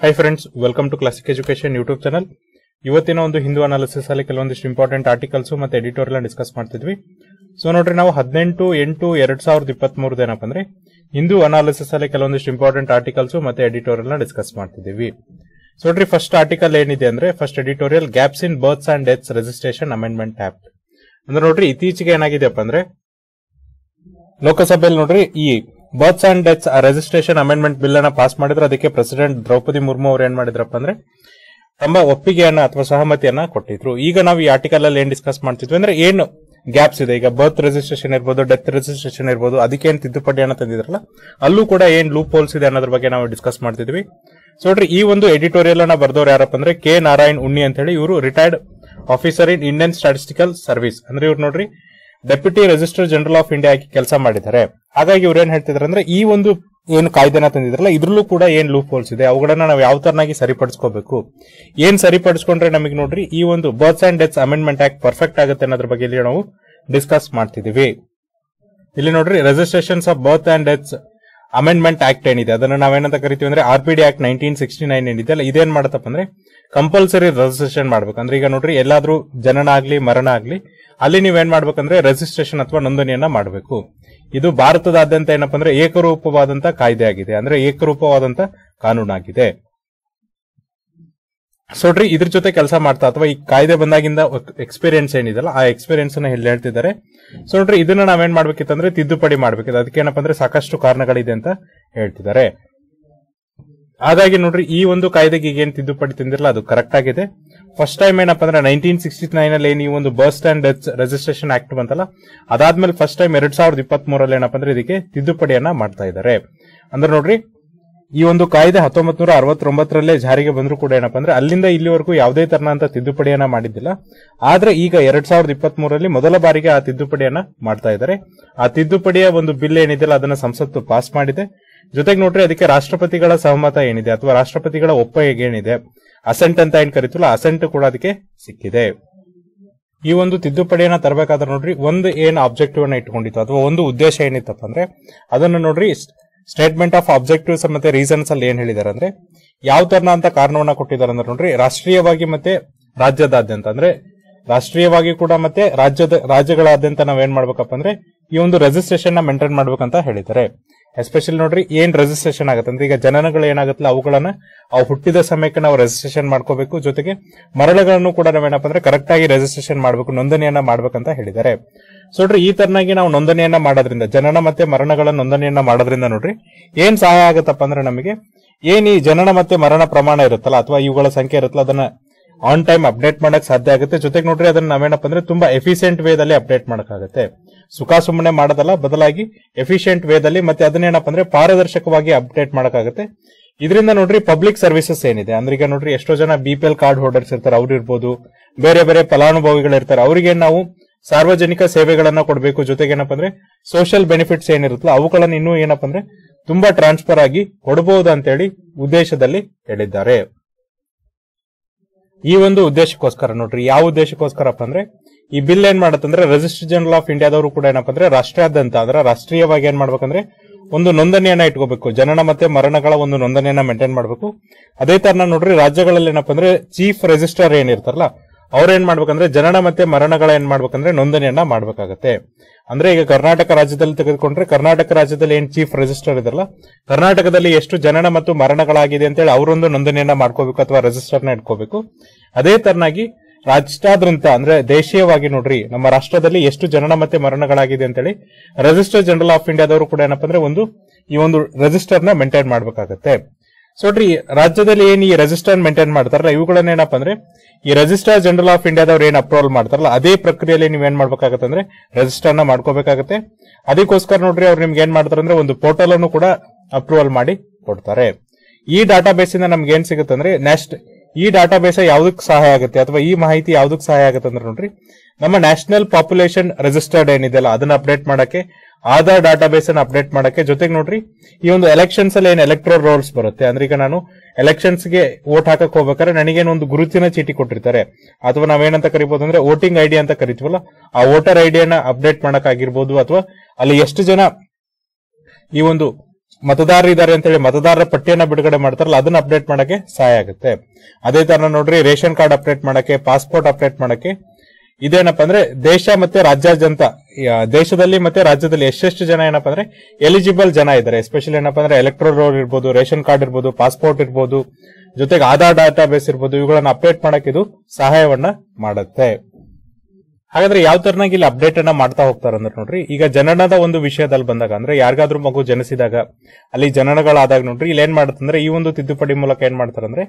Hi friends welcome to classic education YouTube channel ಇವತ್ತಿನ ಒಂದು Hindu analysis ಅಲ್ಲಿ ಕೆಲವೊಂದಿಷ್ಟು ಇಂಪಾರ್ಟೆಂಟ್ ಆರ್ಟಿಕಲ್ಸ್ ಮತ್ತೆ ಎಡಿಟೋರಿಯಲ್ ಡಿಸ್ಕಸ್ ಮಾಡ್ತಿದ್ವಿ. ಸೊ ನೋಡ್ರಿ, ನಾವು ಹದಿನೆಂಟು, ಎಂಟು, ಎರಡ್ ಸಾವಿರದ ಇಪ್ಪತ್ತ್ ಏನಪ್ಪ ಅಂದ್ರೆ ಹಿಂದೂ ಅನಾಲಿಸಿಸ್ ಅಲ್ಲಿ ಕೆಲವೊಂದಿಷ್ಟು ಇಂಪಾರ್ಟೆಂಟ್ ಆರ್ಟಿಕಲ್ಸ್ ಮತ್ತೆ ಎಡಿಟೋರಿಯಲ್ನ ಡಿಸ್ಕಸ್ ಮಾಡ್ತಿದ್ದೀವಿ. ಸೊ ನೋಡ್ರಿ ಫಸ್ಟ್ ಆರ್ಟಿಕಲ್ ಏನಿದೆ ಅಂದ್ರೆ first editorial gaps in births and deaths registration amendment act ಅಂದ್ರೆ ನೋಡ್ರಿ, ಇತ್ತೀಚೆಗೆ ಏನಾಗಿದೆಯಪ್ಪ ಅಂದ್ರೆ ಲೋಕಸಭೆಯಲ್ಲಿ ನೋಡ್ರಿ ಈ births and death registration amendment bill ಅನ್ನ ಪಾಸ್ ಮಾಡಿದ್ರೆ ಅದಕ್ಕೆ ಪ್ರೆಸಿಡೆಂಟ್ ದ್ರೌಪದಿ ಮುರ್ಮು ಅವರು ಏನ್ ಮಾಡಿದ್ರಪ್ಪ ಅಂದ್ರೆ ತಮ್ಮ ಒಪ್ಪಿಗೆಯನ್ನ ಅಥವಾ ಸಹಮತಿಯನ್ನ ಕೊಟ್ಟಿದ್ರು. ಈಗ ನಾವು ಈ ಆರ್ಟಿಕಲ್ ಅಲ್ಲಿ ಏನ್ ಡಿಸ್ಕಸ್ ಮಾಡ್ತಿದ್ವಿ ಅಂದ್ರೆ ಏನು ಗ್ಯಾಪ್ಸ್ ಇದೆ. ಈಗ ಬರ್ತ್ ರಿಜಿಸ್ಟ್ರೇಷನ್ ಇರ್ಬೋದು ಡೆತ್ ರಿಜಿಸ್ಟ್ರೇಷನ್ ಇರ್ಬೋದು, ಅದಕ್ಕೆ ಏನ್ ತಿದ್ದುಪಡಿಯನ್ನ ತಂದಿದ್ರಲ್ಲ, ಅಲ್ಲೂ ಕೂಡ ಏನ್ ಲೂಪ್ ಹೋಲ್ಸ್ ಇದೆ ಅನ್ನೋದ್ರ ಬಗ್ಗೆ ನಾವು ಡಿಸ್ಕಸ್ ಮಾಡ್ತಿದ್ವಿ. ಸೊ ನೋಡ್ರಿ, ಈ ಒಂದು ಎಡಿಟೋರಿಯಲ್ ಅನ್ನ ಬರ್ದವ್ರು ಯಾರಪ್ಪ ಅಂದ್ರೆ ಕೆ ನಾರಾಯಣ್ ಉಣ್ಣಿ ಅಂತ ಹೇಳಿ ಇವರು retired officer in Indian statistical service ಅಂದ್ರೆ ಇವ್ರು ನೋಡ್ರಿ deputy register general of India ಆಗಿ ಕೆಲಸ ಮಾಡಿದ್ದಾರೆ. ಹಾಗಾಗಿ ಇವ್ರು ಏನ್ ಹೇಳ್ತಿದ್ರು ಅಂದ್ರೆ ಈ ಒಂದು ಏನು ಕಾಯ್ದೆನ ತಂದಿದ್ರಲ್ಲ, ಇದ್ರಲ್ಲೂ ಕೂಡ ಏನ್ ಲೂಪ್ ಹೋಲ್ಸ್ ಇದೆ, ಅವುಗಳನ್ನ ನಾವು ಯಾವ ತರನಾಗಿ ಸರಿಪಡಿಸ್ಕೋಬೇಕು? ಏನ್ ಸರಿಪಡಿಸ್ಕೊಂಡ್ರೆ ನಮಗೆ ನೋಡ್ರಿ, ಈ ಒಂದು births and deaths amendment act perfect ಆಗುತ್ತೆ ಅನ್ನೋದ್ರ ಬಗ್ಗೆ ಇಲ್ಲಿ ನಾವು ಡಿಸ್ಕಸ್ ಮಾಡ್ತಿದೀವಿ ಇಲ್ಲಿ ನೋಡ್ರಿ registrations of birth and deaths amendment act ಏನಿದೆ, ಅದನ್ನ ನಾವೇನಂತ ಕರಿತೀವಿ ಅಂದ್ರೆ R P D act nineteen sixty nine ಏನಿದೆ ಅಲ್ಲ, ಇದೇನ್ ಮಾಡತ್ತಪ್ಪ ಅಂದ್ರೆ ಕಂಪಲ್ಸರಿ ರಿಜಿಸ್ಟ್ರೇಷನ್ ಮಾಡ್ಬೇಕು. ಅಂದ್ರೆ ಈಗ ನೋಡ್ರಿ, ಎಲ್ಲಾದ್ರೂ ಜನನ ಆಗ್ಲಿ ಮರಣ ಆಗ್ಲಿ ಅಲ್ಲಿ ನೀವು ನೀವೇನ್ ಮಾಡ್ಬೇಕಂದ್ರೆ ರಿಜಿಸ್ಟ್ರೇಷನ್ ಅಥವಾ ನೋಂದಣಿಯನ್ನ ಮಾಡಬೇಕು. ಇದು ಭಾರತದಾದ್ಯಂತ ಏನಪ್ಪಾ ಅಂದ್ರೆ ಏಕರೂಪವಾದಂತ ಕಾಯ್ದೆ ಆಗಿದೆ ಅಂದ್ರೆ ಏಕರೂಪವಾದಂತ ಕಾನೂನಾಗಿದೆ. ಸೋಡ್ರಿ ಇದ್ರ ಜೊತೆ ಕೆಲಸ ಮಾಡ್ತಾ ಅಥವಾ ಈ ಕಾಯ್ದೆ ಬಂದಾಗಿಂದ ಎಕ್ಸ್ಪೀರಿಯನ್ಸ್ ಏನಿದೆಲ್ಲ ಆ ಎಕ್ಸ್ಪೀರಿಯನ್ಸ್ ಅನ್ನ ಇಲ್ಲಿ ಹೇಳ್ತಿದ್ದಾರೆ. ಸೊ ನೋಡ್ರಿ ಇದನ್ನ ನಾವೇನ್ ಮಾಡ್ಬೇಕಿತ್ತಂದ್ರೆ ತಿದ್ದುಪಡಿ ಮಾಡ್ಬೇಕಿತ್ತು. ಅದಕ್ಕೆ ಏನಪ್ಪಾ ಅಂದ್ರೆ ಸಾಕಷ್ಟು ಕಾರಣಗಳಿದೆ ಅಂತ ಹೇಳ್ತಿದ್ದಾರೆ. ಹಾಗಾಗಿ ನೋಡ್ರಿ, ಈ ಒಂದು ಕಾಯ್ದೆಗೆ ಏನ್ ತಿದ್ದುಪಡಿ ತಂದಿರಲ್ಲ, ಅದು ಕರೆಕ್ಟ್ ಆಗಿದೆ. ಫಸ್ಟ್ ಟೈಮ್ ಏನಪ್ಪ ಅಂದ್ರೆ ನೈನ್ಟೀನ್ ಸಿಕ್ಸ್ಟಿ ನೈನ್ ಅಲ್ಲಿ ಈ ಒಂದು ಬಸ್ ಅಂಡ್ ಡೆತ್ ರಿಜಿಸ್ಟ್ರೇಷನ್ ಆಕ್ಟ್ ಬಂತಲ್ಲ, ಅದಾದ್ಮೇಲೆ ಫಸ್ಟ್ ಟೈಮ್ ಎರಡ್ ಸಾವಿರದ ಇಪ್ಪತ್ತ್ ಮೂರಲ್ಲಿ ಏನಪ್ಪಾ ಅಂದ್ರೆ ಇದಕ್ಕೆ ತಿದ್ದುಪಡಿಯನ್ನ ಮಾಡ್ತಾ ಇದ್ದಾರೆ. ಅಂದ್ರೆ ನೋಡ್ರಿ, ಈ ಒಂದು ಕಾಯ್ದೆ ಹತ್ತೊಂಬತ್ ನೂರ ಅರವತ್ತೊಂಬತ್ತರಲ್ಲೇ ಜಾರಿಗೆ ಬಂದ್ರು ಕೂಡ ಏನಪ್ಪ ಅಂದ್ರೆ ಅಲ್ಲಿಂದ ಇಲ್ಲಿವರೆಗೂ ಯಾವುದೇ ತರನಂತ ತಿದ್ದುಪಡಿಯನ್ನ ಮಾಡಿದ್ದಿಲ್ಲ. ಆದ್ರೆ ಈಗ ಎರಡ್ ಸಾವಿರದ ಇಪ್ಪತ್ತ್ ಮೂರಲ್ಲಿ ಮೊದಲ ಬಾರಿಗೆ ಆ ತಿದ್ದುಪಡಿಯನ್ನ ಮಾಡ್ತಾ ಇದ್ದಾರೆ. ಆ ತಿದ್ದುಪಡಿಯ ಒಂದು ಬಿಲ್ ಏನಿದೆಯಲ್ಲ, ಅದನ್ನ ಸಂಸತ್ತು ಪಾಸ್ ಮಾಡಿದೆ. ಜೊತೆಗೆ ನೋಡ್ರಿ, ಅದಕ್ಕೆ ರಾಷ್ಟ್ರಪತಿಗಳ ಸಹಮತ ಏನಿದೆ, ಅಥವಾ ರಾಷ್ಟ್ರಪತಿಗಳ ಒಪ್ಪಿಗೆ ಏನಿದೆ. ಅಸೆಂಟ್ ಅಂತ ಏನ್ ಕರಿತಲ್ಲ ಅಸೆಂಟ್ ಕೂಡ ಅದಕ್ಕೆ ಸಿಕ್ಕಿದೆ. ಈ ಒಂದು ತಿದ್ದುಪಡಿಯನ್ನ ತರಬೇಕಾದ್ರೆ ನೋಡ್ರಿ, ಒಂದು ಏನ್ ಆಬ್ಜೆಕ್ಟಿವ್ ಅನ್ನ ಇಟ್ಕೊಂಡಿತ್ತು, ಅಥವಾ ಒಂದು ಉದ್ದೇಶ ಏನಿತ್ತಪ್ಪ ಅಂದ್ರೆ, ಅದನ್ನ ನೋಡ್ರಿ ಸ್ಟೇಟ್ಮೆಂಟ್ ಆಫ್ ಆಬ್ಜೆಕ್ಟಿವ್ಸ್ ಮತ್ತೆ ರೀಸನ್ಸ್ ಅಲ್ಲಿ ಏನ್ ಹೇಳಿದಾರೆ ಅಂದ್ರೆ, ಯಾವ ತರನ ಅಂತ ಕಾರಣವನ್ನ ಕೊಟ್ಟಿದ್ದಾರೆ ಅಂದ್ರೆ ನೋಡ್ರಿ, ರಾಷ್ಟ್ರೀಯವಾಗಿ ಮತ್ತೆ ರಾಜ್ಯದಾದ್ಯಂತ ಅಂದ್ರೆ, ರಾಷ್ಟ್ರೀಯವಾಗಿ ಕೂಡ ಮತ್ತೆ ರಾಜ್ಯದ, ರಾಜ್ಯಗಳಾದ್ಯಂತ ನಾವೇನ್ ಮಾಡ್ಬೇಕಪ್ಪ ಅಂದ್ರೆ, ಈ ಒಂದು ರೆಜಿಸ್ಟ್ರೇಷನ್ನ ಮೇಂಟೈನ್ ಮಾಡ್ಬೇಕಂತ ಹೇಳಿದ್ದಾರೆ. ಎಸ್ಪೆಷಲಿ ನೋಡ್ರಿ, ಏನ್ ರಿಜಿಸ್ಟ್ರೇಷನ್ ಆಗುತ್ತೆ? ಅಂದ್ರೆ ಈಗ ಜನನಗಳು ಏನಾಗುತ್ತಲ್ಲ, ಅವುಗಳನ್ನ ಅವು ಹುಟ್ಟಿದ ಸಮಯಕ್ಕೆ ನಾವು ರಿಜಿಸ್ಟ್ರೇಷನ್ ಮಾಡ್ಕೋಬೇಕು. ಜೊತೆಗೆ ಮರಳುಗಳನ್ನು ಕೂಡ ನಾವೇನಪ್ಪ ಅಂದ್ರೆ ಕರೆಕ್ಟ್ ಆಗಿ ರಿಜಿಸ್ಟ್ರೇಷನ್ ಮಾಡಬೇಕು, ನೋಂದಣಿಯನ್ನ ಮಾಡ್ಬೇಕಂತ ಹೇಳಿದ್ದಾರೆ. ಸೊ ನೋಡ್ರಿ, ಈ ತರನಾಗಿ ನಾವು ನೋಂದಣಿಯನ್ನ ಮಾಡೋದ್ರಿಂದ, ಜನನ ಮತ್ತೆ ಮರಣಗಳ ನೋಂದಣಿಯನ್ನ ಮಾಡೋದ್ರಿಂದ ನೋಡ್ರಿ, ಏನ್ ಸಹಾಯ ಆಗುತ್ತಪ್ಪ ಅಂದ್ರೆ ನಮಗೆ, ಏನ್ ಈ ಜನನ ಮತ್ತೆ ಮರಣ ಪ್ರಮಾಣ ಇರುತ್ತಲ್ಲ, ಅಥವಾ ಇವುಗಳ ಸಂಖ್ಯೆ ಇರುತ್ತಲ್ಲ, ಅದನ್ನ ಆನ್ ಟೈಮ್ ಅಪ್ಡೇಟ್ ಮಾಡಕ್ ಸಾಧ್ಯ ಆಗುತ್ತೆ. ಜೊತೆಗೆ ನೋಡ್ರಿ, ಅದನ್ನ ನಾವೇನಪ್ಪ ಅಂದ್ರೆ ತುಂಬಾ ಎಫಿಷಿಯಂಟ್ ವೇದಲ್ಲಿ ಅಪ್ಡೇಟ್ ಮಾಡಕ್ಕಾಗತ್ತೆ. ಸುಖ ಸುಮ್ಮನೆ ಮಾಡೋದಲ್ಲ, ಬದಲಾಗಿ ಎಫಿಷಿಯಂಟ್ ವೇದಲ್ಲಿ ಮತ್ತೆ ಅದನ್ನೇನಪ್ಪ ಅಂದ್ರೆ ಪಾರದರ್ಶಕವಾಗಿ ಅಪ್ಡೇಟ್ ಮಾಡಕ್ಕಾಗತ್ತೆ. ಇದರಿಂದ ನೋಡ್ರಿ ಪಬ್ಲಿಕ್ ಸರ್ವಿಸಸ್ ಏನಿದೆ. ಅಂದ್ರೆ ಈಗ ನೋಡ್ರಿ, ಎಷ್ಟೋ ಜನ B P L card holders ಇರ್ತಾರೆ, ಅವ್ರು ಇರ್ಬೋದು. ಬೇರೆ ಬೇರೆ ಫಲಾನುಭವಿಗಳು ಇರ್ತಾರೆ. ಅವರಿಗೆ ನಾವು ಸಾರ್ವಜನಿಕ ಸೇವೆಗಳನ್ನ ಕೊಡಬೇಕು. ಜೊತೆಗೆ ಏನಪ್ಪ ಅಂದ್ರೆ ಸೋಷಿಯಲ್ ಬೆನಿಫಿಟ್ಸ್ ಏನಿರುತ್ತಲ್ಲ, ಅವುಗಳನ್ನ ಇನ್ನೂ ಏನಪ್ಪ ಅಂದ್ರೆ ತುಂಬಾ ಟ್ರಾನ್ಸ್ಫರ್ ಆಗಿ ಕೊಡಬಹುದು ಅಂತೇಳಿ ಉದ್ದೇಶದಲ್ಲಿ ಹೇಳಿದ್ದಾರೆ. ಈ ಒಂದು ಉದ್ದೇಶಕ್ಕೋಸ್ಕರ ನೋಡ್ರಿ, ಯಾವ ಉದ್ದೇಶಕ್ಕೋಸ್ಕರಪ್ಪ ಅಂದ್ರೆ, ಈ ಬಿಲ್ ಏನ್ ಮಾಡತ್ತಂದ್ರೆ ರಿಜಿಸ್ಟರ್ ಜನರಲ್ ಆಫ್ ಇಂಡಿಯಾದವರು ಕೂಡ ಏನಪ್ಪ ಅಂದ್ರೆ, ರಾಷ್ಟ್ರಾದ್ಯಂತ ಅಂದ್ರೆ ರಾಷ್ಟ್ರೀಯವಾಗಿ ಏನ್ ಮಾಡ್ಬೇಕಂದ್ರೆ ಒಂದು ನೋಂದಣಿಯನ್ನ ಇಟ್ಕೋಬೇಕು. ಜನನ ಮತ್ತೆ ಮರಣಗಳ ಒಂದು ನೋಂದಣಿಯನ್ನ ಮೇಂಟೈನ್ ಮಾಡಬೇಕು. ಅದೇ ತರ ನೋಡ್ರಿ, ರಾಜ್ಯಗಳಲ್ಲಿ ಏನಪ್ಪ ಅಂದ್ರೆ ಚೀಫ್ ರೆಜಿಸ್ಟರ್ ಏನಿರ್ತಾರಲ್ಲ ಅವ್ರ ಏನ್ ಮಾಡ್ಬೇಕಂದ್ರೆ ಜನನ ಮತ್ತೆ ಮರಣಗಳ ಏನ್ ಮಾಡ್ಬೇಕಂದ್ರೆ ನೋಂದಣಿಯನ್ನ ಮಾಡ್ಬೇಕಾಗತ್ತೆ. ಅಂದ್ರೆ ಈಗ ಕರ್ನಾಟಕ ರಾಜ್ಯದಲ್ಲಿ ತೆಗೆದುಕೊಂಡ್ರೆ ಕರ್ನಾಟಕ ರಾಜ್ಯದಲ್ಲಿ ಏನ್ ಚೀಫ್ ರಿಜಿಸ್ಟರ್ ಇದಲ್ಲ ಕರ್ನಾಟಕದಲ್ಲಿ ಎಷ್ಟು ಜನನ ಮತ್ತು ಮರಣಗಳಾಗಿದೆ ಅಂತೇಳಿ ಅವರೊಂದು ನೋಂದಣಿಯನ್ನ ಮಾಡ್ಕೋಬೇಕು ಅಥವಾ ರಿಜಿಸ್ಟರ್ನ ಇಟ್ಕೋಬೇಕು. ಅದೇ ತರನಾಗಿ ರಾಷ್ಟ್ರಾದ್ರಂತ ಅಂದ್ರೆ ದೇಶೀಯವಾಗಿ ನೋಡ್ರಿ, ನಮ್ಮ ರಾಷ್ಟ್ರದಲ್ಲಿ ಎಷ್ಟು ಜನನ ಮತ್ತೆ ಮರಣಗಳಾಗಿದೆ ಅಂತೇಳಿ ರಿಜಿಸ್ಟರ್ ಜನರಲ್ ಆಫ್ ಇಂಡಿಯಾದವರು ಕೂಡ ಏನಪ್ಪಾ ಅಂದ್ರೆ ಒಂದು ಈ ಒಂದು ರಿಜಿಸ್ಟರ್ನ ಮೇಂಟೈನ್ ಮಾಡ್ಬೇಕಾಗತ್ತೆ. ಸೊ ನೋಡ್ರಿ ರಾಜ್ಯದಲ್ಲಿ ಏನ್ ಈ ರೆಜಿಸ್ಟರ್ ಮೇಂಟೈನ್ ಮಾಡ್ತಾರಲ್ಲ, ಇವುಗಳನ್ನ ಏನಪ್ಪಾ ಅಂದ್ರೆ, ಈ ರಿಜಿಸ್ಟರ್ ಜನರಲ್ ಆಫ್ ಇಂಡಿಯಾದವ್ರು ಏನ್ ಅಪ್ರೂವಲ್ ಮಾಡ್ತಾರಲ್ಲ, ಅದೇ ಪ್ರಕ್ರಿಯೆಯಲ್ಲಿ ನೀವ್ ಏನ್ ಮಾಡ್ಬೇಕಾಗತ್ತೆ ಅಂದ್ರೆ ರಿಜಿಸ್ಟರ್ನ ಮಾಡ್ಕೋಬೇಕಾಗತ್ತೆ. ಅದಕ್ಕೋಸ್ಕರ ನೋಡ್ರಿ, ಅವ್ರು ನಿಮ್ಗೆ ಏನ್ ಮಾಡ್ತಾರೆ ಅಂದ್ರೆ, ಒಂದು ಪೋರ್ಟಲ್ ಅನ್ನು ಕೂಡ ಅಪ್ರೂವಲ್ ಮಾಡಿ ಕೊಡ್ತಾರೆ. ಈ ಡಾಟಾ ಬೇಸ್ ಇಂದ ನಮ್ಗೆ ಏನ್ ಸಿಗುತ್ತೆ ಅಂದ್ರೆ ನೆಕ್ಸ್ಟ್ ಈ ಡಾಟಾ ಬೇಸ್ ಯಾವ್ದಕ್ ಸಹಾಯ ಆಗುತ್ತೆ, ಅಥವಾ ಈ ಮಾಹಿತಿ ಯಾವ್ದಕ್ ಸಹಾಯ ಆಗುತ್ತೆ ಅಂದ್ರೆ ನೋಡ್ರಿ, ನಮ್ಮ ನ್ಯಾಷನಲ್ ಪಾಪ್ಯುಲೇಷನ್ ರಿಜಿಸ್ಟರ್ಡ್ ಏನಿದೆಯಲ್ಲ ಅದನ್ನ ಅಪ್ಡೇಟ್ ಮಾಡಕ್ಕೆ ಆಧಾರ್ ಡಾಟಾ ಬೇಸ್ ಅನ್ನ ಅಪ್ಡೇಟ್ ಮಾಡಕ್ಕೆ. ಜೊತೆಗೆ ನೋಡ್ರಿ, ಈ ಒಂದು ಎಲೆಕ್ಷನ್ಸ್ ಅಲ್ಲಿ ಏನು ಎಲೆಕ್ಟ್ರೋಲ್ ರೋಲ್ಸ್ ಬರುತ್ತೆ? ಅಂದ್ರೆ ಈಗ ನಾನು ಎಲೆಕ್ಷನ್ಸ್ಗೆ ವೋಟ್ ಹಾಕಕ್ ಹೋಗ್ಬೇಕಾದ್ರೆ ನನಗೆ ಒಂದು ಗುರುತಿನ ಚೀಟಿ ಕೊಟ್ಟಿರ್ತಾರೆ. ಅಥವಾ ನಾವೇನಂತ ಕರಿಬಹುದು ಅಂದ್ರೆ ವೋಟಿಂಗ್ ಐಡಿ ಅಂತ ಕರಿತೀವಲ್ಲ, ಆ ವೋಟರ್ ಐಡಿಯನ್ನ ಅಪ್ಡೇಟ್ ಮಾಡಕ್ ಆಗಿರ್ಬೋದು, ಅಥವಾ ಅಲ್ಲಿ ಎಷ್ಟು ಜನ ಈ ಒಂದು ಮತದಾರರು ಅಂತ ಹೇಳಿ ಮತದಾರರ ಪಟ್ಟಿಯನ್ನ ಬಿಡುಗಡೆ ಮಾಡ್ತಾರಲ್ಲ, ಅದನ್ನ ಅಪ್ಡೇಟ್ ಮಾಡಕ್ಕೆ ಸಹಾಯ ಆಗುತ್ತೆ. ಅದೇ ತರ ನೋಡ್ರಿ, ರೇಷನ್ ಕಾರ್ಡ್ ಅಪ್ಡೇಟ್ ಮಾಡಕ್ಕೆ ಪಾಸ್ಪೋರ್ಟ್ ಅಪ್ಡೇಟ್ ಮಾಡಕ್ಕೆ ಇದೇನಪ್ಪ ಅಂದ್ರೆ ದೇಶ ಮತ್ತೆ ರಾಜ್ಯಾದ್ಯಂತ ದೇಶದಲ್ಲಿ ಮತ್ತೆ ರಾಜ್ಯದಲ್ಲಿ ಎಷ್ಟೆಷ್ಟು ಜನ ಏನಪ್ಪ ಅಂದ್ರೆ ಎಲಿಜಿಬಲ್ ಜನ ಇದ್ದಾರೆ. ಎಸ್ಪೆಷಲಿ ಏನಪ್ಪ ಅಂದ್ರೆ ಎಲೆಕ್ಟ್ರೋಲ್ ರೋಲ್ ಇರ್ಬೋದು, ರೇಷನ್ ಕಾರ್ಡ್ ಇರ್ಬೋದು ಪಾಸ್ಪೋರ್ಟ್ ಇರ್ಬೋದು, ಜೊತೆಗೆ ಆಧಾರ್ ಡಾಟಾ ಬೇಸ್ ಇರ್ಬೋದು, ಇವುಗಳನ್ನ ಅಪ್ಡೇಟ್ ಮಾಡಕ್ಕೆ ಇದು ಸಹಾಯವನ್ನ ಮಾಡುತ್ತೆ. ಹಾಗಾದ್ರೆ ಯಾವ ತರನಾಗಿ ಇಲ್ಲಿ ಅಪ್ಡೇಟ್ ಅನ್ನ ಮಾಡ್ತಾ ಹೋಗ್ತಾರೆ ಅಂದ್ರೆ ನೋಡ್ರಿ, ಈಗ ಜನನದ ಒಂದು ವಿಷಯದಲ್ಲಿ ಬಂದಾಗ ಅಂದ್ರೆ ಯಾರಿಗಾದ್ರೂ ಮಗು ಜನಿಸಿದಾಗ, ಅಲ್ಲಿ ಜನನಗಳಾದಾಗ ನೋಡ್ರಿ, ಇಲ್ಲಿ ಏನ್ ಮಾಡುತ್ತಂದ್ರೆ ಈ ಒಂದು ತಿದ್ದುಪಡಿ ಮೂಲಕ ಏನ್ ಮಾಡ್ತಾರೆ ಅಂದ್ರೆ,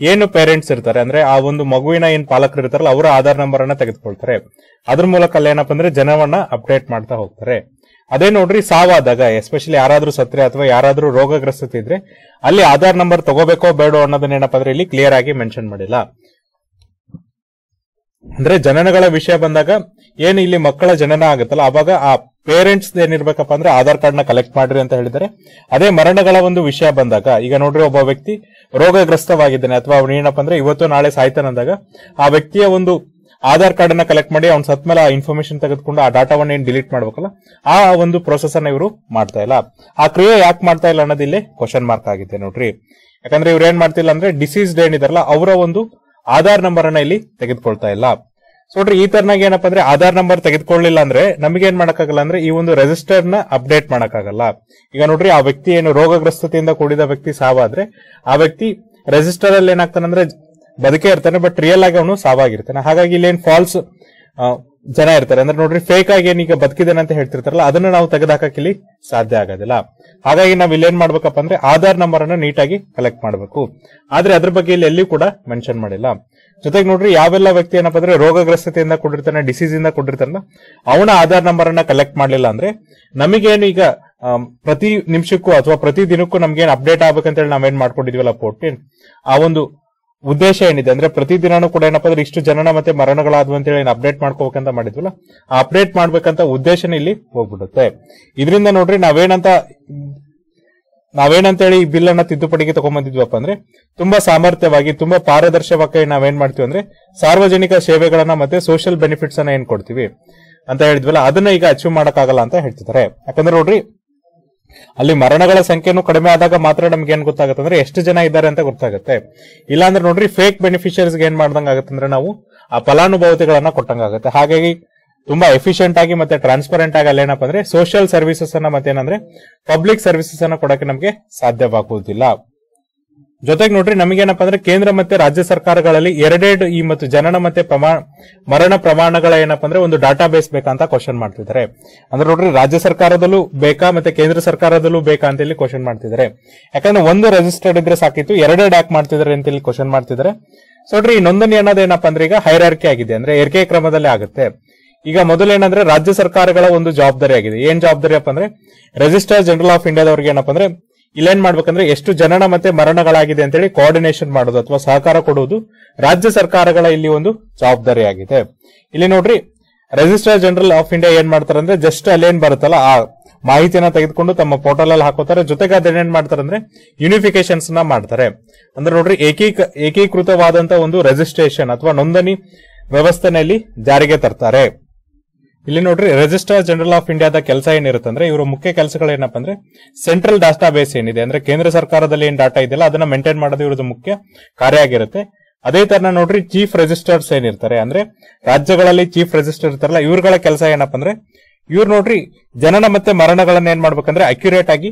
ಏನು ಪೇರೆಂಟ್ಸ್ ಇರ್ತಾರೆ ಅಂದ್ರೆ ಆ ಒಂದು ಮಗುವಿನ ಏನ್ ಪಾಲಕರು ಇರ್ತಾರಲ್ಲ, ಅವರ ಆಧಾರ್ ನಂಬರ್ ಅನ್ನ ತೆಗೆದುಕೊಳ್ತಾರೆ. ಅದ್ರ ಮೂಲಕ ಅಲ್ಲಿ ಏನಪ್ಪ ಅಂದ್ರೆ ಜನವನ್ನ ಅಪ್ಡೇಟ್ ಮಾಡ್ತಾ ಹೋಗ್ತಾರೆ. ಅದೇ ನೋಡ್ರಿ, ಸಾವಾದಾಗ ಎಸ್ಪೆಷಲಿ ಯಾರಾದ್ರೂ ಸತ್ರೆ ಅಥವಾ ಯಾರಾದ್ರೂ ರೋಗಗ್ರಸ್ತತೆ ಇದ್ರೆ, ಅಲ್ಲಿ ಆಧಾರ್ ನಂಬರ್ ತಗೋಬೇಕೋ ಬೇಡೋ ಅನ್ನೋದನ್ನ ಏನಪ್ಪ ಅಂದ್ರೆ ಇಲ್ಲಿ ಕ್ಲಿಯರ್ ಆಗಿ ಮೆನ್ಷನ್ ಮಾಡಿಲ್ಲ. ಅಂದ್ರೆ ಜನನಗಳ ವಿಷಯ ಬಂದಾಗ ಏನು ಇಲ್ಲಿ ಮಕ್ಕಳ ಜನನ ಆಗುತ್ತಲ್ಲ, ಅವಾಗ ಆ ಪೇರೆಂಟ್ಸ್ ಏನಿರ್ಬೇಕಪ್ಪ ಅಂದ್ರೆ ಆಧಾರ್ ಕಾರ್ಡ್ನ ಕಲೆಕ್ಟ್ ಮಾಡ್ರಿ ಅಂತ ಹೇಳಿದ್ದಾರೆ. ಅದೇ ಮರಣಗಳ ಒಂದು ವಿಷಯ ಬಂದಾಗ, ಈಗ ನೋಡ್ರಿ ಒಬ್ಬ ವ್ಯಕ್ತಿ ರೋಗಗ್ರಸ್ತವಾಗಿದ್ದಾನೆ, ಅಥವಾ ಅವನು ಏನಪ್ಪ ಅಂದ್ರೆ ಇವತ್ತು ನಾಳೆ ಸಾಯ್ತಾನಂದಾಗ ಆ ವ್ಯಕ್ತಿಯ ಒಂದು ಆಧಾರ್ ಕಾರ್ಡ್ ಅನ್ನ ಕಲೆಕ್ಟ್ ಮಾಡಿ ಅವ್ನ ಸತ್ ಮೇಲೆ ಆ ಇನ್ಫಾರ್ಮೇಶನ್ ತೆಗೆದುಕೊಂಡು ಆ ಡಾಟಾವನ್ನು ಏನ್ ಡಿಲೀಟ್ ಮಾಡ್ಬೇಕಲ್ಲ, ಆ ಒಂದು ಪ್ರೊಸೆಸ್ ಅನ್ನ ಇವರು ಮಾಡ್ತಾ ಇಲ್ಲ. ಆ ಕ್ರಿಯೆ ಯಾಕೆ ಮಾಡ್ತಾ ಇಲ್ಲ ಅನ್ನೋದು ಇಲ್ಲಿ ಕ್ವಶನ್ ಮಾರ್ಕ್ ಆಗಿದೆ ನೋಡ್ರಿ. ಯಾಕಂದ್ರೆ ಇವ್ರು ಏನ್ ಮಾಡ್ತಿಲ್ಲ ಅಂದ್ರೆ ಡಿಸೀಸ್ಡ್ ಏನಿದಾರಲ್ಲ, ಅವರ ಒಂದು ಆಧಾರ್ ನಂಬರ್ ಅನ್ನ ಇಲ್ಲಿ ತೆಗೆದುಕೊಳ್ತಾ ಇಲ್ಲ. ಸೊ ನೋಡ್ರಿ ಈ ತರನಾಗಿ ಏನಪ್ಪ ಅಂದ್ರೆ ಆಧಾರ್ ನಂಬರ್ ತೆಗೆದುಕೊಳ್ಳಿಲ್ಲ ಅಂದ್ರೆ ನಮಗೆ ಏನ್ ಮಾಡಕ್ಕಾಗಲ್ಲ ಅಂದ್ರೆ ಈ ಒಂದು ರೆಜಿಸ್ಟರ್ನ ಅಪ್ಡೇಟ್ ಮಾಡಕ್ಕಾಗಲ್ಲ. ಈಗ ನೋಡ್ರಿ, ಆ ವ್ಯಕ್ತಿ ಏನು ರೋಗಗ್ರಸ್ತತೆಯಿಂದ ಕೂಡಿದ ವ್ಯಕ್ತಿ ಸಾವಾದ್ರೆ ಆ ವ್ಯಕ್ತಿ ರೆಜಿಸ್ಟರ್ ಅಲ್ಲಿ ಏನಾಗ್ತಾನಂದ್ರೆ ಬದುಕೇ ಇರ್ತಾನೆ ಬಟ್ ರಿಯಲ್ ಆಗಿ ಅವನು ಸಾವಾಗಿರ್ತಾನೆ. ಹಾಗಾಗಿ ಇಲ್ಲಿ ಏನ್ ಫಾಲ್ಸ್ ಜನ ಇರ್ತಾರೆ. ಅಂದ್ರೆ ನೋಡ್ರಿ ಫೇಕ್ ಆಗಿ ಏನೀಗ ಬದುಕಿದ್ದೇನೆ ಅಂತ ಹೇಳ್ತಿರ್ತಾರಲ್ಲ, ಅದನ್ನ ನಾವು ತೆಗೆದಾಕಕ್ಕೆ ಇಲ್ಲಿ ಸಾಧ್ಯ ಆಗೋದಿಲ್ಲ. ಹಾಗಾಗಿ ನಾವು ಇಲ್ಲಿ ಏನ್ ಮಾಡ್ಬೇಕಪ್ಪ ಅಂದ್ರೆ ಆಧಾರ್ ನಂಬರ್ ಅನ್ನ ನೀಟಾಗಿ ಕಲೆಕ್ಟ್ ಮಾಡಬೇಕು. ಆದ್ರೆ ಅದ್ರ ಬಗ್ಗೆ ಇಲ್ಲಿ ಎಲ್ಲಿಯೂ ಕೂಡ ಮೆನ್ಷನ್ ಮಾಡಿಲ್ಲ. ಜೊತೆಗೆ ನೋಡ್ರಿ, ಯಾವೆಲ್ಲ ವ್ಯಕ್ತಿ ಏನಪ್ಪ ಅಂದ್ರೆ ರೋಗಗ್ರಸ್ತತೆಯಿಂದ ಕೊಟ್ಟಿರ್ತಾನೆ ಡಿಸೀಸ್ ಇಂದ ಕೂಡಿರ್ತಾನಲ್ಲ, ಅವನ ಆಧಾರ್ ನಂಬರ್ ಅನ್ನ ಕಲೆಕ್ಟ್ ಮಾಡಲಿಲ್ಲ ಅಂದ್ರೆ ನಮಗೇನು ಈಗ ಪ್ರತಿ ನಿಮಿಷಕ್ಕೂ ಅಥವಾ ಪ್ರತಿ ದಿನಕ್ಕೂ ನಮ್ಗೇನ್ ಅಪ್ಡೇಟ್ ಆಗ್ಬೇಕಂತೇಳಿ ನಾವೇನ್ ಮಾಡ್ಕೊಂಡಿದೀವಲ್ಲ ಪೋರ್ಟಿನ್ ಆ ಒಂದು ಉದ್ದೇಶ ಏನಿದೆ ಅಂದ್ರೆ ಪ್ರತಿದಿನೂ ಕೂಡ ಏನಪ್ಪಾ ಅಂದ್ರೆ ಇಷ್ಟು ಜನನ ಮತ್ತೆ ಮರಣಗಳಾದ್ವು ಅಂತ ಹೇಳಿ ಅಪ್ಡೇಟ್ ಮಾಡ್ಕೋಬೇಕಂತ ಮಾಡಿದ್ವಲ್ಲ, ಆ ಅಪ್ಡೇಟ್ ಮಾಡ್ಬೇಕಂತ ಉದ್ದೇಶನ ಇಲ್ಲಿ ಹೋಗ್ಬಿಡುತ್ತೆ. ಇದರಿಂದ ನೋಡ್ರಿ ನಾವೇನಂತ, ನಾವೇನಂತೇಳಿ ಈ ಬಿಲ್ ಅನ್ನ ತಿದ್ದುಪಡಿಗೆ ತಗೊಂಡ್ಬಂದಿದ್ವಪ್ಪ ಅಂದ್ರೆ ತುಂಬಾ ಸಾಮರ್ಥ್ಯವಾಗಿ, ತುಂಬಾ ಪಾರದರ್ಶಕವಾಗಿ ನಾವೇನ್ ಮಾಡ್ತೀವಿ ಅಂದ್ರೆ ಸಾರ್ವಜನಿಕ ಸೇವೆಗಳನ್ನ ಮತ್ತೆ ಸೋಷಿಯಲ್ ಬೆನಿಫಿಟ್ಸ್ ಅನ್ನ ಏನ್ ಕೊಡ್ತೀವಿ ಅಂತ ಹೇಳಿದ್ವಲ್ಲ, ಅದನ್ನ ಈಗ ಅಚೀವ್ ಮಾಡಕ್ಕಾಗಲ್ಲ ಅಂತ ಹೇಳ್ತಿದ್ದಾರೆ. ಯಾಕಂದ್ರೆ ನೋಡ್ರಿ ಅಲ್ಲಿ ಮರಣಗಳ ಸಂಖ್ಯೆನೂ ಕಡಿಮೆ ಆದಾಗ ಮಾತ್ರ ನಮ್ಗೆ ಏನ್ ಗೊತ್ತಾಗುತ್ತೆ ಅಂದ್ರೆ ಎಷ್ಟು ಜನ ಇದ್ದಾರೆ ಅಂತ ಗೊತ್ತಾಗುತ್ತೆ. ಇಲ್ಲಾಂದ್ರೆ ನೋಡ್ರಿ ಫೇಕ್ ಬೆನಿಫಿಷಿಯರ್ಸ್ ಏನ್ ಮಾಡ್ದಂಗ ಅಂದ್ರೆ ನಾವು ಆ ಫಲಾನುಭವತಿಗಳನ್ನ ಕೊಟ್ಟಂಗಾಗುತ್ತೆ. ಹಾಗಾಗಿ ತುಂಬಾ ಎಫಿಷಿಯಂಟ್ ಆಗಿ ಮತ್ತೆ ಟ್ರಾನ್ಸ್ಪರೆಂಟ್ ಆಗಿ ಅಲ್ಲೇನಪ್ಪ ಅಂದ್ರೆ ಸೋಷಿಯಲ್ ಸರ್ವಿಸಸ್ ಅನ್ನ ಮತ್ತೇನಂದ್ರೆ ಪಬ್ಲಿಕ್ ಸರ್ವಿಸಸ್ ಅನ್ನ ಕೊಡಕ್ಕೆ ನಮಗೆ ಸಾಧ್ಯವಾಗುವುದಿಲ್ಲ. ಜೊತೆಗೆ ನೋಡ್ರಿ, ನಮಗೇನಪ್ಪ ಅಂದ್ರೆ ಕೇಂದ್ರ ಮತ್ತೆ ರಾಜ್ಯ ಸರ್ಕಾರಗಳಲ್ಲಿ ಎರಡೆರಡು ಈ ಮತ್ತು ಜನನ ಮತ್ತೆ ಪ್ರಮಾಣ ಮರಣ ಪ್ರಮಾಣಗಳ ಏನಪ್ಪ ಅಂದ್ರೆ ಒಂದು ಡಾಟಾ ಬೇಸ್ ಬೇಕಂತ ಕ್ವಶನ್ ಮಾಡ್ತಿದ್ದಾರೆ. ಅಂದ್ರೆ ನೋಡ್ರಿ, ರಾಜ್ಯ ಸರ್ಕಾರದಲ್ಲೂ ಬೇಕಾ ಮತ್ತೆ ಕೇಂದ್ರ ಸರ್ಕಾರದಲ್ಲೂ ಬೇಕಾ ಅಂತ ಹೇಳಿ ಕ್ವಶನ್ ಮಾಡ್ತಿದ್ದಾರೆ. ಯಾಕಂದ್ರೆ ಒಂದು ರಿಜಿಸ್ಟರ್ಡ್ ಇದ್ರೆ ಸಾಕಿತ್ತು, ಎರಡೆರಡು ಯಾಕೆ ಮಾಡ್ತಿದ್ದಾರೆ ಅಂತ ಹೇಳಿ ಕ್ವಶನ್ ಮಾಡ್ತಿದ್ದಾರೆ. ಸೊ ನೋಡ್ರಿ, ಈ ನೋಂದಣಿ ಅನ್ನೋದು ಏನಪ್ಪ ಅಂದ್ರೆ ಈಗ ಹೈರಾರ್ಕಿ ಆಗಿದೆ, ಅಂದ್ರೆ ಏರ್ಕೆ ಕ್ರಮದಲ್ಲಿ ಆಗುತ್ತೆ. ಈಗ ಮೊದಲೇನಂದ್ರೆ ರಾಜ್ಯ ಸರ್ಕಾರಗಳ ಒಂದು ಜವಾಬ್ದಾರಿ ಆಗಿದೆ. ಏನ್ ಜವಾಬ್ದಾರಿ ಅಪ್ಪ ಅಂದ್ರೆ ರಿಜಿಸ್ಟರ್ ಜನರಲ್ ಆಫ್ ಇಂಡಿಯಾದವ್ರಿಗೆ ಏನಪ್ಪ ಅಂದ್ರೆ ಇಲ್ಲೇನ್ ಮಾಡ್ಬೇಕಂದ್ರೆ ಎಷ್ಟು ಜನನ ಮತ್ತೆ ಮರಣಗಳಾಗಿದೆ ಅಂತ ಹೇಳಿ ಕೋಆರ್ಡಿನೇಷನ್ ಮಾಡೋದು ಅಥವಾ ಸಹಕಾರ ಕೊಡುವುದು ರಾಜ್ಯ ಸರ್ಕಾರಗಳ ಇಲ್ಲಿ ಒಂದು ಜವಾಬ್ದಾರಿ ಆಗಿದೆ ಇಲ್ಲಿ ನೋಡ್ರಿ ರಿಜಿಸ್ಟರ್ ಜನರಲ್ ಆಫ್ ಇಂಡಿಯಾ ಏನ್ ಮಾಡ್ತಾರೆ ಅಂದ್ರೆ ಜಸ್ಟ್ ಅಲ್ಲೇನ್ ಬರುತ್ತಲ್ಲ, ಆ ಮಾಹಿತಿಯನ್ನ ತೆಗೆದುಕೊಂಡು ತಮ್ಮ ಪೋರ್ಟಲ್ ಅಲ್ಲಿ ಹಾಕೋತಾರೆ. ಜೊತೆಗೆ ಅದೇನೇನ್ ಮಾಡ್ತಾರೆ ಅಂದ್ರೆ ಯೂನಿಫಿಕೇಶನ್ಸ್ನ ಮಾಡ್ತಾರೆ. ಅಂದ್ರೆ ನೋಡ್ರಿ ಏಕೀಕ ಏಕೀಕೃತವಾದಂತ ಒಂದು ರಿಜಿಸ್ಟ್ರೇಷನ್ ಅಥವಾ ನೋಂದಣಿ ವ್ಯವಸ್ಥೆನಲ್ಲಿ ಜಾರಿಗೆ ತರ್ತಾರೆ. ಇಲ್ಲಿ ನೋಡ್ರಿ ರಿಜಿಸ್ಟರ್ ಜನರಲ್ ಆಫ್ ಇಂಡಿಯಾದ ಕೆಲಸ ಏನಿರುತ್ತೆ ಅಂದ್ರೆ, ಇವರ ಮುಖ್ಯ ಕೆಲಸಗಳು ಏನಪ್ಪ ಅಂದ್ರೆ ಸೆಂಟ್ರಲ್ ಡಾಟಾ ಬೇಸ್ ಏನಿದೆ ಅಂದ್ರೆ, ಕೇಂದ್ರ ಸರ್ಕಾರದಲ್ಲಿ ಏನ್ ಡಾಟಾ ಇದೆಯಲ್ಲ, ಅದನ್ನ ಮೇಂಟೈನ್ ಮಾಡೋದು ಇವ್ರದ್ದು ಮುಖ್ಯ ಕಾರ್ಯ ಆಗಿರುತ್ತೆ. ಅದೇ ತರ ನೋಡ್ರಿ ಚೀಫ್ ರಿಜಿಸ್ಟರ್ಸ್ ಏನಿರ್ತಾರೆ ಅಂದ್ರೆ, ರಾಜ್ಯಗಳಲ್ಲಿ ಚೀಫ್ ರಿಜಿಸ್ಟರ್ ಇರ್ತಾರಲ್ಲ, ಇವ್ರಗಳ ಕೆಲಸ ಏನಪ್ಪ ಅಂದ್ರೆ, ಇವ್ರು ನೋಡ್ರಿ, ಜನನ ಮತ್ತೆ ಮರಣಗಳನ್ನ ಏನ್ ಮಾಡ್ಬೇಕಂದ್ರೆ ಅಕ್ಯುರೇಟ್ ಆಗಿ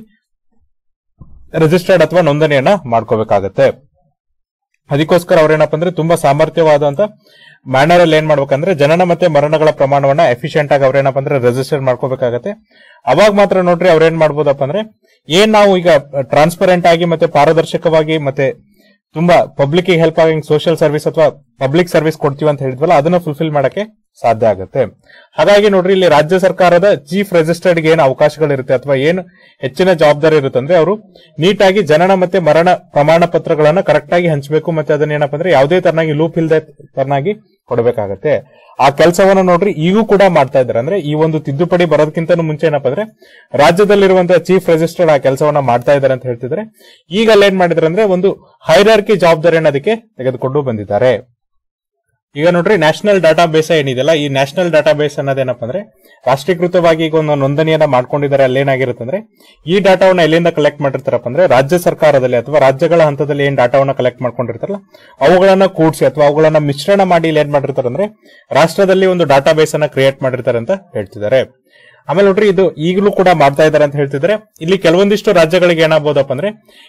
ರಿಜಿಸ್ಟರ್ಡ್ ಅಥವಾ ನೋಂದಣಿಯನ್ನ ಮಾಡ್ಕೋಬೇಕಾಗತ್ತೆ. ಅದಕ್ಕೋಸ್ಕರ ಅವ್ರೇನಪ್ಪ ಅಂದ್ರೆ ತುಂಬಾ ಸಾಮರ್ಥ್ಯವಾದಂತ ಮ್ಯಾನರ್ ಅಲ್ಲಿ ಏನ್ ಮಾಡ್ಬೇಕಂದ್ರೆ ಜನನ ಮತ್ತೆ ಮರಣಗಳ ಪ್ರಮಾಣವನ್ನ ಎಫಿಷಿಯಂಟ್ ಆಗಿ ಅವ್ರೇನಪ್ಪ ಅಂದ್ರೆ ರಿಜಿಸ್ಟರ್ ಮಾಡ್ಕೋಬೇಕಾಗತ್ತೆ. ಅವಾಗ ಮಾತ್ರ ನೋಡ್ರಿ ಅವ್ರೇನ್ ಮಾಡ್ಬೋದಪ್ಪ ಅಂದ್ರೆ ಏನ್ ನಾವು ಈಗ ಟ್ರಾನ್ಸ್ಪರೆಂಟ್ ಆಗಿ ಮತ್ತೆ ಪಾರದರ್ಶಕವಾಗಿ ಮತ್ತೆ ತುಂಬಾ ಪಬ್ಲಿಕ್ ಹೆಲ್ಪ್ ಆಗಿ ಸೋಷಿಯಲ್ ಸರ್ವಿಸ್ ಅಥವಾ ಪಬ್ಲಿಕ್ ಸರ್ವಿಸ್ ಕೊಡ್ತೀವಿ ಅಂತ ಹೇಳಿದ್ವಲ್ಲ, ಅದನ್ನ ಫುಲ್ಫಿಲ್ ಮಾಡಕ್ಕೆ ಸಾಧ್ಯ ಆಗುತ್ತೆ. ಹಾಗಾಗಿ ನೋಡ್ರಿ, ಇಲ್ಲಿ ರಾಜ್ಯ ಸರ್ಕಾರದ ಚೀಫ್ ರಿಜಿಸ್ಟರ್ಡ್ ಏನು ಅವಕಾಶಗಳಿರುತ್ತೆ ಅಥವಾ ಏನು ಹೆಚ್ಚಿನ ಜವಾಬ್ದಾರಿ ಇರುತ್ತೆ ಅಂದ್ರೆ ಅವರು ನೀಟಾಗಿ ಜನನ ಮತ್ತೆ ಮರಣ ಪ್ರಮಾಣ ಪತ್ರಗಳನ್ನ ಕರೆಕ್ಟ್ ಆಗಿ ಹಂಚಬೇಕು, ಮತ್ತೆ ಅದನ್ನ ಏನಪ್ಪ ಅಂದ್ರೆ ಯಾವುದೇ ತರನಾಗಿ ಲೂಪ್ ಇಲ್ಲದೆ ತರನಾಗಿ ಕೊಡಬೇಕಾಗತ್ತೆ. ಆ ಕೆಲಸವನ್ನ ನೋಡ್ರಿ, ಈಗೂ ಕೂಡ ಮಾಡ್ತಾ ಇದ್ದಾರೆ. ಅಂದ್ರೆ ಈ ಒಂದು ತಿದ್ದುಪಡಿ ಬರೋದಕ್ಕಿಂತ ಮುಂಚೆ ಏನಪ್ಪ ಅಂದ್ರೆ ರಾಜ್ಯದಲ್ಲಿರುವಂತಹ ಚೀಫ್ ರಿಜಿಸ್ಟರ್ಡ್ ಆ ಕೆಲಸವನ್ನ ಮಾಡ್ತಾ ಇದ್ದಾರೆ ಅಂತ ಹೇಳ್ತಿದ್ರೆ ಈಗ ಅಲ್ಲಿ ಏನ್ ಮಾಡಿದ್ರೆ ಅಂದ್ರೆ, ಒಂದು ಹೈರಾರ್ಕಿ ಜವಾಬ್ದಾರಿಯನ್ನು ಅದಕ್ಕೆ ತೆಗೆದುಕೊಂಡು ಬಂದಿದ್ದಾರೆ. ಈಗ ನೋಡ್ರಿ ನ್ಯಾಷನಲ್ ಡಾಟಾ ಬೇಸ್ ಏನಿದೆಯಲ್ಲ, ಈ ನ್ಯಾಷನಲ್ ಡಾಟಾ ಬೇಸ್ ಅನ್ನೋದೇನಪ್ಪ ಅಂದ್ರೆ, ರಾಷ್ಟ್ರೀಕೃತವಾಗಿ ಈಗ ಒಂದು ನೋಂದಣಿಯನ್ನ ಮಾಡ್ಕೊಂಡಿದ್ದಾರೆ ಅಲ್ಲೇನಾಗಿರುತ್ತೆ ಅಂದ್ರೆ, ಈ ಡಾಟಾವನ್ನ ಎಲ್ಲಿಂದ ಕಲೆಕ್ಟ್ ಮಾಡಿರ್ತಾರಪ್ಪ ಅಂದ್ರೆ, ರಾಜ್ಯ ಸರ್ಕಾರದಲ್ಲಿ ಅಥವಾ ರಾಜ್ಯಗಳ ಹಂತದಲ್ಲಿ ಏನ್ ಡಾಟಾವನ್ನ ಕಲೆಕ್ಟ್ ಮಾಡ್ಕೊಂಡಿರ್ತಾರಲ್ಲ, ಅವುಗಳನ್ನ ಕೂಡಿಸಿ ಅಥವಾ ಅವುಗಳನ್ನ ಮಿಶ್ರಣ ಮಾಡಿ ಇಲ್ಲಿ ಏನ್ ಮಾಡಿರ್ತಾರೆ ಅಂದ್ರೆ, ರಾಷ್ಟ್ರದಲ್ಲಿ ಒಂದು ಡಾಟಾ ಬೇಸ್ ಅನ್ನ ಕ್ರಿಯೇಟ್ ಮಾಡಿರ್ತಾರೆ ಅಂತ ಹೇಳ್ತಿದ್ದಾರೆ. ಆಮೇಲೆ ನೋಡ್ರಿ, ಇದು ಈಗಲೂ ಕೂಡ ಮಾಡ್ತಾ ಇದಾರೆ ಅಂತ ಹೇಳ್ತಿದ್ರೆ. ಇಲ್ಲಿ ಕೆಲವೊಂದಿಷ್ಟು ರಾಜ್ಯಗಳಿಗೆ ಏನಾಗಬಹುದಪ್ಪ ಅಂದ್ರೆ,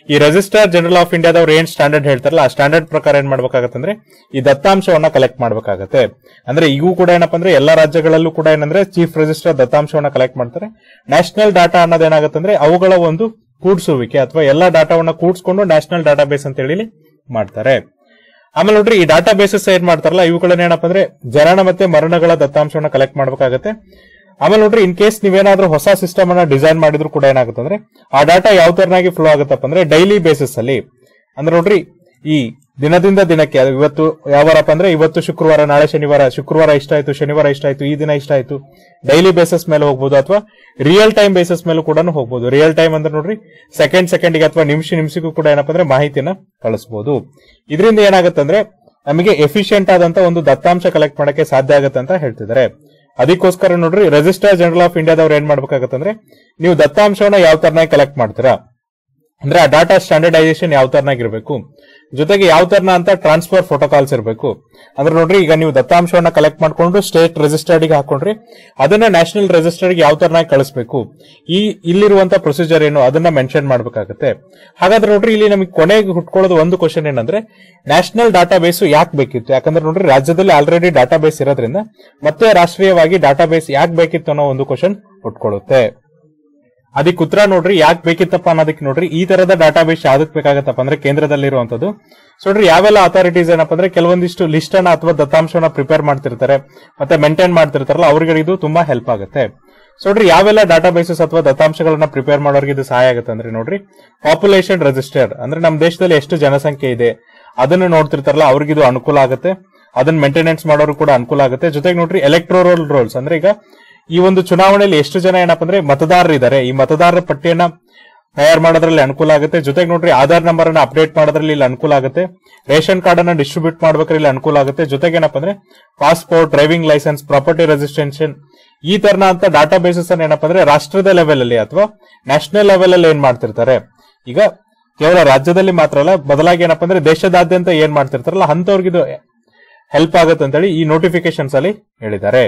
ಈ ರಿಜಿಸ್ಟರ್ ಜನರಲ್ ಆಫ್ ಇಂಡಿಯಾದವ್ರು ಏನ್ ಸ್ಟ್ಯಾಂಡರ್ಡ್ ಹೇಳ್ತಾರಲ್ಲ, ಆ ಸ್ಟ್ಯಾಂಡರ್ಡ್ ಪ್ರಕಾರ ಏನ್ ಮಾಡ್ಬೇಕಾಗತ್ತಂದ್ರೆ, ಈ ದತ್ತಾಂಶವನ್ನ ಕಲೆಕ್ಟ್ ಮಾಡ್ಬೇಕಾಗತ್ತೆ. ಅಂದ್ರೆ ಇವು ಕೂಡ ಏನಪ್ಪ ಅಂದ್ರೆ, ಎಲ್ಲಾ ರಾಜ್ಯಗಳಲ್ಲೂ ಕೂಡ ಏನಂದ್ರೆ ಚೀಫ್ ರಿಜಿಸ್ಟರ್ ದತ್ತಾಂಶವನ್ನ ಕಲೆಕ್ಟ್ ಮಾಡ್ತಾರೆ. ನ್ಯಾಷನಲ್ ಡಾಟಾ ಅನ್ನೋದೇನಾಗುತ್ತೆ ಅಂದ್ರೆ ಅವುಗಳ ಒಂದು ಕೂಡ್ಸುವಿಕೆ ಅಥವಾ ಎಲ್ಲಾ ಡಾಟಾವನ್ನ ಕೂಡ್ಸ್ಕೊಂಡು ನ್ಯಾಷನಲ್ ಡಾಟಾ ಬೇಸ್ ಅಂತ ಹೇಳಿ ಮಾಡ್ತಾರೆ. ಆಮೇಲೆ ನೋಡ್ರಿ, ಈ ಡಾಟಾ ಬೇಸಸ್ ಏನ್ ಮಾಡ್ತಾರಲ್ಲ, ಇವುಗಳನ್ನ ಏನಪ್ಪ ಅಂದ್ರೆ, ಜನನ ಮತ್ತೆ ಮರಣಗಳ ದತ್ತಾಂಶವನ್ನ ಕಲೆಕ್ಟ್ ಮಾಡ್ಬೇಕಾಗತ್ತೆ. ಆಮೇಲೆ ನೋಡ್ರಿ ಇನ್ ಕೇಸ್ ನೀವೇನಾದ್ರೂ ಹೊಸ ಸಿಸ್ಟಮ್ ಅನ್ನ ಡಿಸೈನ್ ಮಾಡಿದ್ರು ಕೂಡ ಏನಾಗುತ್ತೆ ಅಂದ್ರೆ, ಆ ಡಾಟಾ ಯಾವ ತರನಾಗಿ ಫ್ಲೋ ಆಗುತ್ತಪ್ಪ ಅಂದ್ರೆ ಡೈಲಿ ಬೇಸಿಸ್ ಅಲ್ಲಿ. ಅಂದ್ರೆ ನೋಡ್ರಿ, ಈ ದಿನದಿಂದ ದಿನಕ್ಕೆ ಇವತ್ತು ಯಾವಾರಪ್ಪ ಅಂದ್ರೆ, ಇವತ್ತು ಶುಕ್ರವಾರ, ನಾಳೆ ಶನಿವಾರ, ಶುಕ್ರವಾರ ಇಷ್ಟ ಆಯ್ತು, ಶನಿವಾರ ಇಷ್ಟ ಆಯ್ತು, ಈ ದಿನ ಇಷ್ಟ ಆಯ್ತು ಡೈಲಿ ಬೇಸಿಸ್ ಮೇಲೆ ಹೋಗ್ಬೋದು ಅಥವಾ ರಿಯಲ್ ಟೈಮ್ ಬೇಸಿಸ್ ಮೇಲೂ ಕೂಡ ಹೋಗ್ಬೋದು. ರಿಯಲ್ ಟೈಮ್ ಅಂದ್ರೆ ನೋಡ್ರಿ ಸೆಕೆಂಡ್ ಸೆಕೆಂಡ್ಗೆ ಅಥವಾ ನಿಮಿಷ ನಿಮಿಷಕ್ಕೂ ಕೂಡ ಏನಪ್ಪ ಅಂದ್ರೆ ಮಾಹಿತಿನ ಕಳಿಸಬಹುದು ಇದರಿಂದ ಏನಾಗುತ್ತೆ ಅಂದ್ರೆ, ನಮಗೆ ಎಫಿಷಿಯಂಟ್ ಆದಂತ ಒಂದು ದತ್ತಾಂಶ ಕಲೆಕ್ಟ್ ಮಾಡಕ್ಕೆ ಸಾಧ್ಯ ಆಗುತ್ತೆ ಅಂತ ಹೇಳ್ತಿದ್ದಾರೆ. ಅದಕ್ಕೋಸ್ಕರ ನೋಡ್ರಿ ರಿಜಿಸ್ಟರ್ ಜನರಲ್ ಆಫ್ ಇಂಡಿಯಾದವ್ರು ಏನ್ ಮಾಡ್ಬೇಕಾಗತ್ತಂದ್ರೆ, ನೀವು ದತ್ತಾಂಶವನ್ನ ಯಾವ ತರನಾಗಿ ಕಲೆಕ್ಟ್ ಮಾಡ್ತೀರಾ? ಅಂದ್ರೆ ಆ ಡಾಟಾ ಸ್ಟ್ಯಾಂಡರ್ಡೈಸೇಷನ್ ಯಾವ ತರನಾಗಿರ್ಬೇಕು ಜೊತೆಗೆ ಯಾವ ತರನ ಅಂತ ಟ್ರಾನ್ಸ್ಫರ್ ಪ್ರೋಟೋಕಾಲ್ಸ್ ಇರಬೇಕು. ಅಂದ್ರೆ ನೋಡ್ರಿ, ಈಗ ನೀವು ದತ್ತಾಂಶವನ್ನ ಕಲೆಕ್ಟ್ ಮಾಡ್ಕೊಂಡು ಸ್ಟೇಟ್ ರಿಜಿಸ್ಟರ್ಡ್ಗೆ ಹಾಕೊಂಡ್ರಿ, ಅದನ್ನ ನ್ಯಾಷನಲ್ ರಿಜಿಸ್ಟರ್ಗೆ ಯಾವ ತರನಾಗಿ ಕಳಿಸ್ಬೇಕು. ಈ, ಇಲ್ಲಿರುವಂತ ಪ್ರೊಸೀಜರ್ ಏನು, ಅದನ್ನ ಮೆನ್ಷನ್ ಮಾಡಬೇಕಾಗುತ್ತೆ. ಹಾಗಾದ್ರೆ ನೋಡ್ರಿ, ಇಲ್ಲಿ ನಮಗೆ ಕೊನೆಗೆ ಹುಟ್ಕೊಳ್ಳೋದು ಒಂದು ಕ್ವಶನ್ ಏನಂದ್ರೆ ನ್ಯಾಷನಲ್ ಡಾಟಾ ಬೇಸ್ ಯಾಕೆ ಬೇಕಿತ್ತು? ಯಾಕಂದ್ರೆ ನೋಡ್ರಿ, ರಾಜ್ಯದಲ್ಲಿ ಆಲ್ರೆಡಿ ಡಾಟಾ ಬೇಸ್ ಇರೋದ್ರಿಂದ ಮತ್ತೆ ರಾಷ್ಟ್ರೀಯವಾಗಿ ಡಾಟಾ ಬೇಸ್ ಯಾಕೆ ಬೇಕಿತ್ತು ಅನ್ನೋ ಒಂದು ಕ್ವಶನ್ ಹುಟ್ಕೊಳ್ಳುತ್ತೆ ಅದಕ್ಕೆ ಉತ್ತರ ನೋಡ್ರಿ, ಯಾಕೆ ಬೇಕಿತ್ತಪ್ಪ ಅನ್ನೋದಕ್ಕೆ ನೋಡ್ರಿ. ಈ ತರದ ಡಾಟಾ ಬೇಸ್ ಯಾವ್ದಕ್ ಬೇಕಾಗತ್ತಪ್ಪ ಅಂದ್ರೆ ಕೇಂದ್ರದಲ್ಲಿರುವಂತದ್ದು ಸೊ ನೋಡ್ರಿ ಯಾವೆಲ್ಲ ಅಥಾರಿಟೀಸ್ ಏನಪ್ಪ ಅಂದ್ರೆ ಕೆಲವೊಂದಿಷ್ಟು ಲಿಸ್ಟ್ ಅನ್ನ ಅಥವಾ ದತ್ತಾಂಶವನ್ನ ಪ್ರಿಪೇರ್ ಮಾಡ್ತಿರ್ತಾರೆ, ಮತ್ತೆ ಮೇಂಟೈನ್ ಮಾಡ್ತಿರ್ತಾರಲ್ಲ, ಅವ್ರಿಗೆ ಇದು ತುಂಬಾ ಹೆಲ್ಪ್ ಆಗುತ್ತೆ. ಸೊ ನೋಡ್ರಿ ಯಾವೆಲ್ಲ ಡಾಟಾ ಬೇಸಸ್ ಅಥವಾ ದತ್ತಾಂಶಗಳನ್ನ ಪ್ರಿಪೇರ್ ಮಾಡೋರಿಗೆ ಇದು ಸಹಾಯ ಆಗುತ್ತೆ ಅಂದ್ರೆ ನೋಡ್ರಿ. ಪಾಪ್ಯುಲೇಷನ್ ರಿಜಿಸ್ಟರ್ ಅಂದ್ರೆ ನಮ್ಮ ದೇಶದಲ್ಲಿ ಎಷ್ಟು ಜನಸಂಖ್ಯೆ ಇದೆ, ಅದನ್ನ ನೋಡ್ತಿರ್ತಾರಲ್ಲ, ಅವ್ರಿಗೆ ಇದು ಅನುಕೂಲ ಆಗುತ್ತೆ. ಅದನ್ನ ಮೇಂಟೆನೆನ್ಸ್ ಮಾಡೋರು ಕೂಡ ಅನುಕೂಲ ಆಗುತ್ತೆ. ಜೊತೆಗೆ ನೋಡ್ರಿ ಎಲೆಕ್ಟ್ರೋರಲ್ ರೋಲ್ಸ್ ಅಂದ್ರೆ ಈಗ ಈ ಒಂದು ಚುನಾವಣೆಯಲ್ಲಿ ಎಷ್ಟು ಜನ ಏನಪ್ಪ ಅಂದ್ರೆ ಮತದಾರರು ಇದ್ದಾರೆ. ಈ ಮತದಾರರ ಪಟ್ಟಿಯನ್ನ ತಯಾರು ಮಾಡೋದ್ರಲ್ಲಿ ಅನುಕೂಲ ಆಗುತ್ತೆ. ಜೊತೆಗೆ ನೋಡ್ರಿ, ಆಧಾರ್ ನಂಬರ್ ಅನ್ನ ಅಪ್ಡೇಟ್ ಮಾಡೋದ್ರಲ್ಲಿ ಇಲ್ಲಿ ಅನುಕೂಲ ಆಗುತ್ತೆ. ರೇಷನ್ ಕಾರ್ಡ್ ಅನ್ನ ಡಿಸ್ಟ್ರಿಬ್ಯೂಟ್ ಮಾಡ್ಬೇಕಾದ್ರೆ ಇಲ್ಲಿ ಅನುಕೂಲ ಆಗುತ್ತೆ. ಜೊತೆಗೆ ಏನಪ್ಪ ಅಂದ್ರೆ passport driving licence property registration ಈ ತರನ ಅಂತ ಡಾಟಾ ಬೇಸಸ್ ಅನ್ನ ಏನಪ್ಪ ಅಂದ್ರೆ ರಾಷ್ಟ್ರದ ಲೆವೆಲ್ ಅಲ್ಲಿ ಅಥವಾ ನ್ಯಾಷನಲ್ ಲೆವೆಲ್ ಅಲ್ಲಿ ಏನ್ ಮಾಡ್ತಿರ್ತಾರೆ. ಈಗ ಕೇವಲ ರಾಜ್ಯದಲ್ಲಿ ಮಾತ್ರ ಅಲ್ಲ, ಬದಲಾಗಿ ಏನಪ್ಪ ಅಂದ್ರೆ ದೇಶದಾದ್ಯಂತ ಏನ್ ಮಾಡ್ತಿರ್ತಾರಲ್ಲ ಅಂತವ್ರಿಗೆ ಇದು ಹೆಲ್ಪ್ ಆಗುತ್ತೆ ಅಂತೇಳಿ ಈ ನೋಟಿಫಿಕೇಶನ್ಸ್ ಅಲ್ಲಿ ಹೇಳಿದ್ದಾರೆ.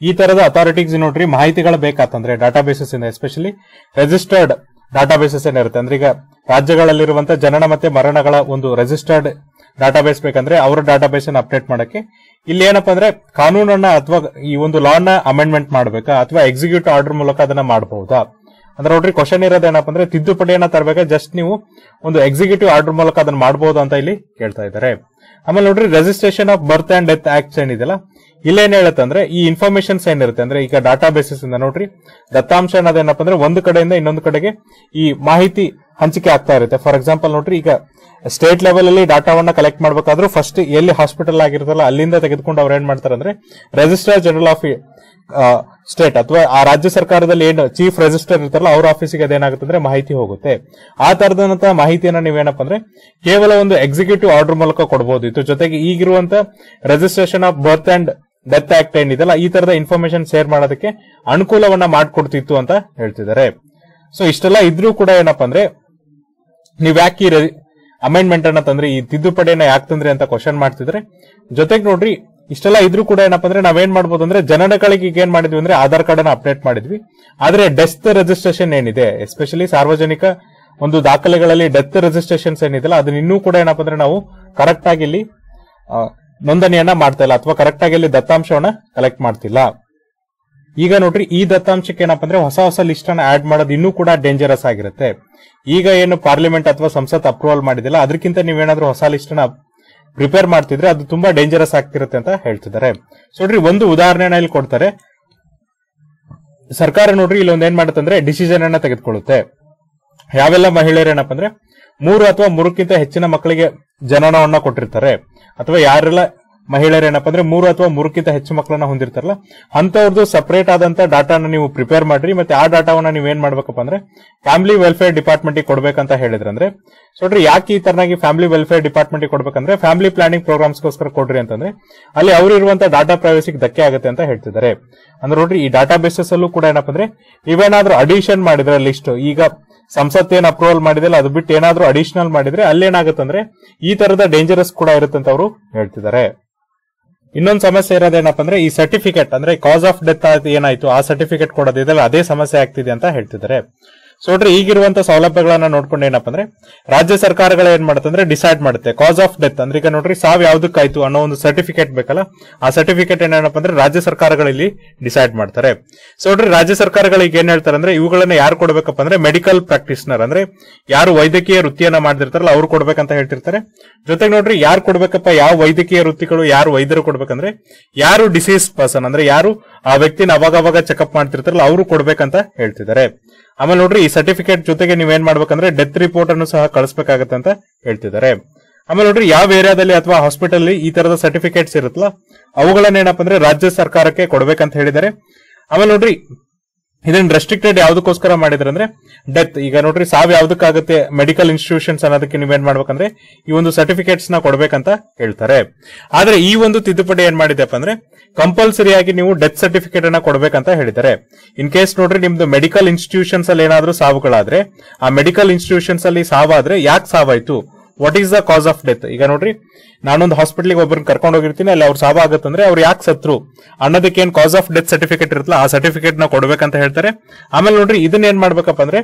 ಈ ತರದ ಅಥಾರಿಟೀಸ್ ನೋಡ್ರಿ, ಮಾಹಿತಿಗಳು ಬೇಕಾತಂದ್ರೆ ಡಾಟಾ ಬೇಸಸ್ ಇಂದ ಎಸ್ಪೆಷಲಿ ರೆಜಿಸ್ಟರ್ಡ್ ಡಾಟಾ ಬೇಸಸ್ ಏನಿರುತ್ತೆ ಅಂದ್ರೆ ಈಗ ರಾಜ್ಯಗಳಲ್ಲಿರುವಂತಹ ಜನನ ಮತ್ತೆ ಮರಣಗಳ ಒಂದು ರೆಜಿಸ್ಟರ್ಡ್ ಡಾಟಾ ಬೇಸ್ ಬೇಕಂದ್ರೆ ಅವರ ಡಾಟಾ ಬೇಸ್ ಅಪ್ಡೇಟ್ ಮಾಡಕ್ಕೆ. ಇಲ್ಲಿ ಏನಪ್ಪ ಅಂದ್ರೆ ಕಾನೂನನ್ನ ಅಥವಾ ಈ ಒಂದು ಲಾ ನ ಅಮೆಂಡ್ಮೆಂಟ್ ಮಾಡಬೇಕಾ? ಅಥವಾ ಎಕ್ಸಿಕ್ಯೂಟಿವ್ ಆರ್ಡರ್ ಮೂಲಕ ಅದನ್ನ ಮಾಡಬಹುದಾ ಅಂದ್ರೆ ನೋಡ್ರಿ ಕ್ವಶನ್ ಇರೋದೇನಪ್ಪ ಅಂದ್ರೆ ತಿದ್ದುಪಡಿಯನ್ನ ತರಬೇಕಾ? ಜಸ್ಟ್ ನೀವು ಒಂದು ಎಕ್ಸಿಕ್ಯೂಟಿವ್ ಆರ್ಡರ್ ಮೂಲಕ ಅದನ್ನ ಮಾಡಬಹುದು ಅಂತ ಇಲ್ಲಿ ಕೇಳ್ತಾ ಇದ್ದಾರೆ. ಆಮೇಲೆ ನೋಡ್ರಿ registration of birth and death act ಏನಿದೆಯಲ್ಲ ಇಲ್ಲೇನ್ ಹೇಳುತ್ತೆ ಅಂದ್ರೆ ಈ ಇನ್ಫಾರ್ಮೇಶನ್ಸ್ ಏನಿರುತ್ತೆ ಅಂದ್ರೆ ಈಗ ಡಾಟಾ ಇಂದ ನೋಡ್ರಿ. ದತ್ತಾಂಶ ಅನ್ನೋದೇನಪ್ಪ ಅಂದ್ರೆ ಒಂದು ಕಡೆಯಿಂದ ಇನ್ನೊಂದು ಕಡೆಗೆ ಈ ಮಾಹಿತಿ ಹಂಚಿಕೆ ಆಗ್ತಾ ಇರುತ್ತೆ. ಫಾರ್ ಎಕ್ಸಾಂಪಲ್ ನೋಡ್ರಿ, ಈಗ ಸ್ಟೇಟ್ ಲೆವೆಲ್ ಅಲ್ಲಿ ಡಾಟಾವನ್ನ ಕಲೆಕ್ಟ್ ಮಾಡಬೇಕಾದ್ರೂ ಫಸ್ಟ್ ಎಲ್ಲಿ ಹಾಸ್ಪಿಟಲ್ ಆಗಿರುತ್ತಲ್ಲ ಅಲ್ಲಿಂದ ತೆಗೆದುಕೊಂಡು ಅವ್ರು ಏನ್ ಮಾಡ್ತಾರೆ ಅಂದ್ರೆ ರಿಜಿಸ್ಟರ್ ಜನರಲ್ ಆಫ್ ಸ್ಟೇಟ್ ಅಥವಾ ಆ ರಾಜ್ಯ ಸರ್ಕಾರದಲ್ಲಿ ಏನು ಚೀಫ್ ರೆಜಿಸ್ಟರ್ ಇರ್ತಾರಲ್ಲ ಅವ್ರ ಆಫೀಸಿಗೆ ಅದೇನಾಗುತ್ತೆ ಅಂದ್ರೆ ಮಾಹಿತಿ ಹೋಗುತ್ತೆ. ಆ ತರದಂತಹ ಮಾಹಿತಿಯನ್ನ ನೀವೇನಪ್ಪ ಅಂದ್ರೆ ಕೇವಲ ಒಂದು ಎಕ್ಸಿಕ್ಯೂಟಿವ್ ಆರ್ಡರ್ ಮೂಲಕ ಕೊಡಬಹುದು ಇತ್ತು ಜೊತೆಗೆ ಈಗಿರುವಂತ registration of birth and death act ಏನಿದೆಲ್ಲ ಈ ತರದ ಇನ್ಫಾರ್ಮೇಶನ್ ಶೇರ್ ಮಾಡೋದಕ್ಕೆ ಅನುಕೂಲವನ್ನ ಮಾಡಿಕೊಡ್ತಿತ್ತು ಅಂತ ಹೇಳ್ತಿದ್ದಾರೆ. ಸೊ ಇಷ್ಟೆಲ್ಲ ಇದ್ರೂ ಕೂಡ ಏನಪ್ಪಾ ಅಂದ್ರೆ, ನೀವ್ ಯಾಕೆ ಈ ಅಮೆಂಡ್ಮೆಂಟ್ ಅನ್ನ ತಂದ್ರೆ, ಈ ತಿದ್ದುಪಡಿಯನ್ನ ಯಾಕೆ ತಂದ್ರೆ ಅಂತ ಕ್ವಶನ್ ಮಾಡ್ತಿದ್ರೆ, ಜೊತೆಗೆ ನೋಡ್ರಿ, ಇಷ್ಟೆಲ್ಲ ಇದ್ರೂ ಕೂಡ ಏನಪ್ಪಾ ಅಂದ್ರೆ, ನಾವೇನ್ ಮಾಡ್ಬೋದು ಅಂದ್ರೆ, ಜನನಗಳಿಗೆ ಈಗ ಏನ್ ಮಾಡಿದ್ವಿ ಅಂದ್ರೆ, ಆಧಾರ್ ಕಾರ್ಡ್ ಅನ್ನ ಅಪ್ಡೇಟ್ ಮಾಡಿದ್ವಿ. ಆದ್ರೆ ಡೆತ್ ರಿಜಿಸ್ಟ್ರೇಷನ್ ಏನಿದೆ ಎಸ್ಪೆಷಲಿ ಸಾರ್ವಜನಿಕ ಒಂದು ದಾಖಲೆಗಳಲ್ಲಿ ಡೆತ್ ರಿಜಿಸ್ಟ್ರೇಷನ್ಸ್ ಏನಿದೆಲ್ಲ ಅದನ್ನ ಇನ್ನೂ ಕೂಡ ಏನಪ್ಪಾ ಅಂದ್ರೆ ನಾವು ಕರೆಕ್ಟ್ ಆಗಿ ಇಲ್ಲಿ ನೋಂದಣಿಯನ್ನ ಮಾಡ್ತಾ ಇಲ್ಲ ಅಥವಾ ಕರೆಕ್ಟ್ ಆಗಿ ಇಲ್ಲಿ ದತ್ತಾಂಶವನ್ನ ಕಲೆಕ್ಟ್ ಮಾಡ್ತಿಲ್ಲ. ಈಗ ನೋಡ್ರಿ, ಈ ದತ್ತಾಂಶಕ್ಕೆ ಏನಪ್ಪಾ ಅಂದ್ರೆ ಹೊಸ ಹೊಸ ಲಿಸ್ಟ್ ಅನ್ನ ಆಡ್ ಮಾಡೋದು ಇನ್ನೂ ಕೂಡ ಡೇಂಜರಸ್ ಆಗಿರುತ್ತೆ. ಈಗ ಏನು ಪಾರ್ಲಿಮೆಂಟ್ ಅಥವಾ ಸಂಸತ್ ಅಪ್ರೂವಲ್ ಮಾಡಿದಿಲ್ಲ ಅದಕ್ಕಿಂತ ನೀವೇನಾದ್ರೂ ಹೊಸ ಲಿಸ್ಟ್ ಅನ್ನ ಪ್ರಿಪೇರ್ ಮಾಡ್ತಿದ್ರೆ ಅದು ತುಂಬಾ ಡೇಂಜರಸ್ ಆಗ್ತಿರುತ್ತೆ ಅಂತ ಹೇಳ್ತಿದ್ದಾರೆ. ನೋಡ್ರಿ, ಒಂದು ಉದಾಹರಣೆನ ಇಲ್ಲಿ ಕೊಡ್ತಾರೆ. ಸರ್ಕಾರ ನೋಡ್ರಿ ಇಲ್ಲಿ ಒಂದ್ ಏನ್ ಮಾಡುತ್ತೆ ಅಂದ್ರೆ ಡಿಸಿಷನ್ ಅನ್ನ ತೆಗೆದುಕೊಳ್ಳುತ್ತೆ. ಯಾವೆಲ್ಲ ಮಹಿಳೆಯರು ಏನಪ್ಪ ಅಂದ್ರೆ ಮೂರು ಅಥವಾ ಮೂರಕ್ಕಿಂತ ಹೆಚ್ಚಿನ ಮಕ್ಕಳಿಗೆ ಜನನವನ್ನ ಕೊಟ್ಟಿರ್ತಾರೆ. ಅಥವಾ ಯಾರೆಲ್ಲ ಮಹಿಳೆಯರು ಏನಪ್ಪ ಅಂದ್ರೆ ಮೂರು ಅಥವಾ ಮೂರಕ್ಕಿಂತ ಹೆಚ್ಚು ಮಕ್ಕಳನ್ನ ಹೊಂದಿರ್ತಾರಲ್ಲ ಅಂತವ್ರದ್ದು ಸಪರೇಟ್ ಆದಂತ ಡಾಟಾನ ನೀವು ಪ್ರಿಪೇರ್ ಮಾಡ್ರಿ, ಮತ್ತೆ ಆ ಡಾಟಾವನ್ನ ನೀವು ಏನ್ ಮಾಡ್ಬೇಕಪ್ಪ ಅಂದ್ರೆ ಫ್ಯಾಮಿಲಿ ವೆಲ್ಫೇರ್ ಡಿಪಾರ್ಟ್ಮೆಂಟ್ ಕೊಡ್ಬೇಕಂತ ಹೇಳಿದ್ರಂದ್ರೆ ನೋಡ್ರಿ ಯಾಕೆ ಈ ತರನಾಗಿ ಫ್ಯಾಮಿಲಿ ವೆಲ್ಫೇರ್ ಡಿಪಾರ್ಟ್ಮೆಂಟ್ ಕೊಡ್ಬೇಕಂದ್ರೆ ಫ್ಯಾಮಿಲಿ ಪ್ಲಾನಿಂಗ್ ಪ್ರೋಗ್ರಾಮ್ಸ್ಗೋಸ್ಕರ ಕೊಡ್ರಿ ಅಂತಂದ್ರೆ, ಅಲ್ಲಿ ಅವರು ಡಾಟಾ ಪ್ರೈವಸಿಗೆ ಧಕ್ಕೆ ಆಗುತ್ತೆ ಅಂತ ಹೇಳ್ತಿದ್ದಾರೆ. ಅಂದ್ರೆ ನೋಡ್ರಿ ಈ ಡಾಟಾ ಬೇಸಸ್ ಅಲ್ಲೂ ಕೂಡ ಏನಪ್ಪ ಅಂದ್ರೆ ಇವೇನಾದ್ರೂ ಅಡಿಷನ್ ಮಾಡಿದ್ರೆ ಲಿಸ್ಟ್ ಈಗ ಸಂಸತ್ ಏನ್ ಅಪ್ರೂವಲ್ ಮಾಡಿದಿಲ್ಲ, ಅದು ಬಿಟ್ಟು ಏನಾದ್ರೂ ಅಡಿಷನಲ್ ಮಾಡಿದ್ರೆ ಅಲ್ಲೇನಾಗುತ್ತಂದ್ರೆ ಈ ತರದ ಡೇಂಜರಸ್ ಕೂಡ ಇರುತ್ತಂತ ಅವರು ಹೇಳ್ತಿದ್ದಾರೆ. ಇನ್ನೊಂದು ಸಮಸ್ಯೆ ಇರೋದೇನಪ್ಪ ಅಂದ್ರೆ ಈ ಸರ್ಟಿಫಿಕೇಟ್ ಅಂದ್ರೆ ಕಾಸ್ ಆಫ್ ಡೆತ್ ಏನಾಯ್ತು, ಆ ಸರ್ಟಿಫಿಕೇಟ್ ಕೊಡೋದಿದೆಲ್ಲ ಅದೇ ಸಮಸ್ಯೆ ಆಗ್ತಿದೆ ಅಂತ ಹೇಳ್ತಿದ್ದಾರೆ. ಸೊ ನೋಡ್ರಿ ಈಗಿರುವಂತ ಸೌಲಭ್ಯಗಳನ್ನ ನೋಡ್ಕೊಂಡು ಏನಪ್ಪ ಅಂದ್ರೆ, ರಾಜ್ಯ ಸರ್ಕಾರಗಳ ಏನ್ ಮಾಡುತ್ತಂದ್ರೆ ಡಿಸೈಡ್ ಮಾಡುತ್ತೆ. ಕಾಸ್ ಆಫ್ ಡೆತ್ ಅಂದ್ರೆ, ಈಗ ನೋಡ್ರಿ, ಸಾವ್ ಯಾವ್ದಕ್ಕಾಯ್ತು ಅನ್ನೋ ಒಂದು ಸರ್ಟಿಫಿಕೇಟ್ ಬೇಕಲ್ಲ, ಆ ಸರ್ಟಿಫಿಕೇಟ್ ಏನೇನಪ್ಪ ಅಂದ್ರೆ ರಾಜ್ಯ ಸರ್ಕಾರಗಳಲ್ಲಿ ಡಿಸೈಡ್ ಮಾಡ್ತಾರೆ. ಸೊ ನೋಡ್ರಿ ರಾಜ್ಯ ಸರ್ಕಾರಗಳಿಗೆ ಏನ್ ಹೇಳ್ತಾರೆ ಅಂದ್ರೆ, ಇವುಗಳನ್ನ ಯಾರು ಕೊಡ್ಬೇಕಪ್ಪ ಅಂದ್ರೆ ಮೆಡಿಕಲ್ ಪ್ರಾಕ್ಟೀಸ್ನರ್ ಅಂದ್ರೆ, ಯಾರು ವೈದ್ಯಕೀಯ ವೃತ್ತಿಯನ್ನ ಮಾಡಿರ್ತಾರಲ್ಲ ಅವ್ರು ಕೊಡ್ಬೇಕಂತ ಹೇಳ್ತಿರ್ತಾರೆ. ಜೊತೆಗೆ ನೋಡ್ರಿ, ಯಾರು ಕೊಡ್ಬೇಕಪ್ಪ, ಯಾವ ವೈದ್ಯಕೀಯ ವೃತ್ತಿಗಳು ಯಾರು ವೈದ್ಯರು ಕೊಡ್ಬೇಕಂದ್ರೆ, ಯಾರು ಡಿಸೀಸ್ ಪರ್ಸನ್ ಅಂದ್ರೆ, ಯಾರು ಆ ವ್ಯಕ್ತಿನ ಅವಾಗ ಅವಾಗ ಚೆಕಪ್ ಮಾಡ್ತಿರ್ತಾರಲ್ಲ, ಅವರು ಕೊಡ್ಬೇಕಂತ ಹೇಳ್ತಿದ್ದಾರೆ. ಆಮೇಲೆ ನೋಡ್ರಿ, ಈ ಸರ್ಟಿಫಿಕೇಟ್ ಜೊತೆಗೆ ನೀವೇನ್ ಮಾಡ್ಬೇಕಂದ್ರೆ ಡೆತ್ ರಿಪೋರ್ಟ್ ಅನ್ನು ಸಹ ಕಳಿಸ್ಬೇಕಾಗತ್ತೆ ಅಂತ ಹೇಳ್ತಿದ್ದಾರೆ. ಆಮೇಲೆ ನೋಡ್ರಿ, ಯಾವ ಏರಿಯಾದಲ್ಲಿ ಅಥವಾ ಹಾಸ್ಪಿಟಲ್ ಈ ತರದ ಸರ್ಟಿಫಿಕೇಟ್ಸ್ ಇರುತ್ತಲ್ಲ ಅವುಗಳನ್ನ ಏನಪ್ಪ ಅಂದ್ರೆ ರಾಜ್ಯ ಸರ್ಕಾರಕ್ಕೆ ಕೊಡ್ಬೇಕಂತ ಹೇಳಿದ್ದಾರೆ. ಆಮೇಲೆ ನೋಡ್ರಿ ಇದನ್ನ ರೆಸ್ಟ್ರಿಕ್ಟೆಡ್ ಯಾವ್ದಕ್ಕೋಸ್ಕರ ಮಾಡಿದ್ರೆ ಅಂದ್ರೆ ಡೆತ್ ಈಗ ನೋಡ್ರಿ, ಸಾವ್ ಯಾವ್ದಕ್ಕಾಗುತ್ತೆ ಮೆಡಿಕಲ್ ಇನ್ಸ್ಟಿಟ್ಯೂಷನ್ಸ್ ಅನ್ನೋದಕ್ಕೆ ನೀವೇನ್ ಮಾಡ್ಬೇಕಂದ್ರೆ ಈ ಒಂದು ಸರ್ಟಿಫಿಕೇಟ್ಸ್ನ ಕೊಡ್ಬೇಕಂತ ಹೇಳ್ತಾರೆ. ಆದ್ರೆ ಈ ಒಂದು ತಿದ್ದುಪಡಿ ಏನ್ ಮಾಡಿದೆಪ್ಪ ಅಂದ್ರೆ ಕಂಪಲ್ಸರಿ ಆಗಿ ನೀವು ಡೆತ್ ಸರ್ಟಿಫಿಕೇಟ್ ಅನ್ನ ಕೊಡ್ಬೇಕಂತ ಹೇಳಿದ್ದಾರೆ. ಇನ್ ಕೇಸ್ ನೋಡ್ರಿ, ನಿಮ್ದು ಮೆಡಿಕಲ್ ಇನ್ಸ್ಟಿಟ್ಯೂಷನ್ಸ್ ಅಲ್ಲಿ ಏನಾದ್ರೂ ಸಾವುಗಳಾದ್ರೆ, ಆ ಮೆಡಿಕಲ್ ಇನ್ಸ್ಟಿಟ್ಯೂಷನ್ಸ್ ಅಲ್ಲಿ ಸಾವಾದ್ರೆ ಯಾಕೆ ಸಾವಾಯ್ತು? What is the cause of death ಈಗ ನೋಡ್ರಿ, ನಾನೊಂದು ಹಾಸ್ಪಿಟಲ್ಗೆ ಒಬ್ಬರನ್ನ ಕರ್ಕೊಂಡು ಹೋಗಿರ್ತೀನಿ, ಅಲ್ಲಿ ಅವ್ರು ಸಾವ ಆಗುತ್ತಂದ್ರೆ ಅವ್ರು ಯಾಕೆ ಸತ್ರು? ಅನ್ನೋದಕ್ಕೆ ಏನ್ ಕಾಸ್ ಆಫ್ ಡೆತ್ ಸರ್ಟಿಫಿಕೇಟ್ ಇರುತ್ತಲ್ಲ, ಆ ಸರ್ಟಿಫಿಕೇಟ್ನ ಕೊಡ್ಬೇಕಂತ ಹೇಳ್ತಾರೆ. ಆಮೇಲೆ ನೋಡ್ರಿ, ಇದನ್ನ ಏನ್ ಮಾಡ್ಬೇಕಪ್ಪ ಅಂದ್ರೆ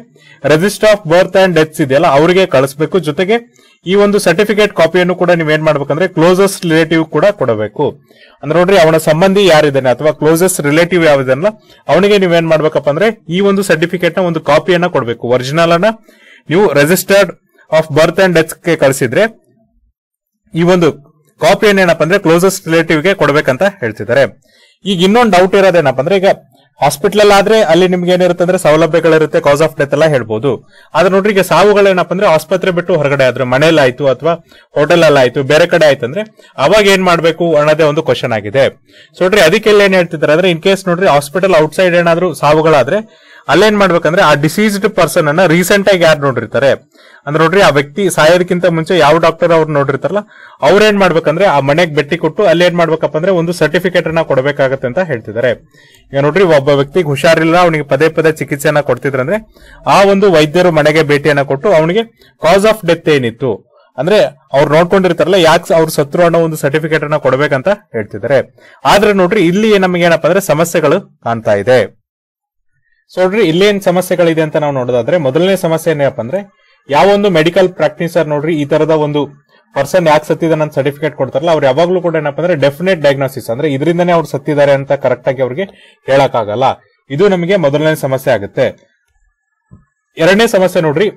register of birth and deaths ಇದೆಯಲ್ಲ, ಅವರಿಗೆ ಕಳಿಸ್ಬೇಕು. ಜೊತೆಗೆ ಈ ಒಂದು ಸರ್ಟಿಫಿಕೇಟ್ ಕಾಪಿಯನ್ನು ಕೂಡ ನೀವ್ ಏನ್ ಮಾಡ್ಬೇಕಂದ್ರೆ ಕ್ಲೋಸೆಸ್ಟ್ ರಿಲೇಟಿವ್ ಕೂಡ ಕೊಡಬೇಕು. ಅಂದ್ರೆ ನೋಡ್ರಿ, ಅವನ ಸಂಬಂಧಿ ಯಾರಿದ್ದಾನೆ ಅಥವಾ ಕ್ಲೋಸೆಸ್ಟ್ ರಿಲೇಟಿವ್ ಯಾವಿದಾನಲ್ಲ ಅವನಿಗೆ ನೀವೇನ್ ಮಾಡ್ಬೇಕಪ್ಪ ಅಂದ್ರೆ, ಈ ಒಂದು ಸರ್ಟಿಫಿಕೇಟ್ನ ಒಂದು ಕಾಪಿಯನ್ನ ಕೊಡಬೇಕು. ಒರಿಜಿನಲ್ ಅನ್ನ ನೀವು ರಿಜಿಸ್ಟರ್ಡ್ ಆಫ್ ಬರ್ತ್ ಅಂಡ್ ಡೆತ್ಗೆ ಕಳಿಸಿದ್ರೆ ಈ ಒಂದು ಕಾಪಿಯನ್ನು ಏನಪ್ಪ ಅಂದ್ರೆ ಕ್ಲೋಸೆಸ್ಟ್ ರಿಲೇಟಿವ್ಗೆ ಕೊಡ್ಬೇಕಂತ ಹೇಳ್ತಿದ್ದಾರೆ. ಈಗ ಇನ್ನೊಂದು ಡೌಟ್ ಇರೋದೇನಪ್ಪ ಅಂದ್ರೆ ಈಗ ಹಾಸ್ಪಿಟಲ್ ಆದ್ರೆ ಅಲ್ಲಿ ನಿಮ್ಗೆ ಏನಿರುತ್ತೆ ಅಂದ್ರೆ ಸೌಲಭ್ಯಗಳಿರುತ್ತೆ ಕಾಸ್ ಆಫ್ ಡೆತ್ ಎಲ್ಲ ಹೇಳ್ಬೋದು. ಆದ್ರೆ ನೋಡ್ರಿ, ಈಗ ಸಾವುಗಳೇನಪ್ಪ ಅಂದ್ರೆ ಆಸ್ಪತ್ರೆ ಬಿಟ್ಟು ಹೊರಗಡೆ ಆದ್ರೆ ಮನೇಲಿ ಆಯ್ತು ಅಥವಾ ಹೋಟೆಲ್ ಅಲ್ಲಿ ಆಯ್ತು, ಬೇರೆ ಕಡೆ ಆಯ್ತು ಅಂದ್ರೆ ಅವಾಗ ಏನ್ ಮಾಡ್ಬೇಕು ಅನ್ನೋದೇ ಒಂದು ಕ್ವಶನ್ ಆಗಿದೆ. ಸೊ ನೋಡ್ರಿ, ಅದಕ್ಕೆಲ್ಲ ಏನ್ ಹೇಳ್ತಿದ್ದಾರೆ ಅಂದ್ರೆ ಇನ್ ಕೇಸ್ ನೋಡ್ರಿ ಹಾಸ್ಪಿಟಲ್ ಔಟ್ಸೈಡ್ ಏನಾದ್ರು ಸಾವುಗಳಾದ್ರೆ ಅಲ್ಲೇನ್ ಮಾಡ್ಬೇಕಂದ್ರೆ ಆ ಡಿಸೀಸ್ಡ್ ಪರ್ಸನ್ ಅನ್ನ ರೀಸೆಂಟ್ ಆಗಿ ಯಾರು ನೋಡಿರ್ತಾರೆ? ಅಂದ್ರೆ ನೋಡ್ರಿ, ಆ ವ್ಯಕ್ತಿ ಸಾಯೋದಕ್ಕಿಂತ ಮುಂಚೆ ಯಾವ ಡಾಕ್ಟರ್ ಅವ್ರು ನೋಡಿರ್ತಾರಲ್ಲ ಅವ್ರೇನ್ ಮಾಡ್ಬೇಕಂದ್ರೆ ಆ ಮನೆಗೆ ಭೇಟಿ ಕೊಟ್ಟು ಅಲ್ಲಿ ಏನ್ ಮಾಡ್ಬೇಕಪ್ಪ ಅಂದ್ರೆ ಒಂದು ಸರ್ಟಿಫಿಕೇಟ್ ಅನ್ನ ಕೊಡಬೇಕಾಗತ್ತೆ ಅಂತ ಹೇಳ್ತಿದ್ದಾರೆ. ಈಗ ನೋಡ್ರಿ, ಒಬ್ಬ ವ್ಯಕ್ತಿಗೆ ಹುಷಾರಿಲ್ಲ, ಅವನಿಗೆ ಪದೇ ಪದೇ ಚಿಕಿತ್ಸೆಯನ್ನ ಕೊಡ್ತಿದ್ರಂದ್ರೆ ಆ ಒಂದು ವೈದ್ಯರು ಮನೆಗೆ ಭೇಟಿಯನ್ನ ಕೊಟ್ಟು ಅವನಿಗೆ ಕಾಸ್ ಆಫ್ ಡೆತ್ ಏನಿತ್ತು? ಅಂದ್ರೆ ಅವ್ರು ನೋಡ್ಕೊಂಡಿರ್ತಾರಲ್ಲ, ಯಾಕೆ ಅವ್ರ ಸತ್ರು ಅನ್ನೋ ಒಂದು ಸರ್ಟಿಫಿಕೇಟ್ ಅನ್ನ ಕೊಡಬೇಕಂತ ಹೇಳ್ತಿದ್ದಾರೆ. ಆದ್ರೆ ನೋಡ್ರಿ, ಇಲ್ಲಿ ನಮಗೆ ಏನಪ್ಪಾ ಅಂದ್ರೆ ಸಮಸ್ಯೆಗಳು ಕಾಣ್ತಾ ಇದೆ. ಸೊ ನೋಡ್ರಿ, ಇಲ್ಲೇನ್ ಸಮಸ್ಯೆಗಳಿದೆ ಅಂತ ನಾವು ನೋಡೋದಾದ್ರೆ, ಮೊದಲನೇ ಸಮಸ್ಯೆ ಏನಪ್ಪ ಅಂದ್ರೆ ಯಾವ ಒಂದು ಮೆಡಿಕಲ್ ಪ್ರಾಕ್ಟೀಸರ್ ನೋಡ್ರಿ, ಈ ತರದ ಒಂದು ಪರ್ಸನ್ ಯಾಕೆ ಸತ್ತಿದಾನೆ ಅಂತ ಸರ್ಟಿಫಿಕೇಟ್ ಕೊಡ್ತಾರಲ್ಲ, ಅವ್ರು ಯಾವಾಗ್ಲೂ ಕೂಡ ಏನಪ್ಪ ಅಂದ್ರೆ ಡೆಫಿನೆಟ್ ಡಯಾಗ್ನೋಸಿಸ್ ಅಂದ್ರೆ ಇದರಿಂದನೇ ಅವ್ರು ಸತ್ತಿದ್ದಾರೆ ಅಂತ ಕರೆಕ್ಟ್ ಆಗಿ ಅವ್ರಿಗೆ ಹೇಳಕ್ಕಾಗಲ್ಲ. ಇದು ನಮಗೆ ಮೊದಲನೇ ಸಮಸ್ಯೆ ಆಗುತ್ತೆ. ಎರಡನೇ ಸಮಸ್ಯೆ ನೋಡ್ರಿ,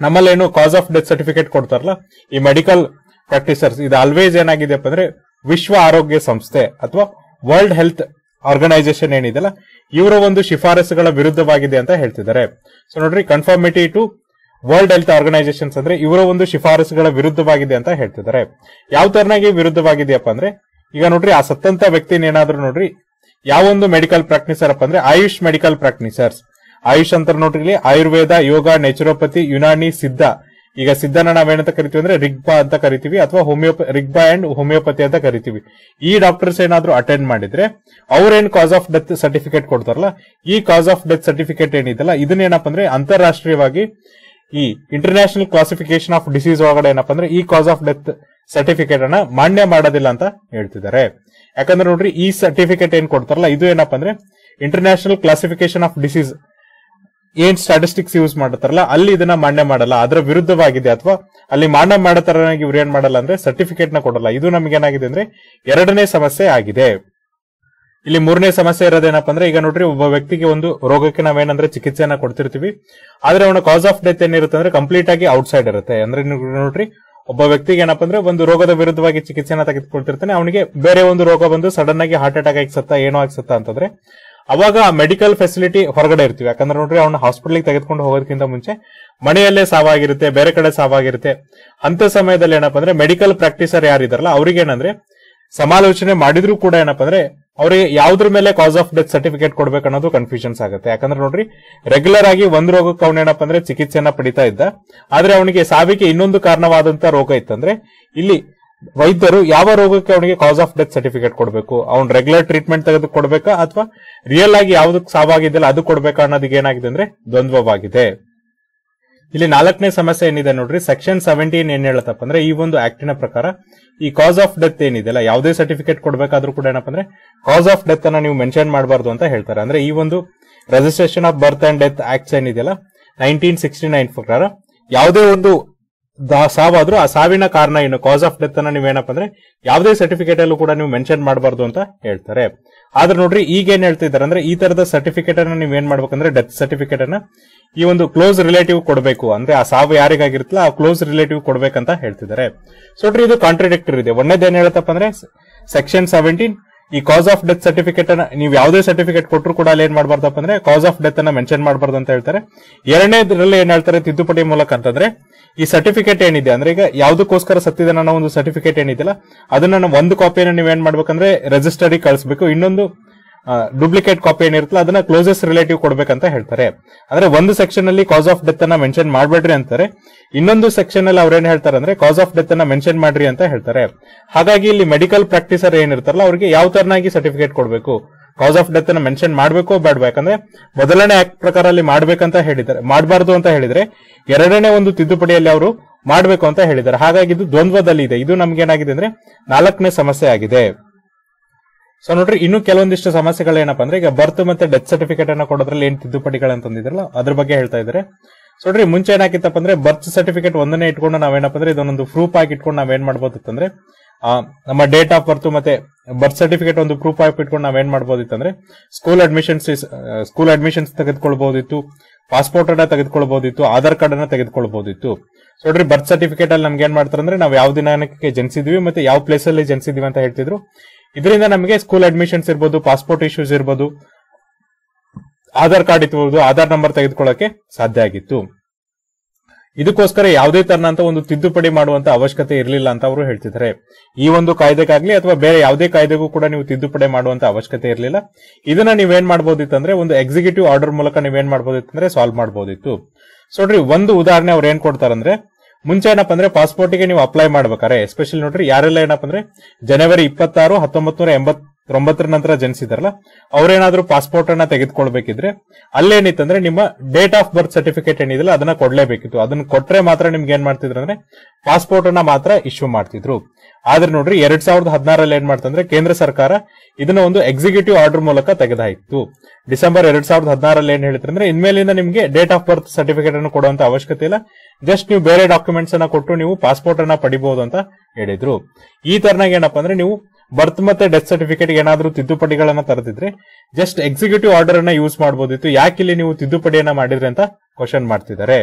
ನಮ್ಮಲ್ಲೇನು ಕಾಸ್ ಆಫ್ ಡೆತ್ ಸರ್ಟಿಫಿಕೇಟ್ ಕೊಡ್ತಾರಲ್ಲ, ಈ ಮೆಡಿಕಲ್ ಪ್ರಾಕ್ಟೀಸರ್ಸ್ ಇದು ಆಲ್ವೇಸ್ ಏನಾಗಿದೆ ಅಂದ್ರೆ ವಿಶ್ವ ಆರೋಗ್ಯ ಸಂಸ್ಥೆ, ಅಥವಾ ವರ್ಲ್ಡ್ ಹೆಲ್ತ್ ಆರ್ಗನೈಸೇಷನ್ ಏನಿದೆಲ್ಲ ಇವರ ಒಂದು ಶಿಫಾರಸುಗಳ ವಿರುದ್ಧವಾಗಿದೆ ಅಂತ ಹೇಳ್ತಿದ್ದಾರೆ. ಸೊ ನೋಡ್ರಿ conformity to world health organisations ಅಂದ್ರೆ ಇವರ ಒಂದು ಶಿಫಾರಸುಗಳ ವಿರುದ್ಧವಾಗಿದೆ ಅಂತ ಹೇಳ್ತಿದ್ದಾರೆ. ಯಾವ ತರನಾಗಿ ವಿರುದ್ಧವಾಗಿದೆಯಪ್ಪ ಅಂದ್ರೆ, ಈಗ ನೋಡ್ರಿ, ಆ ಸತ್ತಂತ ವ್ಯಕ್ತಿನ ಏನಾದ್ರು ನೋಡ್ರಿ, ಯಾವೊಂದು ಮೆಡಿಕಲ್ ಪ್ರಾಕ್ಟೀಸರ್ ಅಪ್ಪ ಅಂದ್ರೆ, ಆಯುಷ್ ಮೆಡಿಕಲ್ ಪ್ರಾಕ್ಟೀಸರ್ಸ್ ಆಯುಷ್ ಅಂತ ನೋಡ್ರಿ ಆಯುರ್ವೇದ, ಯೋಗ ನ್ಯಾಚುರೋಪತಿ ಯುನಾನಿ, ಸಿದ್ಧ. ಈಗ ಸಿದ್ಧನ ನಾವೇನಂತ ಕರಿತೀವಿ ಅಂದ್ರೆ ರಿಗ್ಬಾ ಅಂತ ಕರಿತೀವಿ ಅಥವಾ ಹೋಮಿಯೋಪ ರಿಗ್ಬಾ ಅಂಡ್ ಹೋಮಿಯೋಪತಿ ಅಂತ ಕರಿತೀವಿ. ಈ ಡಾಕ್ಟರ್ಸ್ ಏನಾದ್ರು ಅಟೆಂಡ್ ಮಾಡಿದ್ರೆ ಅವ್ರೇನ್ ಕಾಸ್ ಆಫ್ ಡೆತ್ ಸರ್ಟಿಫಿಕೇಟ್ ಕೊಡ್ತಾರಲ್ಲ, ಈ ಕಾಸ್ ಆಫ್ ಡೆತ್ ಸರ್ಟಿಫಿಕೇಟ್ ಏನಿದೆಲ್ಲ ಇದನ್ನೇನಪ್ಪ ಅಂದ್ರೆ ಅಂತಾರಾಷ್ಟ್ರೀಯವಾಗಿ ಈ ಇಂಟರ್ನ್ಯಾಷನಲ್ ಕ್ಲಾಸಿಫಿಕೇಶನ್ ಆಫ್ ಡಿಸೀಸ್ ಒಳಗಡೆ ಏನಪ್ಪ ಅಂದ್ರೆ ಈ ಕಾಸ್ ಆಫ್ ಡೆತ್ ಸರ್ಟಿಫಿಕೇಟ್ ಅನ್ನ ಮಾನ್ಯ ಮಾಡೋದಿಲ್ಲ ಅಂತ ಹೇಳ್ತಿದ್ದಾರೆ. ಯಾಕಂದ್ರೆ ನೋಡ್ರಿ ಈ ಸರ್ಟಿಫಿಕೇಟ್ ಏನ್ ಕೊಡ್ತಾರಲ್ಲ, ಇದು ಏನಪ್ಪ ಅಂದ್ರೆ ಇಂಟರ್ನ್ಯಾಷನಲ್ ಕ್ಲಾಸಿಫಿಕೇಶನ್ ಆಫ್ ಡಿಸೀಸ್ ಏನ್ ಸ್ಟಾಟಿಸ್ಟಿಕ್ಸ್ ಯೂಸ್ ಮಾಡ್ತಾರಲ್ಲ, ಅಲ್ಲಿ ಇದನ್ನ ಮಾನ್ಯ ಮಾಡಲ್ಲ. ಅದರ ವಿರುದ್ಧವಾಗಿದೆ ಅಥವಾ ಅಲ್ಲಿ ಮಾನ್ಯ ಮಾಡೋ ತರನಾಗಿ ಇವ್ರು ಏನ್ ಮಾಡಲ್ಲ ಅಂದ್ರೆ ಸರ್ಟಿಫಿಕೇಟ್ನ ಕೊಡಲ್ಲ. ಇದು ನಮ್ಗೆ ಏನಾಗಿದೆ ಅಂದ್ರೆ ಎರಡನೇ ಸಮಸ್ಯೆ ಆಗಿದೆ. ಇಲ್ಲಿ ಮೂರನೇ ಸಮಸ್ಯೆ ಇರೋದೇನಪ್ಪ ಅಂದ್ರೆ, ಈಗ ನೋಡ್ರಿ, ಒಬ್ಬ ವ್ಯಕ್ತಿಗೆ ಒಂದು ರೋಗಕ್ಕೆ ನಾವೇನಂದ್ರೆ ಚಿಕಿತ್ಸೆಯನ್ನ ಕೊಡ್ತಿರ್ತೀವಿ. ಆದ್ರೆ ಅವನ ಕಾಸ್ ಆಫ್ ಡೆತ್ ಏನಿರುತ್ತೆ ಅಂದ್ರೆ ಕಂಪ್ಲೀಟ್ ಆಗಿ ಔಟ್ಸೈಡ್ ಇರುತ್ತೆ. ಅಂದ್ರೆ ನೋಡ್ರಿ, ಒಬ್ಬ ವ್ಯಕ್ತಿಗೆ ಏನಪ್ಪ ಅಂದ್ರೆ ಒಂದು ರೋಗದ ವಿರುದ್ಧವಾಗಿ ಚಿಕಿತ್ಸೆನ ತೆಗೆದುಕೊಳ್ತಿರ್ತಾನೆ. ಅವನಿಗೆ ಬೇರೆ ಒಂದು ರೋಗ ಬಂದು ಸಡನ್ ಆಗಿ ಹಾರ್ಟ್ ಅಟ್ಯಾಕ್ ಆಗಿ ಸತ್ತ, ಏನೋ ಆಗಿ ಸತ್ತ ಅಂತಂದ್ರೆ ಅವಾಗ ಮೆಡಿಕಲ್ ಫೆಸಿಲಿಟಿ ಹೊರಗಡೆ ಇರ್ತೀವಿ. ಯಾಕಂದ್ರೆ ನೋಡ್ರಿ, ಅವ್ನ ಹಾಸ್ಪಿಟಲ್ ತೆಗೆದುಕೊಂಡು ಹೋಗೋದಕ್ಕಿಂತ ಮುಂಚೆ ಮನೆಯಲ್ಲೇ ಸಾವಾಗಿರುತ್ತೆ, ಬೇರೆ ಕಡೆ ಸಾವಾಗಿರುತ್ತೆ. ಅಂತ ಸಮಯದಲ್ಲಿ ಏನಪ್ಪಾ ಅಂದ್ರೆ ಮೆಡಿಕಲ್ ಪ್ರಾಕ್ಟೀಸರ್ ಯಾರಿದಾರಲ್ಲ ಅವ್ರಿಗೆ ಏನಂದ್ರೆ ಸಮಾಲೋಚನೆ ಮಾಡಿದ್ರು ಕೂಡ ಏನಪ್ಪಾ ಅಂದ್ರೆ ಅವ್ರಿಗೆ ಯಾವ್ದ್ರ ಮೇಲೆ ಕಾಸ್ ಆಫ್ ಡೆತ್ ಸರ್ಟಿಫಿಕೇಟ್ ಕೊಡ್ಬೇಕು ಅನ್ನೋದು ಕನ್ಫ್ಯೂಷನ್ಸ್ ಆಗುತ್ತೆ. ಯಾಕಂದ್ರೆ ನೋಡ್ರಿ ರೆಗ್ಯುಲರ್ ಆಗಿ ಒಂದ್ ರೋಗಕ್ಕೆ ಅವನ ಏನಪ್ಪಾ ಅಂದ್ರೆ ಚಿಕಿತ್ಸೆಯನ್ನ ಪಡಿತಾ ಇದ್ದ. ಆದ್ರೆ ಅವನಿಗೆ ಸಾವಿಗೆ ಇನ್ನೊಂದು ಕಾರಣವಾದಂತ ರೋಗ ಇತ್ತಂದ್ರೆ, ಇಲ್ಲಿ ವೈದ್ಯರು ಯಾವ ರೋಗಕ್ಕೆ ಅವನಿಗೆ ಕಾಸ್ ಆಫ್ ಡೆತ್ ಸರ್ಟಿಫಿಕೇಟ್ ಕೊಡಬೇಕು? ಅವ್ನ್ ರೆಗ್ಯುಲರ್ ಟ್ರೀಟ್ಮೆಂಟ್ ತೆಗೆದು ಕೊಡಬೇಕಾ ಅಥವಾ ರಿಯಲ್ ಆಗಿ ಯಾವ್ದಕ್ ಸಾವಾಗಿದೆಯಲ್ಲ ಅದು ಕೊಡಬೇಕಾ ಅನ್ನೋದಕ್ಕೆ ಏನಾಗಿದೆ ಅಂದ್ರೆ ದ್ವಂದ್ವವಾಗಿದೆ. ಇಲ್ಲಿ ನಾಲ್ಕನೇ ಸಮಸ್ಯೆ ಏನಿದೆ ನೋಡ್ರಿ ಸೆಕ್ಷನ್ ಸೆವೆಂಟೀನ್ ಏನ್ ಹೇಳತ್ತಪ್ಪ ಅಂದ್ರೆ ಈ ಒಂದು ಆಕ್ಟಿನ ಪ್ರಕಾರ ಈ ಕಾಸ್ ಆಫ್ ಡೆತ್ ಏನಿದೆಯಲ್ಲ ಯಾವುದೇ ಸರ್ಟಿಫಿಕೇಟ್ ಕೊಡಬೇಕಾದ್ರೂ ಕೂಡ ಏನಪ್ಪ ಅಂದ್ರೆ ಕಾಸ್ ಆಫ್ ಡೆತ್ ಅನ್ನ ನೀವು ಮೆನ್ಷನ್ ಮಾಡಬಾರ್ದು ಅಂತ ಹೇಳ್ತಾರೆ. ಅಂದ್ರೆ ಈ ಒಂದು registration of birth and death acts ಏನಿದೆಯಲ್ಲ ನೈನ್ಟೀನ್ ಸಿಕ್ಸ್ಟಿ ನೈನ್ ಪ್ರಕಾರ ಯಾವುದೇ ಒಂದು ಸಾವಾದ್ರೂ ಆ ಸಾವಿನ ಕಾರಣ ಏನು? ಕಾಸ್ ಆಫ್ ಡೆತ್ ಅನ್ನ ನೀವೇನಪ್ಪ ಅಂದ್ರೆ ಯಾವುದೇ ಸರ್ಟಿಫಿಕೇಟ್ ಅಲ್ಲೂ ಕೂಡ ನೀವು ಮೆನ್ಷನ್ ಮಾಡಬಾರ್ದು ಅಂತ ಹೇಳ್ತಾರೆ. ಆದ್ರೆ ನೋಡ್ರಿ, ಈಗ ಏನ್ ಹೇಳ್ತಿದ್ದಾರೆ ಅಂದ್ರೆ ಈ ತರದ ಸರ್ಟಿಫಿಕೇಟ್ ಅನ್ನ ನೀವ್ ಏನ್ ಮಾಡ್ಬೇಕಂದ್ರೆ ಡೆತ್ ಸರ್ಟಿಫಿಕೇಟ್ ಅನ್ನ ಈ ಒಂದು ಕ್ಲೋಸ್ ರಿಲೇಟಿವ್ ಕೊಡಬೇಕು. ಅಂದ್ರೆ ಆ ಸಾವು ಯಾರಿಗಾಗಿರುತ್ತಲ್ಲ, ಆ ಕ್ಲೋಸ್ ರಿಲೇಟಿವ್ ಕೊಡ್ಬೇಕಂತ ಹೇಳ್ತಿದ್ದಾರೆ. ಸೊ ನೋಡ್ರಿ, ಇದು ಕಾಂಟ್ರಡಿಕ್ಟರ್ ಇದೆ. ಒಂದೇದೇನ್ ಹೇಳತ್ತಪ್ಪ ಅಂದ್ರೆ ಸೆಕ್ಷನ್ ಸೆವೆಂಟೀನ್ ಈ ಕಾಸ್ ಆಫ್ ಡೆತ್ ಸರ್ಟಿಫಿಕೇಟ್ ಅನ್ನ ನೀವು ಯಾವುದೇ ಸರ್ಟಿಫಿಕೇಟ್ ಕೊಟ್ಟರು ಕೂಡ ಅಲ್ಲಿ ಏನ್ ಮಾಡಬಾರ್ದಪ್ಪ ಅಂದ್ರೆ ಕಾಸ್ ಆಫ್ ಡೆತ್ ಅನ್ನ ಮೆನ್ಷನ್ ಮಾಡಬಾರ್ದು ಅಂತ ಹೇಳ್ತಾರೆ. ಎರಡನೇದ್ರಲ್ಲಿ ಏನ್ ಹೇಳ್ತಾರೆ ತಿದ್ದುಪಡಿ ಮೂಲಕ ಅಂತಂದ್ರೆ, ಈ ಸರ್ಟಿಫಿಕೇಟ್ ಏನಿದೆ ಅಂದ್ರೆ ಈಗ ಯಾವುದಕ್ಕೋಸ್ಕರ ಸತ್ತಿದ ಅನ್ನೋ ಒಂದು ಸರ್ಟಿಫಿಕೇಟ್ ಏನಿದೆಯಲ್ಲ, ಅದನ್ನ ಒಂದು ಕಾಪಿಯನ್ನು ನೀವೇನ್ ಮಾಡ್ಬೇಕಂದ್ರೆ ರಿಜಿಸ್ಟರ್ಗೆ ಕಳಿಸಬೇಕು. ಇನ್ನೊಂದು ಡೂಪ್ಲಿಕೇಟ್ ಕಾಪಿ ಏನಿರುತ್ತಲ್ಲ, ಅದನ್ನ ಕ್ಲೋಸೆಸ್ಟ್ ರಿಲೇಟಿವ್ ಕೊಡ್ಬೇಕಂತ ಹೇಳ್ತಾರೆ. ಅಂದ್ರೆ ಒಂದು ಸೆಕ್ಷನ್ ಅಲ್ಲಿ ಕಾಸ್ ಆಫ್ ಡೆತ್ ಅನ್ನ ಮೆನ್ಷನ್ ಮಾಡ್ಬೇಡ್ರಿ ಅಂತಾರೆ. ಇನ್ನೊಂದು ಸೆಕ್ಷನ್ ಅಲ್ಲಿ ಅವ್ರೇನ್ ಹೇಳ್ತಾರೆ ಅಂದ್ರೆ ಕಾಸ್ ಆಫ್ ಡೆತ್ ಅನ್ನ ಮೆನ್ಷನ್ ಮಾಡ್ರಿ ಅಂತ ಹೇಳ್ತಾರೆ. ಹಾಗಾಗಿ ಇಲ್ಲಿ ಮೆಡಿಕಲ್ ಪ್ರಾಕ್ಟೀಸರ್ ಏನಿರ್ತಾರಲ್ಲ, ಅವ್ರಿಗೆ ಯಾವ ತರನಾಗಿ ಸರ್ಟಿಫಿಕೇಟ್ ಕೊಡಬೇಕು? ಕಾಸ್ ಆಫ್ ಡೆತ್ ಅನ್ನ ಮೆನ್ಷನ್ ಮಾಡಬೇಕು ಬೇಡವಾ ಯಾಕಂದ್ರೆ ಮೊದಲನೇ ಆಕ್ಟ್ ಪ್ರಕಾರ ಅಲ್ಲಿ ಮಾಡ್ಬೇಕಂತ ಹೇಳಿದ್ದಾರೆ. ಮಾಡಬಾರ್ದು ಅಂತ ಹೇಳಿದ್ರೆ, ಎರಡನೇ ಒಂದು ತಿದ್ದುಪಡಿಯಲ್ಲಿ ಅವರು ಮಾಡಬೇಕು ಅಂತ ಹೇಳಿದ್ದಾರೆ. ಹಾಗಾಗಿ ಇದು ದ್ವಂದ್ವದಲ್ಲಿ ಇದೆ ಇದು ನಮ್ಗೆ ಏನಾಗಿದೆ ಅಂದ್ರೆ ನಾಲ್ಕನೇ ಸಮಸ್ಯೆ ಆಗಿದೆ. ಸೊ ನೋಡ್ರಿ ಇನ್ನು ಕೆಲವೊಂದಿಷ್ಟು ಸಮಸ್ಯೆಗಳು ಏನಪ್ಪಾ ಅಂದ್ರೆ ಈಗ ಬರ್ತ್ ಮತ್ತೆ ಡೆತ್ ಸರ್ಟಿಫಿಕೇಟ್ ಅನ್ನ ಕೊಡೋದ್ರಲ್ಲಿ ಏನ್ ತಿದ್ದುಪಡಿಗಳು ಅಂತಂದಿದ್ರಲ್ಲ ಅದ್ರ ಬಗ್ಗೆ ಹೇಳ್ತಾ ಇದಾರೆ ಸೊ ನೋಡ್ರಿ ಮುಂಚೆ ಏನಾಗಿತ್ತಪ್ಪ ಅಂದ್ರೆ ಬರ್ತ್ ಸರ್ಟಿಫಿಕೇಟ್ ಒಂದನ್ನೇ ಇಟ್ಕೊಂಡು ನಾವೇನಪ್ಪ ಅಂದ್ರೆ ಇದೊಂದು ಪ್ರೂಫ್ ಆಗಿ ಇಟ್ಕೊಂಡು ನಾವೇನ್ ಆ, ನಮ್ಮ ಡೇಟ್ ಆಫ್ ಬರ್ತ್ ಮತ್ತೆ ಬರ್ತ್ ಸರ್ಟಿಫಿಕೇಟ್ ಒಂದು ಪ್ರೂಫ್ ಆಗಿ ಇಟ್ಕೊಂಡು ನಾವೇನ್ ಮಾಡ್ಬೋದಿತ್ತಂದ್ರೆ ಸ್ಕೂಲ್ ಅಡ್ಮಿಷನ್ಸ್ ಸ್ಕೂಲ್ ಅಡ್ಮಿಷನ್ಸ್ ತೆಗೆದುಕೊಳ್ಬಹುದಿತ್ತು ಪಾಸ್ಪೋರ್ಟ್ ಅನ್ನ ತೆಗೆದುಕೊಳ್ಬಹುದಿತ್ತು ಆಧಾರ್ ಕಾರ್ಡ್ ಅನ್ನ ತೆಗೆದುಕೊಳ್ಬಹುದಿತ್ತು ಸೊ ನೋಡ್ರಿ ಬರ್ತ್ ಸರ್ಟಿಫಿಕೇಟ್ ಅಲ್ಲಿ ನಮ್ಗೆ ಏನ್ ಮಾಡ್ತಾರೆ ಅಂದ್ರೆ ನಾವು ಯಾವ ದಿನಾಂಕಕ್ಕೆ ಜನಿಸಿದ್ವಿ ಮತ್ತೆ ಯಾವ ಪ್ಲೇಸ್ ಅಲ್ಲಿ ಜನಿಸಿದ್ವಿ ಅಂತ ಹೇಳ್ತಿದ್ರು. ಇದರಿಂದ ನಮಗೆ ಸ್ಕೂಲ್ ಅಡ್ಮಿಷನ್ಸ್ ಇರ್ಬೋದು ಪಾಸ್ಪೋರ್ಟ್ ಇಶ್ಯೂಸ್ ಇರ್ಬೋದು, ಆಧಾರ್ ಕಾರ್ಡ್ ಇತ್ತು ಆಧಾರ್ ನಂಬರ್ ತೆಗೆದುಕೊಳ್ಳಕ್ಕೆ ಸಾಧ್ಯ ಆಗಿತ್ತು. ಇದಕ್ಕೋಸ್ಕರ ಯಾವುದೇ ತರನಂತ ಒಂದು ತಿದ್ದುಪಡಿ ಮಾಡುವಂತ ಅವಶ್ಯಕತೆ ಇರಲಿಲ್ಲ ಅಂತ ಅವರು ಹೇಳ್ತಿದ್ದಾರೆ. ಈ ಒಂದು ಕಾಯ್ದೆಗಾಗ್ಲಿ ಅಥವಾ ಬೇರೆ ಯಾವುದೇ ಕಾಯ್ದೆಗೂ ಕೂಡ ನೀವು ತಿದ್ದುಪಡಿ ಮಾಡುವಂತ ಅವಶ್ಯಕತೆ ಇರಲಿಲ್ಲ. ಇದನ್ನ ನೀವೇನ್ ಮಾಡಬಹುದಿತ್ತಂದ್ರೆ ಒಂದು ಎಕ್ಸಿಕ್ಯೂಟಿವ್ ಆರ್ಡರ್ ಮೂಲಕ ನೀವೇನ್ ಮಾಡಬಹುದಿತ್ತಂದ್ರೆ ಸಾಲ್ವ್ ಮಾಡಬಹುದಿತ್ತು ಸೊ ನೋಡ್ರಿ ಒಂದು ಉದಾಹರಣೆ ಅವ್ರು ಏನ್ ಕೊಡ್ತಾರಂದ್ರೆ ಮುಂಚೆ ಏನಪ್ಪ ಅಂದ್ರೆ ಪಾಸ್ಪೋರ್ಟ್ಗೆ ನೀವು ಅಪ್ಲೈ ಮಾಡ್ಬೇಕಾರೆ ಎಸ್ಪೆಷಲಿ ನೋಡ್ರಿ ಯಾರೆಲ್ಲ ಏನಪ್ಪ ಅಂದ್ರೆ ಜನವರಿ ಇಪ್ಪತ್ತಾರು ಹತ್ತೊಂಬತ್ತು ನೂರ ಎಂಬತ್ತೊಂಬತ್ತರ ನಂತರ ಜನಿಸಿದಾರಲ್ಲ ಅವ್ರೇನಾದ್ರೂ ಪಾಸ್ಪೋರ್ಟ್ ಅನ್ನ ತೆಗೆದುಕೊಳ್ಬೇಕಿದ್ರೆ ಅಲ್ಲೇನಿತ್ತಂದ್ರೆ ನಿಮ್ಮ ಡೇಟ್ ಆಫ್ ಬರ್ತ್ ಸರ್ಟಿಫಿಕೇಟ್ ಏನಿದೆಯಲ್ಲ ಅದನ್ನ ಕೊಡ್ಲೇಬೇಕಿತ್ತು. ಅದನ್ನ ಕೊಟ್ರೆ ಮಾತ್ರ ನಿಮ್ಗೆ ಏನ್ ಮಾಡ್ತಿದ್ರು ಅಂದ್ರೆ ಪಾಸ್ಪೋರ್ಟ್ ಅನ್ನ ಮಾತ್ರ ಇಶ್ಯೂ ಮಾಡ್ತಿದ್ರು. ಆದ್ರೆ ನೋಡ್ರಿ ಎರಡ್ ಸಾವಿರದ ಹದಿನಾರಲ್ಲಿ ಏನ್ ಮಾಡ್ತಂದ್ರೆ ಕೇಂದ್ರ ಸರ್ಕಾರ ಇದನ್ನ ಒಂದು ಎಕ್ಸಿಕ್ಯೂಟಿವ್ ಆರ್ಡರ್ ಮೂಲಕ ತೆಗೆದಾಯಿತು. ಡಿಸೆಂಬರ್ ಎರಡ್ ಸಾವಿರದ ಹದಿನಾರಲ್ಲಿ ಏನ್ ಹೇಳ್ತಾರೆ ಅಂದ್ರೆ ಇನ್ಮೇಲಿಂದ ನಿಮ್ಗೆ ಡೇಟ್ ಆಫ್ ಬರ್ತ್ ಸರ್ಟಿಫಿಕೇಟ್ ಅನ್ನು ಕೊಡುವಂತ ಅವಶ್ಯಕತೆ ಇಲ್ಲ. ಜಸ್ಟ್ ನೀವು ಬೇರೆ ಡಾಕ್ಯುಮೆಂಟ್ಸ್ ಅನ್ನ ಕೊಟ್ಟು ನೀವು ಪಾಸ್ಪೋರ್ಟ್ ಅನ್ನ ಪಡಿಬಹುದು ಅಂತ ಹೇಳಿದ್ರು. ಈ ತರನಾಗ ಏನಪ್ಪಾ ಅಂದ್ರೆ ನೀವು ಬರ್ತ್ ಮತ್ತೆ ಡೆತ್ ಸರ್ಟಿಫಿಕೇಟ್ ಏನಾದ್ರೂ ತಿದ್ದುಪಡಿಗಳನ್ನ ತರದಿದ್ರೆ ಜಸ್ಟ್ ಎಕ್ಸಿಕ್ಯೂಟಿವ್ ಆರ್ಡರ್ ಅನ್ನ ಯೂಸ್ ಮಾಡಬಹುದಿತ್ತು ಯಾಕೆ ಇಲ್ಲಿ ನೀವು ತಿದ್ದುಪಡಿಯನ್ನ ಮಾಡಿದ್ರೆ ಅಂತ ಕ್ವಶನ್ ಮಾಡ್ತಿದ್ದಾರೆ.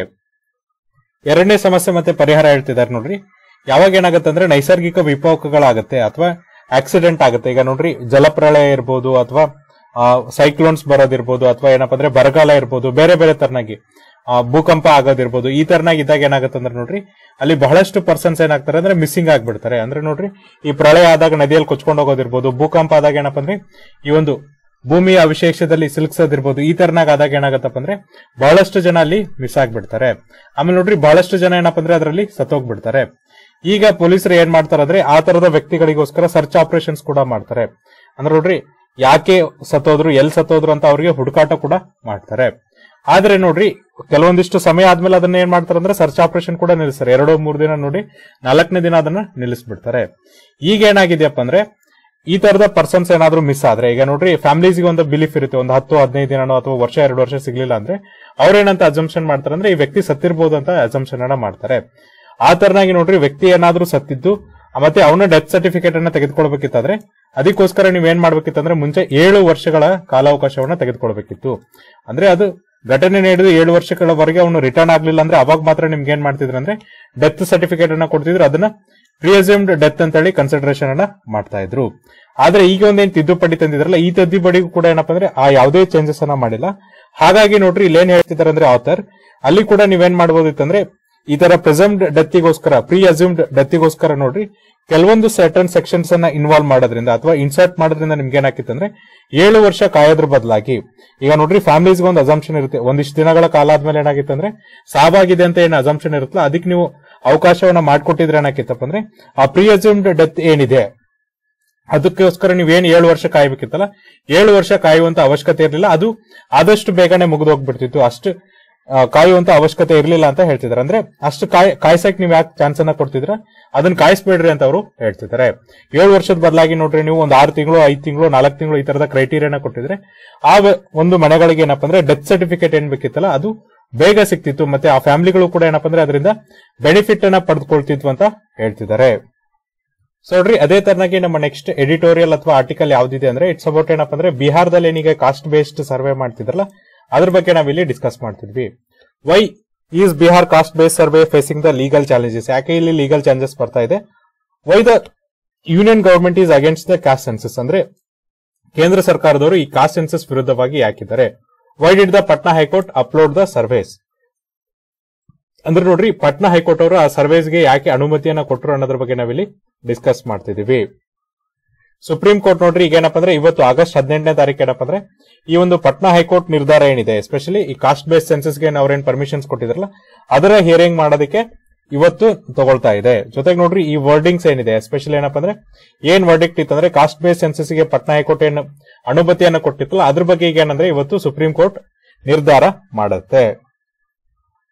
ಎರಡನೇ ಸಮಸ್ಯೆ ಮತ್ತೆ ಪರಿಹಾರ ಹೇಳ್ತಿದ್ದಾರೆ ನೋಡ್ರಿ. ಯಾವಾಗ ಏನಾಗುತ್ತೆ ಅಂದ್ರೆ ನೈಸರ್ಗಿಕ ವಿಕೋಪಗಳಾಗತ್ತೆ ಅಥವಾ ಆಕ್ಸಿಡೆಂಟ್ ಆಗುತ್ತೆ. ಈಗ ನೋಡ್ರಿ, ಜಲಪ್ರಳಯ ಇರ್ಬೋದು ಅಥವಾ ಸೈಕ್ಲೋನ್ಸ್ ಬರೋದಿರ್ಬೋದು ಅಥವಾ ಏನಪ್ಪಾ ಅಂದ್ರೆ ಬರಗಾಲ ಇರ್ಬೋದು, ಬೇರೆ ಬೇರೆ ತರನಾಗಿ. ಭೂಕಂಪ ಆಗೋದಿರ್ಬೋದು, ಈ ತರನಾಗಿ ಇದ್ದಾಗ ಏನಾಗುತ್ತೆ ಅಂದ್ರೆ ನೋಡ್ರಿ, ಅಲ್ಲಿ ಬಹಳಷ್ಟು ಪರ್ಸನ್ಸ್ ಏನಾಗ್ತಾರೆ ಅಂದ್ರೆ ಮಿಸ್ಸಿಂಗ್ ಆಗ್ಬಿಡ್ತಾರೆ. ಅಂದ್ರೆ ನೋಡ್ರಿ, ಈ ಪ್ರಳಯ ಆದಾಗ ನದಿಯಲ್ಲಿ ಕೊಚ್ಕೊಂಡು ಹೋಗೋದಿರ್ಬೋದು, ಭೂಕಂಪ ಆದಾಗ ಏನಪ್ಪ ಅಂದ್ರೆ, ಈ ಒಂದು ಭೂಮಿಯ ಅವಿಶೇಷದಲ್ಲಿ ಸಿಲುಕ್ಸೋದಿರ್ಬೋದು, ಈ ತರನಾಗ ಆದಾಗ ಏನಾಗತ್ತಪ್ಪ ಅಂದ್ರೆ, ಬಹಳಷ್ಟು ಜನ ಅಲ್ಲಿ ಮಿಸ್ ಆಗ್ಬಿಡ್ತಾರೆ. ಆಮೇಲೆ ನೋಡ್ರಿ, ಬಹಳಷ್ಟು ಜನ ಏನಪ್ಪ ಅಂದ್ರೆ ಅದರಲ್ಲಿ ಸತ್ತೋಗ್ಬಿಡ್ತಾರೆ. ಈಗ ಪೊಲೀಸರು ಏನ್ ಮಾಡ್ತಾರೆ ಅಂದ್ರೆ ಆ ತರದ ವ್ಯಕ್ತಿಗಳಿಗೋಸ್ಕರ ಸರ್ಚ್ ಆಪರೇಷನ್ಸ್ ಕೂಡ ಮಾಡ್ತಾರೆ. ಅಂದ್ರೆ ನೋಡ್ರಿ, ಯಾಕೆ ಸತ್ತೋದ್ರು, ಎಲ್ ಸತ್ತೋದ್ರು ಅಂತ ಅವರಿಗೆ ಹುಡುಕಾಟ ಕೂಡ ಮಾಡ್ತಾರೆ. ಆದ್ರೆ ನೋಡ್ರಿ, ಕೆಲವೊಂದಿಷ್ಟು ಸಮಯ ಆದ್ಮೇಲೆ ಅದನ್ನ ಏನ್ ಮಾಡ್ತಾರೆ ಅಂದ್ರೆ ಸರ್ಚ್ ಆಪರೇಷನ್ ಕೂಡ ನಿಲ್ಲಿಸ್ತಾರೆ. ಎರಡು ಮೂರು ದಿನ ನೋಡಿ, ನಾಲ್ಕನೇ ದಿನ ಅದನ್ನ ನಿಲ್ಲಿಸ್ಬಿಡ್ತಾರೆ. ಈಗ ಏನಾಗಿದೆಯಪ್ಪ ಅಂದ್ರೆ, ಈ ತರದ ಪರ್ಸನ್ಸ್ ಏನಾದ್ರೂ ಮಿಸ್ ಆದ್ರೆ, ಈಗ ನೋಡ್ರಿ ಫ್ಯಾಮಿಲೀಸ್ಗೆ ಒಂದು ಬಿಲೀಫ್ ಇರುತ್ತೆ, ಒಂದು ಹತ್ತು, ಹದಿನೈದು ದಿನನೋ ಅಥವಾ ವರ್ಷ, ಎರಡು ವರ್ಷ ಸಿಗ್ಲಿಲ್ಲ ಅಂದ್ರೆ ಅವ್ರೇನಂತ ಅಜಂಪ್ಷನ್ ಮಾಡ್ತಾರೆ ಅಂದ್ರೆ, ಈ ವ್ಯಕ್ತಿ ಸತ್ತಿರ್ಬೋದು ಅಂತ ಅಜಂಪ್ಷನ್ ಅನ್ನ ಮಾಡ್ತಾರೆ. ಆ ತರನಾಗಿ ನೋಡ್ರಿ, ವ್ಯಕ್ತಿ ಏನಾದ್ರೂ ಸತ್ತಿದ್ದು, ಮತ್ತೆ ಅವನ ಡೆತ್ ಸರ್ಟಿಫಿಕೇಟ್ ಅನ್ನ ತೆಗೆದುಕೊಳ್ಬೇಕಿತ್ತಾದ್ರೆ, ಅದಕ್ಕೋಸ್ಕರ ನೀವ್ ಏನ್ ಮಾಡ್ಬೇಕಿತ್ತಂದ್ರೆ, ಮುಂಚೆ ಏಳು ವರ್ಷಗಳ ಕಾಲಾವಕಾಶವನ್ನ ತೆಗೆದುಕೊಳ್ಬೇಕಿತ್ತು. ಅಂದ್ರೆ ಅದು ಘಟನೆ ನಡೆದು ಏಳು ವರ್ಷಗಳವರೆಗೆ ಅವನು ರಿಟರ್ನ್ ಆಗ್ಲಿಲ್ಲ ಅಂದ್ರೆ ಅವಾಗ ಮಾತ್ರ ನಿಮ್ಗೆ ಏನ್ ಮಾಡ್ತಿದ್ರು ಅಂದ್ರೆ ಡೆತ್ ಸರ್ಟಿಫಿಕೇಟ್ ಅನ್ನ ಕೊಡ್ತಿದ್ರು, ಅದನ್ನ ಪ್ರಿಯಸ್ಯೂಮ್ಡ್ ಡೆತ್ ಅಂತ ಹೇಳಿ ಕನ್ಸಿಡರೇಷನ್ ಅನ್ನ ಮಾಡ್ತಾ ಇದ್ರು. ಆದ್ರೆ ಈಗ ಒಂದೇನ್ ತಿದ್ದುಪಡಿ ತಂದಿದ್ರಲ್ಲ, ಈ ತಿದ್ದುಪಡಿಗೂ ಕೂಡ ಏನಪ್ಪಾ ಅಂದ್ರೆ ಆ ಯಾವುದೇ ಚೇಂಜಸ್ ಅನ್ನ ಮಾಡಿಲ್ಲ. ಹಾಗಾಗಿ ನೋಡ್ರಿ ಇಲ್ಲಿ ಏನ್ ಹೇಳ್ತಿದ್ದಾರೆ ಅಂದ್ರೆ ಆಥರ್ ಅಲ್ಲಿ ಕೂಡ ನೀವೇನ್ ಮಾಡ್ಬೋದಿತ್ತಂದ್ರೆ ಈ ತರ ಪ್ರೆಸಮ್ಡ್ ಡೆತ್ಗೋಸ್ಕರ ಪ್ರೀ ಅಸ್ಯೂಮ್ಡ್ ಡೆತ್ಗೋಸ್ಕರ ನೋಡ್ರಿ, ಕೆಲವೊಂದು ಸರ್ಟನ್ ಸೆಕ್ಷನ್ಸ್ ಅನ್ನ ಇನ್ವಾಲ್ವ್ ಮಾಡೋದ್ರಿಂದ ಅಥವಾ ಇನ್ಸರ್ಟ್ ಮಾಡೋದ್ರಿಂದ ನಿಮ್ಗೆ ಏನಾಕಿತ್ತಂದ್ರೆ ಏಳು ವರ್ಷ ಕಾಯೋದ್ರ ಬದಲಾಗಿ, ಈಗ ನೋಡ್ರಿ ಫ್ಯಾಮಿಲೀಸ್ ಒಂದು ಅಸಂಪ್ಷನ್ ಇರುತ್ತೆ. ಒಂದಿಷ್ಟು ದಿನಗಳ ಕಾಲ ಆದ್ಮೇಲೆ ಏನಾಗಿತ್ತಂದ್ರೆ ಸಾವಾಗಿದೆ ಅಂತ ಏನು ಅಸಂಪ್ಷನ್ ಇರುತ್ತಲ್ಲ, ಅದಕ್ಕೆ ನೀವು ಅವಕಾಶವನ್ನ ಮಾಡ್ಕೊಟ್ಟಿದ್ರೆ ಏನಾಕಿತ್ತಪ್ಪ ಅಂದ್ರೆ, ಆ ಪ್ರೀ ಅಸ್ಯೂಮ್ಡ್ ಡೆತ್ ಏನಿದೆ, ಅದಕ್ಕೋಸ್ಕರ ನೀವು ಏನ್ ಏಳು ವರ್ಷ ಕಾಯಬೇಕಿತ್ತಲ್ಲ, ಏಳು ವರ್ಷ ಕಾಯುವಂತ ಅವಶ್ಯಕತೆ ಇರಲಿಲ್ಲ, ಅದು ಆದಷ್ಟು ಬೇಗನೆ ಮುಗಿದೋಗ್ಬಿಡ್ತಿತ್ತು ಅಷ್ಟು ಕಾಯುವಂತ ಅವಶ್ಯಕತೆ ಇರಲಿಲ್ಲ ಅಂತ ಹೇಳ್ತಿದ್ದಾರೆ. ಅಂದ್ರೆ ಅಷ್ಟು ಕಾಯ್ ಕಾಯ್ಸಕ್ ನೀವು ಯಾಕೆ ಚಾನ್ಸ್ ಅನ್ನ ಕೊಡ್ತಿದ್ರ ಅದನ್ನ ಕಾಯಿಸ್ಬೇಡ್ರಿ ಅಂತ ಅವರು ಹೇಳ್ತಿದ್ದಾರೆ. ಏಳು ವರ್ಷದ ಬದಲಾಗಿ ನೋಡ್ರಿ, ನೀವು ಒಂದು ಆರು ತಿಂಗಳು, ಐದು ತಿಂಗಳು, ನಾಲ್ಕು ತಿಂಗಳು ಈ ತರದ ಕ್ರೈಟೀರಿಯಾನ ಕೊಟ್ಟಿದ್ರೆ, ಆ ಒಂದು ಮನೆಗಳಿಗೆ ಏನಪ್ಪ ಅಂದ್ರೆ ಡೆತ್ ಸರ್ಟಿಫಿಕೇಟ್ ಏನ್ ಬೇಕಿತ್ತಲ್ಲ, ಅದು ಬೇಗ ಸಿಕ್ತಿತ್ತು. ಮತ್ತೆ ಆ ಫ್ಯಾಮಿಲಿಗಳು ಕೂಡ ಏನಪ್ಪ ಅಂದ್ರೆ ಅದರಿಂದ ಬೆನಿಫಿಟ್ ಅನ್ನ ಪಡೆದುಕೊಳ್ತಿದ್ವು ಅಂತ ಹೇಳ್ತಿದ್ದಾರೆ. ಸೊ ನೋಡ್ರಿ ಅದೇ ತರನಾಗಿ ನಮ್ಮ ನೆಕ್ಸ್ಟ್ ಎಡಿಟೋರಿಯಲ್ ಅಥವಾ ಆರ್ಟಿಕಲ್ ಯಾವ್ದಿದೆ ಅಂದ್ರೆ ಇಟ್ಸ್ ಅಬೌಟ್ ಏನಪ್ಪ ಅಂದ್ರೆ ಬಿಹಾರದಲ್ಲಿ ಏನೀಗ ಕಾಸ್ಟ್ ಬೇಸ್ಡ್ ಸರ್ವೆ ಮಾಡ್ತಿದ್ರಲ್ಲ ಅದ್ರ ಬಗ್ಗೆ ನಾವಿಲ್ಲಿ ಡಿಸ್ಕಸ್ ಮಾಡ್ತಿದ್ವಿ. Why is Bihar caste base survey facing the legal challenges ಯಾಕೆ ಇಲ್ಲಿ ಲೀಗಲ್ ಚಾಲೆಂಜಸ್ ಬರ್ತಾ ಇದೆ? Why the union government is against the caste census ಅಂದ್ರೆ ಕೇಂದ್ರ ಸರ್ಕಾರದವರು ಈ ಕಾಸ್ಟ್ ಸೆನ್ಸಸ್ ವಿರುದ್ಧವಾಗಿ ಯಾಕಿದ್ದಾರೆ why did the Patna high court uphold the surveys ಅಂದ್ರೆ ನೋಡ್ರಿ ಪಟ್ನಾ ಹೈಕೋರ್ಟ್ ಅವರು ಆ ಸರ್ವೇಸ್ಗೆ ಯಾಕೆ ಅನುಮತಿಯನ್ನ ಕೊಟ್ಟರು ಅನ್ನೋದ್ರ ಬಗ್ಗೆ ನಾವಿಲ್ಲಿ ಡಿಸ್ಕಸ್ ಮಾಡ್ತಿದೀವಿ ಸುಪ್ರೀಂ ಕೋರ್ಟ್ ನೋಡ್ರಿ ಈಗ ಏನಪ್ಪಾ ಅಂದ್ರೆ ಇವತ್ತು ಆಗಸ್ಟ್ ಹದಿನೆಂಟನೇ ತಾರೀಕು ಏನಪ್ಪ ಅಂದ್ರೆ ಈ ಒಂದು ಪಟ್ನಾ ಹೈಕೋರ್ಟ್ ನಿರ್ಧಾರ ಏನಿದೆ ಎಸ್ಪೆಷಲಿ ಈ ಕಾಸ್ಟ್ ಬೇಸ್ಡ್ ಸೆನ್ಸಸ್ಗೆ ಅವ್ರೇನ್ ಪರ್ಮಿಷನ್ಸ್ ಕೊಟ್ಟಿದ್ರಲ್ಲ, ಅದರ ಹಿಯರಿಂಗ್ ಮಾಡೋದಕ್ಕೆ ಇವತ್ತು ತಗೊಳ್ತಾ ಇದೆ. ಜೊತೆಗೆ ನೋಡ್ರಿ ಈ ವರ್ಡಿಂಗ್ಸ್ ಏನಿದೆ ಎಸ್ಪೆಷಲಿ ಏನಪ್ಪ ಅಂದ್ರೆ ಏನ್ ವರ್ಡಿಕ್ಟ್ ಇತ್ತಂದ್ರೆ ಕಾಸ್ಟ್ ಬೇಸ್ ಸೆನ್ಸಸ್ಗೆ ಪಟ್ನಾ ಹೈಕೋರ್ಟ್ ಏನು ಅನುಮತಿಯನ್ನು ಕೊಟ್ಟಿತ್ತಲ್ಲ, ಅದ್ರ ಬಗ್ಗೆ ಈಗ ಏನಂದ್ರೆ ಇವತ್ತು ಸುಪ್ರೀಂ ಕೋರ್ಟ್ ನಿರ್ಧಾರ ಮಾಡುತ್ತೆ.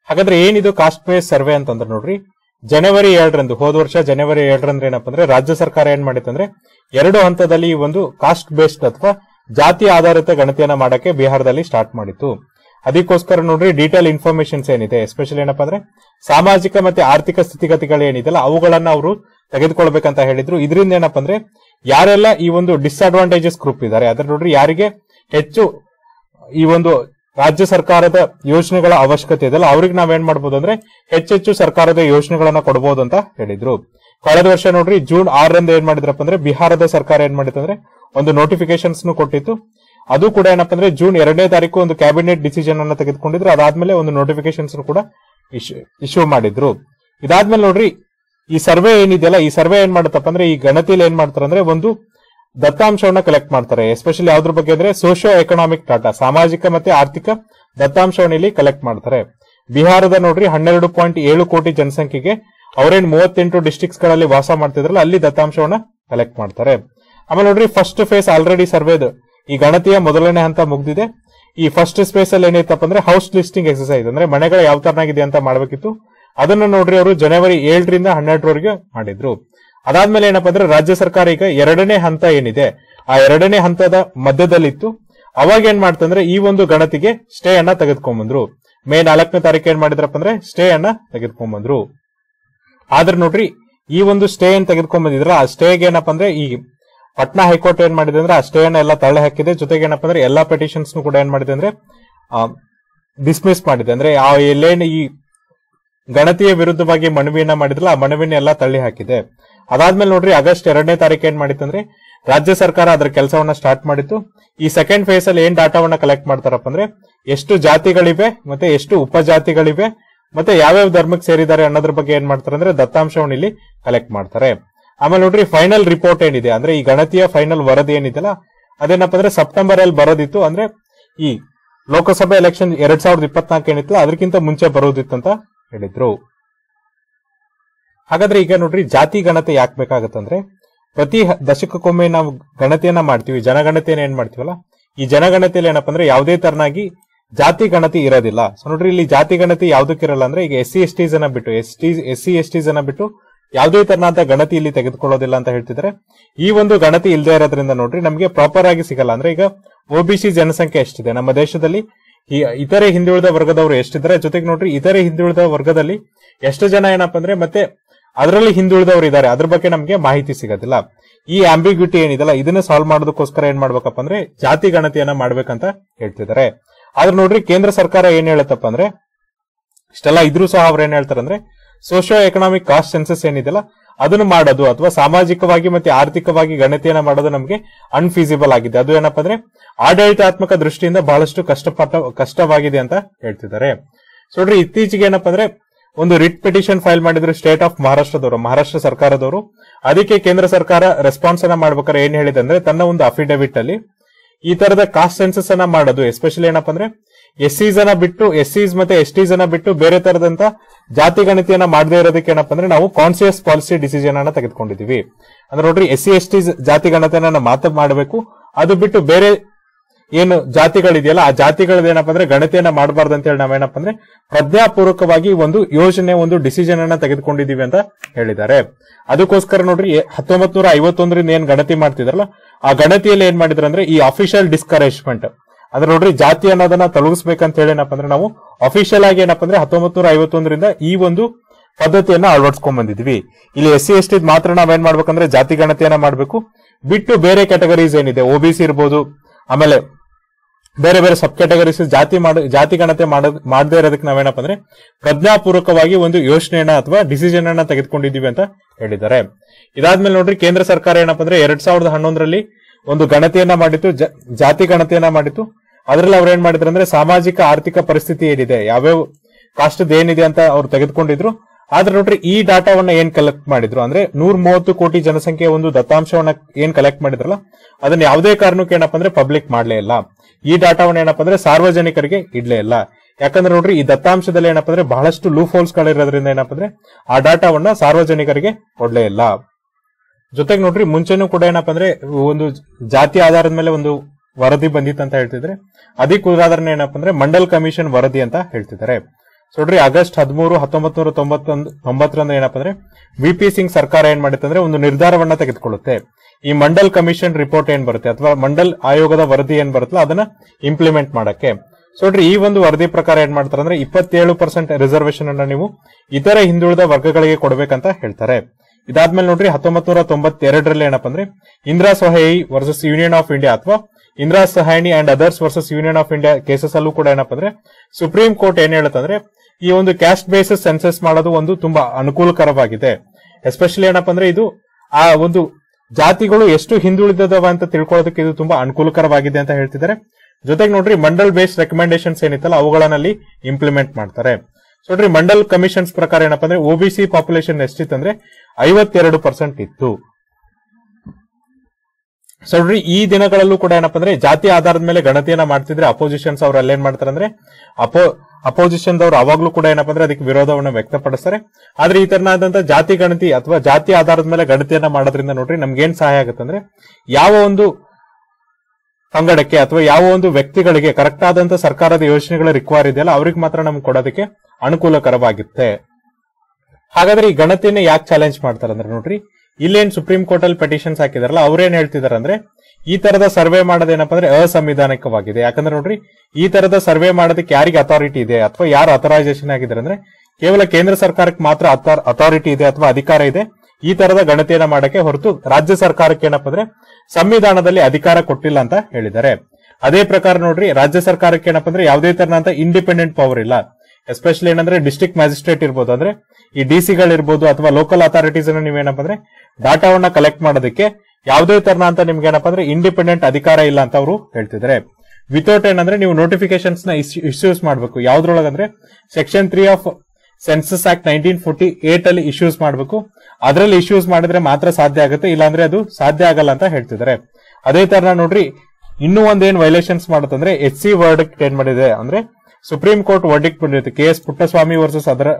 ಹಾಗಾದ್ರೆ ಏನಿದು ಕಾಸ್ಟ್ ಬೇಸ್ ಸರ್ವೆ ಅಂತಂದ್ರೆ ನೋಡ್ರಿ ಜನವರಿ ಎರಡರಂದು, ಹೋದ ವರ್ಷ ಜನವರಿ ಏಳರಂದ್ರೆ ಏನಪ್ಪ ಅಂದ್ರೆ ರಾಜ್ಯ ಸರ್ಕಾರ ಏನ್ ಮಾಡಿತ್ತಂದ್ರೆ ಎರಡು ಹಂತದಲ್ಲಿ ಈ ಒಂದು ಕಾಸ್ಟ್ ಬೇಸ್ಡ್ ಅಥವಾ ಜಾತಿ ಆಧಾರಿತ ಗಣತಿಯನ್ನ ಮಾಡಕ್ಕೆ ಬಿಹಾರದಲ್ಲಿ ಸ್ಟಾರ್ಟ್ ಮಾಡಿತ್ತು. ಅದಕ್ಕೋಸ್ಕರ ನೋಡ್ರಿ ಡೀಟೇಲ್ ಇನ್ಫಾರ್ಮೇಶನ್ಸ್ ಏನಿದೆ? ಎಸ್ಪೆಷಲಿ ಏನಪ್ಪಾ ಅಂದ್ರೆ ಸಾಮಾಜಿಕ ಮತ್ತೆ ಆರ್ಥಿಕ ಸ್ಥಿತಿಗತಿಗಳು ಏನಿದೆಲ್ಲ ಅವುಗಳನ್ನ ಅವರು ತೆಗೆದುಕೊಳ್ಬೇಕಂತ ಹೇಳಿದ್ರು. ಇದರಿಂದ ಏನಪ್ಪಾ ಅಂದ್ರೆ ಯಾರೆಲ್ಲ ಈ ಒಂದು ಡಿಸ್ಅಡ್ವಾಂಟೇಜಸ್ ಗ್ರೂಪ್ ಇದ್ದಾರೆ ಅದ್ರ ನೋಡ್ರಿ ಯಾರಿಗೆ ಹೆಚ್ಚು ಈ ಒಂದು ರಾಜ್ಯ ಸರ್ಕಾರದ ಯೋಜನೆಗಳ ಅವಶ್ಯಕತೆ ಇದೆಲ್ಲ ಅವ್ರಿಗೆ ನಾವೇನ್ ಮಾಡ್ಬೋದು ಅಂದ್ರೆ ಹೆಚ್ಚೆಚ್ಚು ಸರ್ಕಾರದ ಯೋಜನೆಗಳನ್ನ ಕೊಡಬಹುದು ಅಂತ ಹೇಳಿದ್ರು. ಕಳೆದ ವರ್ಷ ನೋಡ್ರಿ, ಜೂನ್ ಆರರಿಂದ ಏನ್ ಮಾಡಿದ್ರಪ್ಪ ಅಂದ್ರೆ ಬಿಹಾರದ ಸರ್ಕಾರ ಏನ್ ಮಾಡಿತ್ತು ಅಂದ್ರೆ ಒಂದು ನೋಟಿಫಿಕೇಶನ್ಸ್ ಕೊಟ್ಟಿತ್ತು. ಅದು ಕೂಡ ಏನಪ್ಪ ಅಂದ್ರೆ ಜೂನ್ ಎರಡನೇ ತಾರೀಕು ಒಂದು ಕ್ಯಾಬಿನೆಟ್ ಡಿಸಿಷನ್ ಅನ್ನ ತೆಗೆದುಕೊಂಡಿದ್ರು. ಅದಾದ್ಮೇಲೆ ಒಂದು ನೋಟಿಫಿಕೇಶನ್ಸ್ ಕೂಡ ಇಶ್ಯೂ ಮಾಡಿದ್ರು. ಇದಾದ್ಮೇಲೆ ನೋಡ್ರಿ, ಈ ಸರ್ವೆ ಏನಿದೆಯಲ್ಲ, ಈ ಸರ್ವೆ ಏನ್ ಮಾಡುತ್ತಪ್ಪ ಅಂದ್ರೆ ಈ ಗಣತಿಯಲ್ಲಿ ಏನ್ ಮಾಡ್ತಾರೆ ಅಂದ್ರೆ ಒಂದು ದತ್ತಾಂಶವನ್ನ ಕಲೆಕ್ಟ್ ಮಾಡ್ತಾರೆ. ಎಸ್ಪೆಷಲಿ ಯಾವ್ದ್ರ ಬಗ್ಗೆ ಅಂದ್ರೆ ಸೋಶಿಯೋ ಎಕನಾಮಿಕ್ ಡಾಟಾ ಸಾಮಾಜಿಕ ಮತ್ತೆ ಆರ್ಥಿಕ ದತ್ತಾಂಶವನ್ನ ಇಲ್ಲಿ ಕಲೆಕ್ಟ್ ಮಾಡ್ತಾರೆ. ಬಿಹಾರದ ನೋಡ್ರಿ ಹನ್ನೆರಡು ಪಾಯಿಂಟ್ ಏಳು ಕೋಟಿ ಜನಸಂಖ್ಯೆಗೆ ಅವರೇನ್ ಮೂವತ್ತೆಂಟು ಡಿಸ್ಟಿಕ್ಸ್ಗಳಲ್ಲಿ ವಾಸ ಮಾಡ್ತಿದ್ರಲ್ಲ, ಅಲ್ಲಿ ದತ್ತಾಂಶವನ್ನ ಕಲೆಕ್ಟ್ ಮಾಡ್ತಾರೆ. ಆಮೇಲೆ ನೋಡ್ರಿ ಫಸ್ಟ್ ಫೇಸ್ ಆಲ್ರೆಡಿ ಸರ್ವೇದು ಈ ಗಣತಿಯ ಮೊದಲನೇ ಹಂತ ಮುಗ್ದಿದೆ. ಈ ಫಸ್ಟ್ ಸ್ಪೇಸ್ ಅಲ್ಲಿ ಏನೈತಪ್ಪ ಅಂದ್ರೆ ಹೌಸ್ ಲಿಸ್ಟಿಂಗ್ ಎಕ್ಸಸೈಸ್ ಅಂದ್ರೆ ಮನೆಗಳು ಯಾವ ತರನಾಗಿದೆ ಅಂತ ಮಾಡಬೇಕಿತ್ತು. ಅದನ್ನ ನೋಡ್ರಿ ಅವರು ಜನವರಿ ಏಳರಿಂದ ಹನ್ನೆರಡರವರೆಗೆ ಮಾಡಿದ್ರು. ಅದಾದ್ಮೇಲೆ ಏನಪ್ಪಾ ಅಂದ್ರೆ ರಾಜ್ಯ ಸರ್ಕಾರ ಈಗ ಎರಡನೇ ಹಂತ ಏನಿದೆ, ಆ ಎರಡನೇ ಹಂತದ ಮಧ್ಯದಲ್ಲಿತ್ತು. ಅವಾಗ ಏನ್ ಮಾಡ್ತಂದ್ರೆ ಈ ಒಂದು ಗಣತಿಗೆ ಸ್ಟೇ ಅನ್ನ ತೆಗೆದುಕೊಂಡ್ಬಂದ್ರು ಮೇ ನಾಲ್ಕನೇ ತಾರೀಕು ಏನ್ ಮಾಡಿದ್ರಪ್ಪ ಅಂದ್ರೆ ಸ್ಟೇ ಅನ್ನ ತೆಗೆದುಕೊಂಡ್ಬಂದ್ರು ಆದ್ರೆ ನೋಡ್ರಿ, ಈ ಒಂದು ಸ್ಟೇ ಏನ್ ತೆಗೆದುಕೊಂಡ್ ಬಂದಿದ್ರ ಆ ಸ್ಟೇಗೆ ಏನಪ್ಪ ಅಂದ್ರೆ ಈ ಪಟ್ನಾ ಹೈಕೋರ್ಟ್ ಏನ್ ಮಾಡಿದೆ ಅಂದ್ರೆ ಆ ಸ್ಟೇ ಅನ್ನ ಎಲ್ಲ ತಳ್ಳಿ ಹಾಕಿದೆ. ಜೊತೆಗೆ ಏನಪ್ಪ ಅಂದ್ರೆ ಎಲ್ಲಾ ಪೆಟಿಷನ್ಸ್ ಕೂಡ ಏನ್ ಮಾಡಿದೆ ಅಂದ್ರೆ ಡಿಸ್ಮಿಸ್ ಮಾಡಿದೆ. ಅಂದ್ರೆ ಆ ಎಲ್ಲೇನು ಈ ಗಣತಿಯ ವಿರುದ್ಧವಾಗಿ ಮನವಿಯನ್ನ ಮಾಡಿದ್ರಲ್ಲ, ಆ ಮನವಿನ ಎಲ್ಲ ತಳ್ಳಿ ಹಾಕಿದೆ. ಅದಾದ್ಮೇಲೆ ನೋಡ್ರಿ, ಆಗಸ್ಟ್ ಎರಡನೇ ತಾರೀಕು ಏನ್ ಮಾಡಿತ್ತಂದ್ರೆ, ರಾಜ್ಯ ಸರ್ಕಾರ ಅದರ ಕೆಲಸವನ್ನ ಸ್ಟಾರ್ಟ್ ಮಾಡಿತ್ತು. ಈ ಸೆಕೆಂಡ್ ಫೇಸ್ ಅಲ್ಲಿ ಏನ್ ಡಾಟಾವನ್ನ ಕಲೆಕ್ಟ್ ಮಾಡ್ತಾರಪ್ಪ ಅಂದ್ರೆ, ಎಷ್ಟು ಜಾತಿಗಳಿವೆ ಮತ್ತೆ ಎಷ್ಟು ಉಪಜಾತಿಗಳಿವೆ ಮತ್ತೆ ಯಾವ್ಯಾವ ಧರ್ಮಕ್ಕೆ ಸೇರಿದ್ದಾರೆ ಅನ್ನೋದ್ರ ಬಗ್ಗೆ ಏನ್ ಮಾಡ್ತಾರೆ ಅಂದ್ರೆ, ದತ್ತಾಂಶವನ್ನು ಇಲ್ಲಿ ಕಲೆಕ್ಟ್ ಮಾಡ್ತಾರೆ. ಆಮೇಲೆ ನೋಡ್ರಿ ಫೈನಲ್ ರಿಪೋರ್ಟ್ ಏನಿದೆ ಅಂದ್ರೆ, ಈ ಗಣತಿಯ ಫೈನಲ್ ವರದಿ ಏನಿದೆಲ್ಲ ಅದೇನಪ್ಪ ಅಂದ್ರೆ ಸೆಪ್ಟೆಂಬರ್ ಅಲ್ಲಿ ಬರೋದಿತ್ತು. ಅಂದ್ರೆ, ಈ ಲೋಕಸಭಾ ಎಲೆಕ್ಷನ್ ಎರಡ್ ಸಾವಿರದ ಇಪ್ಪತ್ನಾಲ್ಕು ಏನಿತ್ತು ಅದಕ್ಕಿಂತ ಮುಂಚೆ ಬರೋದಿತ್ತು ಅಂತ ಹೇಳಿದ್ರು. ಹಾಗಾದ್ರೆ ಈಗ ನೋಡ್ರಿ, ಜಾತಿ ಗಣತೆ ಯಾಕೆ ಬೇಕಾಗತ್ತಂದ್ರೆ, ಪ್ರತಿ ದಶಕಕ್ಕೊಮ್ಮೆ ನಾವು ಗಣತಿಯನ್ನ ಮಾಡ್ತೀವಿ, ಜನಗಣತಿಯನ್ನ ಏನ್ ಮಾಡ್ತೀವಲ್ಲ, ಈ ಜನಗಣತಿಯಲ್ಲಿ ಏನಪ್ಪ ಅಂದ್ರೆ ಯಾವುದೇ ತರನಾಗಿ ಜಾತಿ ಗಣತಿ ಇರೋದಿಲ್ಲ. ಸೊ ನೋಡ್ರಿ, ಇಲ್ಲಿ ಜಾತಿ ಗಣತಿ ಯಾವ್ದಕ್ಕಿರಲ್ಲ ಅಂದ್ರೆ, ಈಗ ಎಸ್ ಸಿ, ಎಸ್ ಟಿ ಜನ ಬಿಟ್ಟು, S T, S C, S T ಜನ ಬಿಟ್ಟು ಯಾವುದೇ ತರನಾದ ಗಣತಿ ಇಲ್ಲಿ ತೆಗೆದುಕೊಳ್ಳೋದಿಲ್ಲ ಅಂತ ಹೇಳ್ತಿದ್ರೆ ಈ ಒಂದು ಗಣತಿ ಇಲ್ಲದೆ ಇರೋದ್ರಿಂದ ನೋಡ್ರಿ, ನಮಗೆ ಪ್ರಾಪರ್ ಆಗಿ ಸಿಗಲ್ಲ. ಅಂದ್ರೆ ಈಗ ಒಬಿಸಿ ಜನಸಂಖ್ಯೆ ಎಷ್ಟಿದೆ? ನಮ್ಮ ದೇಶದಲ್ಲಿ ಈ ಇತರೆ ಹಿಂದುಳಿದ ವರ್ಗದವರು ಎಷ್ಟಿದ್ದಾರೆ? ಜೊತೆಗೆ ನೋಡ್ರಿ, ಇತರೆ ಹಿಂದುಳಿದ ವರ್ಗದಲ್ಲಿ ಎಷ್ಟು ಜನ ಏನಪ್ಪ ಅಂದ್ರೆ ಮತ್ತೆ ಅದರಲ್ಲಿ ಹಿಂದುಳಿದವರು ಇದ್ದಾರೆ ಅದ್ರ ಬಗ್ಗೆ ನಮಗೆ ಮಾಹಿತಿ ಸಿಗೋದಿಲ್ಲ. ಈ ಆಂಬಿಗ್ಯೂಟಿ ಏನಿದೆಲ್ಲ, ಇದನ್ನ ಸಾಲ್ವ್ ಮಾಡೋದಕ್ಕೋಸ್ಕರ ಏನ್ ಮಾಡ್ಬೇಕಪ್ಪ ಅಂದ್ರೆ, ಜಾತಿ ಗಣತಿಯನ್ನ ಮಾಡ್ಬೇಕಂತ ಹೇಳ್ತಿದ್ದಾರೆ. ಆದ್ರೆ ನೋಡ್ರಿ, ಕೇಂದ್ರ ಸರ್ಕಾರ ಏನ್ ಹೇಳುತ್ತಪ್ಪ ಅಂದ್ರೆ, ಇಷ್ಟೆಲ್ಲ ಇದ್ರೂ ಸಹ ಅವ್ರು ಏನ್ ಹೇಳ್ತಾರೆ ಅಂದ್ರೆ ಸೋಶಿಯೋ ಎಕನಾಮಿಕ್ ಕಾಸ್ಟ್ ಸೆನ್ಸಸ್ ಏನಿದೆಲ್ಲ ಅದನ್ನು ಮಾಡೋದು ಅಥವಾ ಸಾಮಾಜಿಕವಾಗಿ ಮತ್ತೆ ಆರ್ಥಿಕವಾಗಿ ಗಣತಿಯನ್ನ ಮಾಡೋದು ನಮಗೆ ಅನ್ಫೀಸಿಬಲ್ ಆಗಿದೆ. ಅದು ಏನಪ್ಪಾ ಅಂದ್ರೆ, ಆಡಳಿತಾತ್ಮಕ ದೃಷ್ಟಿಯಿಂದ ಬಹಳಷ್ಟು ಕಷ್ಟಪಟ್ಟ, ಕಷ್ಟವಾಗಿದೆ ಅಂತ ಹೇಳ್ತಿದ್ದಾರೆ. ನೋಡ್ರಿ ಇತ್ತೀಚೆಗೆ ಏನಪ್ಪಾ ಅಂದ್ರೆ ಒಂದು ರಿಟ್ ಪಿಟಿಷನ್ ಫೈಲ್ ಮಾಡಿದ್ರು ಸ್ಟೇಟ್ ಆಫ್ ಮಹಾರಾಷ್ಟ್ರದವರು ಮಹಾರಾಷ್ಟ್ರ ಸರ್ಕಾರದವರು. ಅದಕ್ಕೆ ಕೇಂದ್ರ ಸರ್ಕಾರ ರೆಸ್ಪಾನ್ಸ್ ಅನ್ನ ಮಾಡ್ಬೇಕಾದ್ರೆ ಏನ್ ಹೇಳಿದೆ ಅಂದ್ರೆ ತನ್ನ ಒಂದು ಅಫಿಡವಿಟ್ ಅಲ್ಲಿ ಈ ತರದ ಕಾಸ್ಟ್ ಸೆನ್ಸಸ್ ಅನ್ನ ಮಾಡೋದು. ಎಸ್ಪೆಷಲಿ ಏನಪ್ಪ ಅಂದ್ರೆ ಎಸ್ ಸಿಸ್ ಅನ್ನ ಬಿಟ್ಟು ಎಸ್ ಸಿಸ್ ಮತ್ತೆ ಎಸ್ ಅನ್ನ ಬಿಟ್ಟು ಬೇರೆ ತರದಂತ ಜಾತಿ ಗಣತಿಯನ್ನ ಮಾಡದೇ ಇರೋದಕ್ಕೆ ಏನಪ್ಪಾ ಅಂದ್ರೆ ನಾವು ಕಾನ್ಸಿಯಸ್ ಪಾಲಿಸಿ ಡಿಸಿಷನ್ ಅನ್ನ ತೆಗೆದುಕೊಂಡಿದೀವಿ ಅಂದ್ರೆ ನೋಡ್ರಿ ಎಸ್ ಸಿ ಎಸ್ ಟಿ ಜಾತಿ ಗಣತಿಯನ್ನ ಮಾತು ಮಾಡಬೇಕು. ಅದು ಬಿಟ್ಟು ಬೇರೆ ಏನು ಜಾತಿಗಳಿದೆಯಲ್ಲ, ಆ ಜಾತಿಗಳದ್ದು ಏನಪ್ಪಾ ಅಂದ್ರೆ ಗಣತಿಯನ್ನ ಮಾಡಬಾರ್ದು ಅಂತ ಹೇಳಿ ನಾವೇನಪ್ಪ ಅಂದ್ರೆ ಪ್ರಜ್ಞಾಪೂರ್ವಕವಾಗಿ ಒಂದು ಯೋಜನೆ ಒಂದು ಡಿಸಿಷನ್ ಅನ್ನ ತೆಗೆದುಕೊಂಡಿದೀವಿ ಅಂತ ಹೇಳಿದ್ದಾರೆ. ಅದಕ್ಕೋಸ್ಕರ ನೋಡ್ರಿ ಹತ್ತೊಂಬತ್ ನೂರ ಐವತ್ತೊಂದರಿಂದ ಏನ್ ಗಣತಿ ಮಾಡ್ತಿದ್ರಲ್ಲ, ಆ ಗಣತಿಯಲ್ಲಿ ಏನ್ ಮಾಡಿದ್ರ ಅಂದ್ರೆ ಈ ಅಫಿಷಿಯಲ್ ಡಿಸ್ಕರೇಜ್ಮೆಂಟ್ ಅಂದ್ರೆ ನೋಡ್ರಿ, ಜಾತಿ ಅನ್ನೋದನ್ನ ತೊಲಗಿಸ್ಬೇಕಂತ ಹೇಳಿ ಏನಪ್ಪ ಅಂದ್ರೆ ನಾವು ಅಫಿಷಿಯಲ್ ಆಗಿ ಏನಪ್ಪ ಅಂದ್ರೆ ಹತ್ತೊಂಬತ್ ನೂರ ಐವತ್ತೊಂದರಿಂದ ಈ ಒಂದು ಪದ್ಧತಿಯನ್ನ ಅಳವಡಿಸ್ಕೊಂಡ್ ಬಂದಿದ್ವಿ ಇಲ್ಲಿ ಎಸ್ ಸಿ, ಎಸ್ ಟಿ ಮಾತ್ರ ನಾವೇನ್ ಮಾಡ್ಬೇಕಂದ್ರೆ ಜಾತಿ ಗಣತಿಯನ್ನ ಮಾಡಬೇಕು. ಬಿಟ್ಟು ಬೇರೆ ಕ್ಯಾಟಗರೀಸ್ ಏನಿದೆ ಒಬಿಸಿ ಇರ್ಬೋದು, ಆಮೇಲೆ ಬೇರೆ ಬೇರೆ ಸಬ್ ಕ್ಯಾಟಗರೀಸ್ ಜಾತಿ ಮಾಡ, ಜಾತಿ ಗಣತೆ ಮಾಡ, ಮಾಡದೇ ಇರೋದಕ್ಕೆ ನಾವೇನಪ್ಪ ಅಂದ್ರೆ ಪ್ರಜ್ಞಾಪೂರ್ವಕವಾಗಿ ಒಂದು ಯೋಜನೆಯನ್ನ ಅಥವಾ ಡಿಸಿಷನ್ ಅನ್ನ ತೆಗೆದುಕೊಂಡಿದ್ದೀವಿ ಅಂತ ಹೇಳಿದ್ದಾರೆ. ಇದಾದ್ಮೇಲೆ ನೋಡ್ರಿ, ಕೇಂದ್ರ ಸರ್ಕಾರ ಏನಪ್ಪ ಅಂದ್ರೆ ಎರಡ್ ಸಾವಿರದ ಹನ್ನೊಂದರಲ್ಲಿ ಒಂದು ಗಣತಿಯನ್ನ ಮಾಡಿತ್ತು ಜಾತಿ ಗಣತಿಯನ್ನ ಮಾಡಿತ್ತು. ಅದರಲ್ಲಿ ಅವ್ರು ಏನ್ ಮಾಡಿದ್ರು ಅಂದ್ರೆ ಸಾಮಾಜಿಕ, ಆರ್ಥಿಕ ಪರಿಸ್ಥಿತಿ ಏನಿದೆ, ಯಾವ್ಯಾವ ಕಾಸ್ಟ್ ಏನಿದೆ ಅಂತ ಅವ್ರು ತೆಗೆದುಕೊಂಡಿದ್ರು. ಆದ್ರೆ ನೋಡ್ರಿ, ಈ ಡಾಟಾವನ್ನ ಏನ್ ಕಲೆಕ್ಟ್ ಮಾಡಿದ್ರು ಅಂದ್ರೆ ನೂರ್ ಮೂವತ್ತು ಕೋಟಿ ಜನಸಂಖ್ಯೆ ಒಂದು ದತ್ತಾಂಶವನ್ನ ಏನ್ ಕಲೆಕ್ಟ್ ಮಾಡಿದ್ರಲ್ಲ, ಅದನ್ನ ಯಾವುದೇ ಕಾರಣಕ್ಕೆ ಏನಪ್ಪ ಅಂದ್ರೆ ಪಬ್ಲಿಕ್ ಮಾಡ್ಲೇ ಇಲ್ಲ. ಈ ಡಾಟಾವನ್ನ ಏನಪ್ಪಾ ಅಂದ್ರೆ ಸಾರ್ವಜನಿಕರಿಗೆ ಇಡ್ಲೇ ಇಲ್ಲ. ಯಾಕಂದ್ರೆ ನೋಡ್ರಿ, ಈ ದತ್ತಾಂಶದಲ್ಲಿ ಏನಪ್ಪ ಅಂದ್ರೆ ಬಹಳಷ್ಟು ಲೂಫ್ ಹೋಲ್ಸ್ ಗಳಿರೋದ್ರಿಂದ ಏನಪ್ಪ ಅಂದ್ರೆ ಆ ಡಾಟಾವನ್ನ ಸಾರ್ವಜನಿಕರಿಗೆ ಕೊಡ್ಲೇ ಇಲ್ಲ. ಜೊತೆಗೆ ನೋಡ್ರಿ, ಮುಂಚೆನೂ ಕೂಡ ಏನಪ್ಪಾ ಅಂದ್ರೆ ಒಂದು ಜಾತಿ ಆಧಾರದ ಮೇಲೆ ಒಂದು ವರದಿ ಬಂದಿತ್ತು ಅಂತ ಹೇಳ್ತಿದ್ರೆ ಅದಕ್ಕೆ ಉದಾಹರಣೆ ಏನಪ್ಪಾ ಅಂದ್ರೆ ಮಂಡಲ್ ಕಮಿಷನ್ ವರದಿ ಅಂತ ಹೇಳ್ತಿದ್ದಾರೆ. ನೋಡ್ರಿ ಆಗಸ್ಟ್ ಹದಿಮೂರು ಹತ್ತೊಂಬತ್ ನೂರ ತೊಂಬತ್ತೊಂದು ತೊಂಬತ್ತರಂದು ಏನಪ್ಪ ಅಂದ್ರೆ ವಿ ಪಿ ಸಿಂಗ್ ಸರ್ಕಾರ ಏನ್ ಮಾಡುತ್ತೆ ಅಂದ್ರೆ ಒಂದು ನಿರ್ಧಾರವನ್ನ ತೆಗೆದುಕೊಳ್ಳುತ್ತೆ. ಈ ಮಂಡಲ್ ಕಮಿಷನ್ ರಿಪೋರ್ಟ್ ಏನ್ ಬರುತ್ತೆ, ಅಥವಾ ಮಂಡಲ್ ಆಯೋಗದ ವರದಿ ಏನ್ ಬರುತ್ತಲ್ಲ ಅದನ್ನ ಇಂಪ್ಲಿಮೆಂಟ್ ಮಾಡಕ್ಕೆ. ಸೊ ನೋಡ್ರಿ ಈ ಒಂದು ವರದಿ ಪ್ರಕಾರ ಏನ್ ಮಾಡ್ತಾರೆ ಅಂದ್ರೆ ಇಪ್ಪತ್ತೇಳು ಪರ್ಸೆಂಟ್ ರಿಸರ್ವೇಶನ್ ಅನ್ನ ನೀವು ಇತರ ಹಿಂದುಳಿದ ವರ್ಗಗಳಿಗೆ ಕೊಡಬೇಕಂತ ಹೇಳ್ತಾರೆ. ಇದಾದ್ಮೇಲೆ ನೋಡ್ರಿ ಹತ್ತೊಂಬತ್ ನೂರ ತೊಂಬತ್ತೆರಡರಲ್ಲಿ ಏನಪ್ಪ ಅಂದ್ರೆ, Indira Sawhney versus union of India ಅಥವಾ Indira Sawhney and others versus union of India cases ಅಲ್ಲೂ ಕೂಡ ಏನಪ್ಪ ಅಂದ್ರೆ ಸುಪ್ರೀಂ ಕೋರ್ಟ್ ಏನ್ ಹೇಳುತ್ತಂದ್ರೆ ಈ ಒಂದು ಕ್ಯಾಸ್ಟ್ ಬೇಸಸ್ ಸೆನ್ಸಸ್ ಮಾಡೋದು ಒಂದು ತುಂಬಾ ಅನುಕೂಲಕರವಾಗಿದೆ. ಎಸ್ಪೆಷಲಿ ಏನಪ್ಪ ಅಂದ್ರೆ ಇದು ಆ ಒಂದು ಜಾತಿಗಳು ಎಷ್ಟು ಹಿಂದುಳಿದವ ಅಂತ ತಿಳ್ಕೊಳ್ಳೋದಕ್ಕೆ ಇದು ತುಂಬಾ ಅನುಕೂಲಕರವಾಗಿದೆ ಅಂತ ಹೇಳ್ತಿದ್ದಾರೆ. ಜೊತೆಗೆ ನೋಡ್ರಿ ಮಂಡಲ್ ಬೇಸ್ಡ್ ರೆಕಮೆಂಡೇಶನ್ಸ್ ಏನಿತ್ತಲ್ಲ ಅವುಗಳಲ್ಲಿ ಇಂಪ್ಲಿಮೆಂಟ್ ಮಾಡ್ತಾರೆ. ಸೊ ನೋಡ್ರಿ ಮಂಡಲ್ ಕಮಿಷನ್ಸ್ ಪ್ರಕಾರ ಏನಪ್ಪ ಅಂದ್ರೆ ಒಬಿಸಿ ಪಾಪ್ಯುಲೇಷನ್ ಎಷ್ಟಿತ್ತಂದ್ರೆ ಐವತ್ತೆರಡು ಪರ್ಸೆಂಟ್ ಇತ್ತು. ಸೊ ನೋಡ್ರಿ ಈ ದಿನಗಳಲ್ಲೂ ಕೂಡ ಏನಪ್ಪ ಅಂದ್ರೆ ಜಾತಿ ಆಧಾರದ ಮೇಲೆ ಗಣತಿಯನ್ನ ಮಾಡ್ತಿದ್ರೆ ಅಪೋಸಿಷನ್ಸ್ ಅವ್ರು ಅಲ್ಲೇನ್ ಮಾಡ್ತಾರೆ ಅಂದ್ರೆ ಅಪೋ ಅಪೋಸಿಷನ್ ದವರು ಅವಾಗ್ಲೂ ಕೂಡ ಏನಪ್ಪ ಅಂದ್ರೆ ಅದಕ್ಕೆ ವಿರೋಧವನ್ನ ವ್ಯಕ್ತಪಡಿಸ್ತಾರೆ. ಆದ್ರೆ ಈ ತರನಾದಂತ ಜಾತಿ ಗಣತಿ ಅಥವಾ ಜಾತಿ ಆಧಾರದ ಮೇಲೆ ಗಣತಿಯನ್ನ ಮಾಡೋದ್ರಿಂದ ನೋಡ್ರಿ ನಮ್ಗೆ ಏನ್ ಸಹಾಯ ಆಗುತ್ತೆ ಅಂದ್ರೆ ಯಾವ ಒಂದು ಪಂಗಡಕ್ಕೆ ಅಥವಾ ಯಾವ ಒಂದು ವ್ಯಕ್ತಿಗಳಿಗೆ ಕರೆಕ್ಟ್ ಆದಂತ ಸರ್ಕಾರದ ಯೋಜನೆಗಳ ರಿಕ್ವೈರ್ ಇದೆಯಲ್ಲ, ಅವ್ರಿಗೆ ಮಾತ್ರ ನಮ್ಗೆ ಕೊಡೋದಕ್ಕೆ ಅನುಕೂಲಕರವಾಗುತ್ತೆ. ಹಾಗಾದ್ರೆ ಈ ಗಣತಿಯನ್ನ ಯಾಕೆ ಚಾಲೆಂಜ್ ಮಾಡ್ತಾರೆ ಅಂದ್ರೆ ನೋಡ್ರಿ, ಇಲ್ಲೇನ್ ಸುಪ್ರೀಂ ಕೋರ್ಟ್ ಅಲ್ಲಿ ಪೆಟಿಷನ್ಸ್ ಹಾಕಿದಾರಲ್ಲ, ಅವ್ರೇನ್ ಹೇಳ್ತಿದಾರೆ ಅಂದ್ರೆ ಈ ತರದ ಸರ್ವೆ ಮಾಡೋದೇನಪ್ಪ ಅಂದ್ರೆ ಅಸಂವಿಧಾನಿಕವಾಗಿದೆ. ಯಾಕಂದ್ರೆ ನೋಡ್ರಿ, ಈ ತರದ ಸರ್ವೆ ಮಾಡೋದಕ್ಕೆ ಯಾರಿಗೆ ಅಥಾರಿಟಿ ಇದೆ ಅಥವಾ ಯಾರು ಅಥರೈಸೇಷನ್ ಆಗಿದ್ರೆ ಅಂದ್ರೆ ಕೇವಲ ಕೇಂದ್ರ ಸರ್ಕಾರಕ್ಕೆ ಮಾತ್ರ ಅಥಾರಿಟಿ ಇದೆ ಅಥವಾ ಅಧಿಕಾರ ಇದೆ. ಈ ತರದ ಗಣತಿಯನ್ನ ಮಾಡಕ್ಕೆ ಹೊರತು ರಾಜ್ಯ ಸರ್ಕಾರಕ್ಕೆ ಏನಪ್ಪ ಅಂದ್ರೆ ಸಂವಿಧಾನದಲ್ಲಿ ಅಧಿಕಾರ ಕೊಟ್ಟಿಲ್ಲ ಅಂತ ಹೇಳಿದ್ದಾರೆ. ಅದೇ ಪ್ರಕಾರ ನೋಡ್ರಿ, ರಾಜ್ಯ ಸರ್ಕಾರಕ್ಕೆ ಏನಪ್ಪ ಅಂದ್ರೆ ಯಾವುದೇ ತರನಂತ ಇಂಡಿಪೆಂಡೆಂಟ್ ಪವರ್ ಇಲ್ಲ. ಎಸ್ಪೆಷಲಿ ಏನಂದ್ರೆ ಡಿಸ್ಟ್ರಿಕ್ಟ್ ಮ್ಯಾಜಿಸ್ಟ್ರೇಟ್ ಇರ್ಬೋದು. ಅಂದ್ರೆ ಈ ಡಿ ಸಿಗಳಿರ್ಬೋದು ಅಥವಾ ಲೋಕಲ್ ಅಥಾರಿಟೀಸ್ ಅನ್ನ ನೀವೇನಪ್ಪ ಅಂದ್ರೆ ಡಾಟಾವನ್ನ ಕಲೆಕ್ಟ್ ಮಾಡೋದಕ್ಕೆ ಯಾವುದೇ ತರನ ಅಂತ ನಿಮ್ಗೆ ಏನಪ್ಪ ಅಂದ್ರೆ ಇಂಡಿಪೆಂಡೆಂಟ್ ಅಧಿಕಾರ ಇಲ್ಲ ಅಂತ ಅವರು ಹೇಳ್ತಿದ್ದಾರೆ. ವಿತೌಟ್ ಏನಂದ್ರೆ ನೀವು ನೋಟಿಫಿಕೇಶನ್ಸ್ನ ಇಶ್ಯೂಸ್ ಮಾಡಬೇಕು. ಯಾವ್ದ್ರೊಳಗಂದ್ರೆ section three of census act nineteen forty eight ಅಲ್ಲಿ ಇಶ್ಯೂಸ್ ಮಾಡಬೇಕು. ಅದರಲ್ಲಿ ಇಶ್ಯೂಸ್ ಮಾಡಿದ್ರೆ ಮಾತ್ರ ಸಾಧ್ಯ ಆಗುತ್ತೆ. ಇಲ್ಲಾಂದ್ರೆ ಅದು ಸಾಧ್ಯ ಆಗಲ್ಲ ಅಂತ ಹೇಳ್ತಿದ್ದಾರೆ. ಅದೇ ತರ ನೋಡ್ರಿ, ಇನ್ನೂ ಒಂದೇನ್ ವೈಲೇಷನ್ಸ್ ಮಾಡುತ್ತಂದ್ರೆ ಎಚ್ ಸಿ ವರ್ಡ್ ಏನ್ ಮಾಡಿದೆ ಅಂದ್ರೆ ಸುಪ್ರೀಂ ಕೋರ್ಟ್ ವರ್ಡಿಕ್ ಬಂದಿರುತ್ತೆ ಕೆ ಎಸ್ ಪುಟ್ಟಸ್ವಾಮಿ ವರ್ಸಸ್ ಅದರ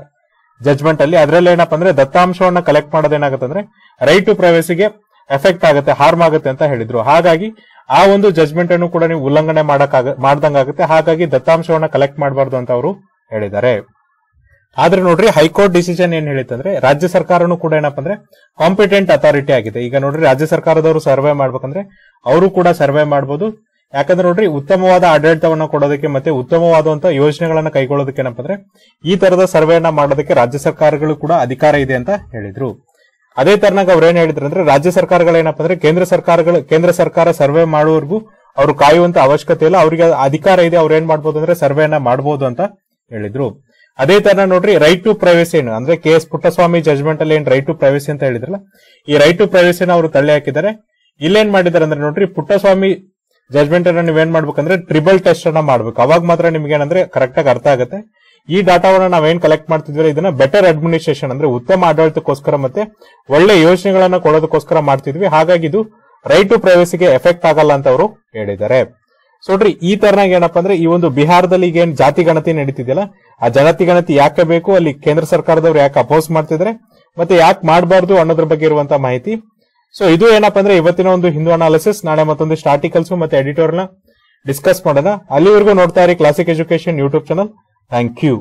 ಜಜ್ಮೆಂಟ್ ಅಲ್ಲಿ. ಅದರಲ್ಲಿ ಏನಪ್ಪ ಅಂದ್ರೆ ದತ್ತಾಂಶವನ್ನ ಕಲೆಕ್ಟ್ ಮಾಡೋದೇನಾಗುತ್ತೆ ಅಂದ್ರೆ ರೈಟ್ ಟು ಪ್ರೈವಸಿಗೆ ಎಫೆಕ್ಟ್ ಆಗುತ್ತೆ ಹಾರ್ಮ್ ಆಗುತ್ತೆ ಅಂತ ಹೇಳಿದ್ರು. ಹಾಗಾಗಿ ಆ ಒಂದು ಜಜ್ಮೆಂಟ್ ಅನ್ನು ಕೂಡ ನೀವು ಉಲ್ಲಂಘನೆ ಮಾಡಕ್ ಮಾಡ್ದಂಗಾಗುತ್ತೆ ಹಾಗಾಗಿ ದತ್ತಾಂಶವನ್ನ ಕಲೆಕ್ಟ್ ಮಾಡಬಾರ್ದು ಅಂತ ಅವರು ಹೇಳಿದ್ದಾರೆ. ಆದ್ರೆ ನೋಡ್ರಿ ಹೈಕೋರ್ಟ್ ಡಿಸಿಷನ್ ಏನ್ ಹೇಳಿತ್ತಂದ್ರೆ ರಾಜ್ಯ ಸರ್ಕಾರನು ಕೂಡ ಏನಪ್ಪ ಅಂದ್ರೆ ಕಾಂಪಿಟೆಂಟ್ ಅಥಾರಿಟಿ ಆಗಿದೆ. ಈಗ ನೋಡ್ರಿ, ರಾಜ್ಯ ಸರ್ಕಾರದವರು ಸರ್ವೆ ಮಾಡ್ಬೇಕಂದ್ರೆ ಅವರು ಕೂಡ ಸರ್ವೆ ಮಾಡಬಹುದು ಯಾಕಂದ್ರೆ ನೋಡ್ರಿ, ಉತ್ತಮವಾದ ಆಡಳಿತವನ್ನ ಕೊಡೋದಕ್ಕೆ ಮತ್ತೆ ಉತ್ತಮವಾದಂತಹ ಯೋಜನೆಗಳನ್ನ ಕೈಗೊಳ್ಳೋದಕ್ಕೆ ಏನಪ್ಪ ಅಂದ್ರೆ ಈ ತರದ ಸರ್ವೆಯನ್ನ ಮಾಡೋದಕ್ಕೆ ರಾಜ್ಯ ಸರ್ಕಾರಗಳು ಕೂಡ ಅಧಿಕಾರ ಇದೆ ಅಂತ ಹೇಳಿದ್ರು. ಅದೇ ತರನಾಗ ಅವ್ರು ಏನ್ ಹೇಳಿದ್ರು ಅಂದ್ರೆ, ರಾಜ್ಯ ಸರ್ಕಾರಗಳು ಏನಪ್ಪ ಅಂದ್ರೆ ಕೇಂದ್ರ ಸರ್ಕಾರಗಳು, ಕೇಂದ್ರ ಸರ್ಕಾರ ಸರ್ವೆ ಮಾಡುವವರೆಗೂ ಅವ್ರು ಕಾಯುವಂತ ಅವಶ್ಯಕತೆ ಇಲ್ಲ, ಅವರಿಗೆ ಅಧಿಕಾರ ಇದೆ, ಅವ್ರು ಏನ್ ಮಾಡ್ಬೋದು ಅಂದ್ರೆ ಸರ್ವೆಯನ್ನ ಮಾಡಬಹುದು ಅಂತ ಹೇಳಿದ್ರು. ಅದೇ ತರ ನೋಡ್ರಿ ರೈಟ್ ಟು ಪ್ರೈವಸಿ ಏನು, ಅಂದ್ರೆ ಕೆ ಎಸ್ ಪುಟ್ಟಸ್ವಾಮಿ ಜಜ್ಮೆಂಟ್ ಅಲ್ಲಿ ಏನ್ ರೈಟ್ ಟು ಪ್ರೈವಸಿ ಅಂತ ಹೇಳಿದ್ರಲ್ಲ, ಈ ರೈಟ್ ಟು ಪ್ರೈವಸಿನ ಅವರು ತಳ್ಳಿ ಹಾಕಿದ್ದಾರೆ. ಇಲ್ಲೇನ್ ಮಾಡಿದ್ದಾರೆ ಅಂದ್ರೆ ನೋಡ್ರಿ, ಪುಟ್ಟಸ್ವಾಮಿ ಜಜ್ಮೆಂಟ್ ಅನ್ನ ನೀವೇನ್ ಮಾಡ್ಬೇಕಂದ್ರೆ ಟ್ರಿಬಲ್ ಟೆಸ್ಟ್ ಅನ್ನ ಮಾಡ್ಬೇಕು. ಅವಾಗ ಮಾತ್ರ ನಿಮ್ಗೆ ಏನಂದ್ರೆ ಕರೆಕ್ಟ್ ಆಗಿ ಅರ್ಥ ಆಗುತ್ತೆ. ಈ ಡಾಟಾವನ್ನ ನಾವೇನ್ ಕಲೆಕ್ಟ್ ಮಾಡ್ತಿದ್ವಿ ಇದನ್ನ ಬೆಟರ್ ಅಡ್ಮಿನಿಸ್ಟ್ರೇಷನ್ ಅಂದ್ರೆ ಉತ್ತಮ ಆಡಳಿತಕ್ಕೋಸ್ಕರ ಮತ್ತೆ ಒಳ್ಳೆ ಯೋಜನೆಗಳನ್ನ ಕೊಡೋದಕ್ಕೋಸ್ಕರ ಮಾಡ್ತಿದ್ವಿ. ಹಾಗಾಗಿ ಇದು ರೈಟ್ ಟು ಪ್ರೈವಸಿಗೆ ಎಫೆಕ್ಟ್ ಆಗಲ್ಲ ಅಂತ ಅವರು ಹೇಳಿದ್ದಾರೆ. ಸೊ ನೋಡ್ರಿ, ಈ ತರನಾಗ ಏನಪ್ಪಾ ಅಂದ್ರೆ ಈ ಒಂದು ಬಿಹಾರದಲ್ಲಿ ಈಗ ಏನ್ ಜಾತಿ ಗಣತಿ ನಡೀತಿದೆಯಲ್ಲ, ಆ ಜಾತಿ ಗಣತಿ ಯಾಕೆ ಬೇಕು, ಅಲ್ಲಿ ಕೇಂದ್ರ ಸರ್ಕಾರದವ್ರು ಯಾಕೆ ಅಪೋಸ್ ಮಾಡ್ತಿದ್ರೆ, ಮತ್ತೆ ಯಾಕೆ ಮಾಡಬಾರ್ದು ಅನ್ನೋದ್ರ ಬಗ್ಗೆ ಇರುವಂತ ಮಾಹಿತಿ ಸೊ ಇದು ಏನಪ್ಪಾ ಅಂದ್ರೆ ಇವತ್ತಿನ ಒಂದು ಹಿಂದೂ ಅನಾಲಿಸಿಸ್ ನಾಳೆ ಮತ್ತೊಂದಿಷ್ಟು ಆರ್ಟಿಕಲ್ಸ್ ಮತ್ತೆ ಎಡಿಟೋರ್ ಡಿಸ್ಕಸ್ ಮಾಡೋಣ. ಅಲ್ಲಿವರೆಗೂ ನೋಡ್ತಾ ಇರಿ classic education YouTube channel thank you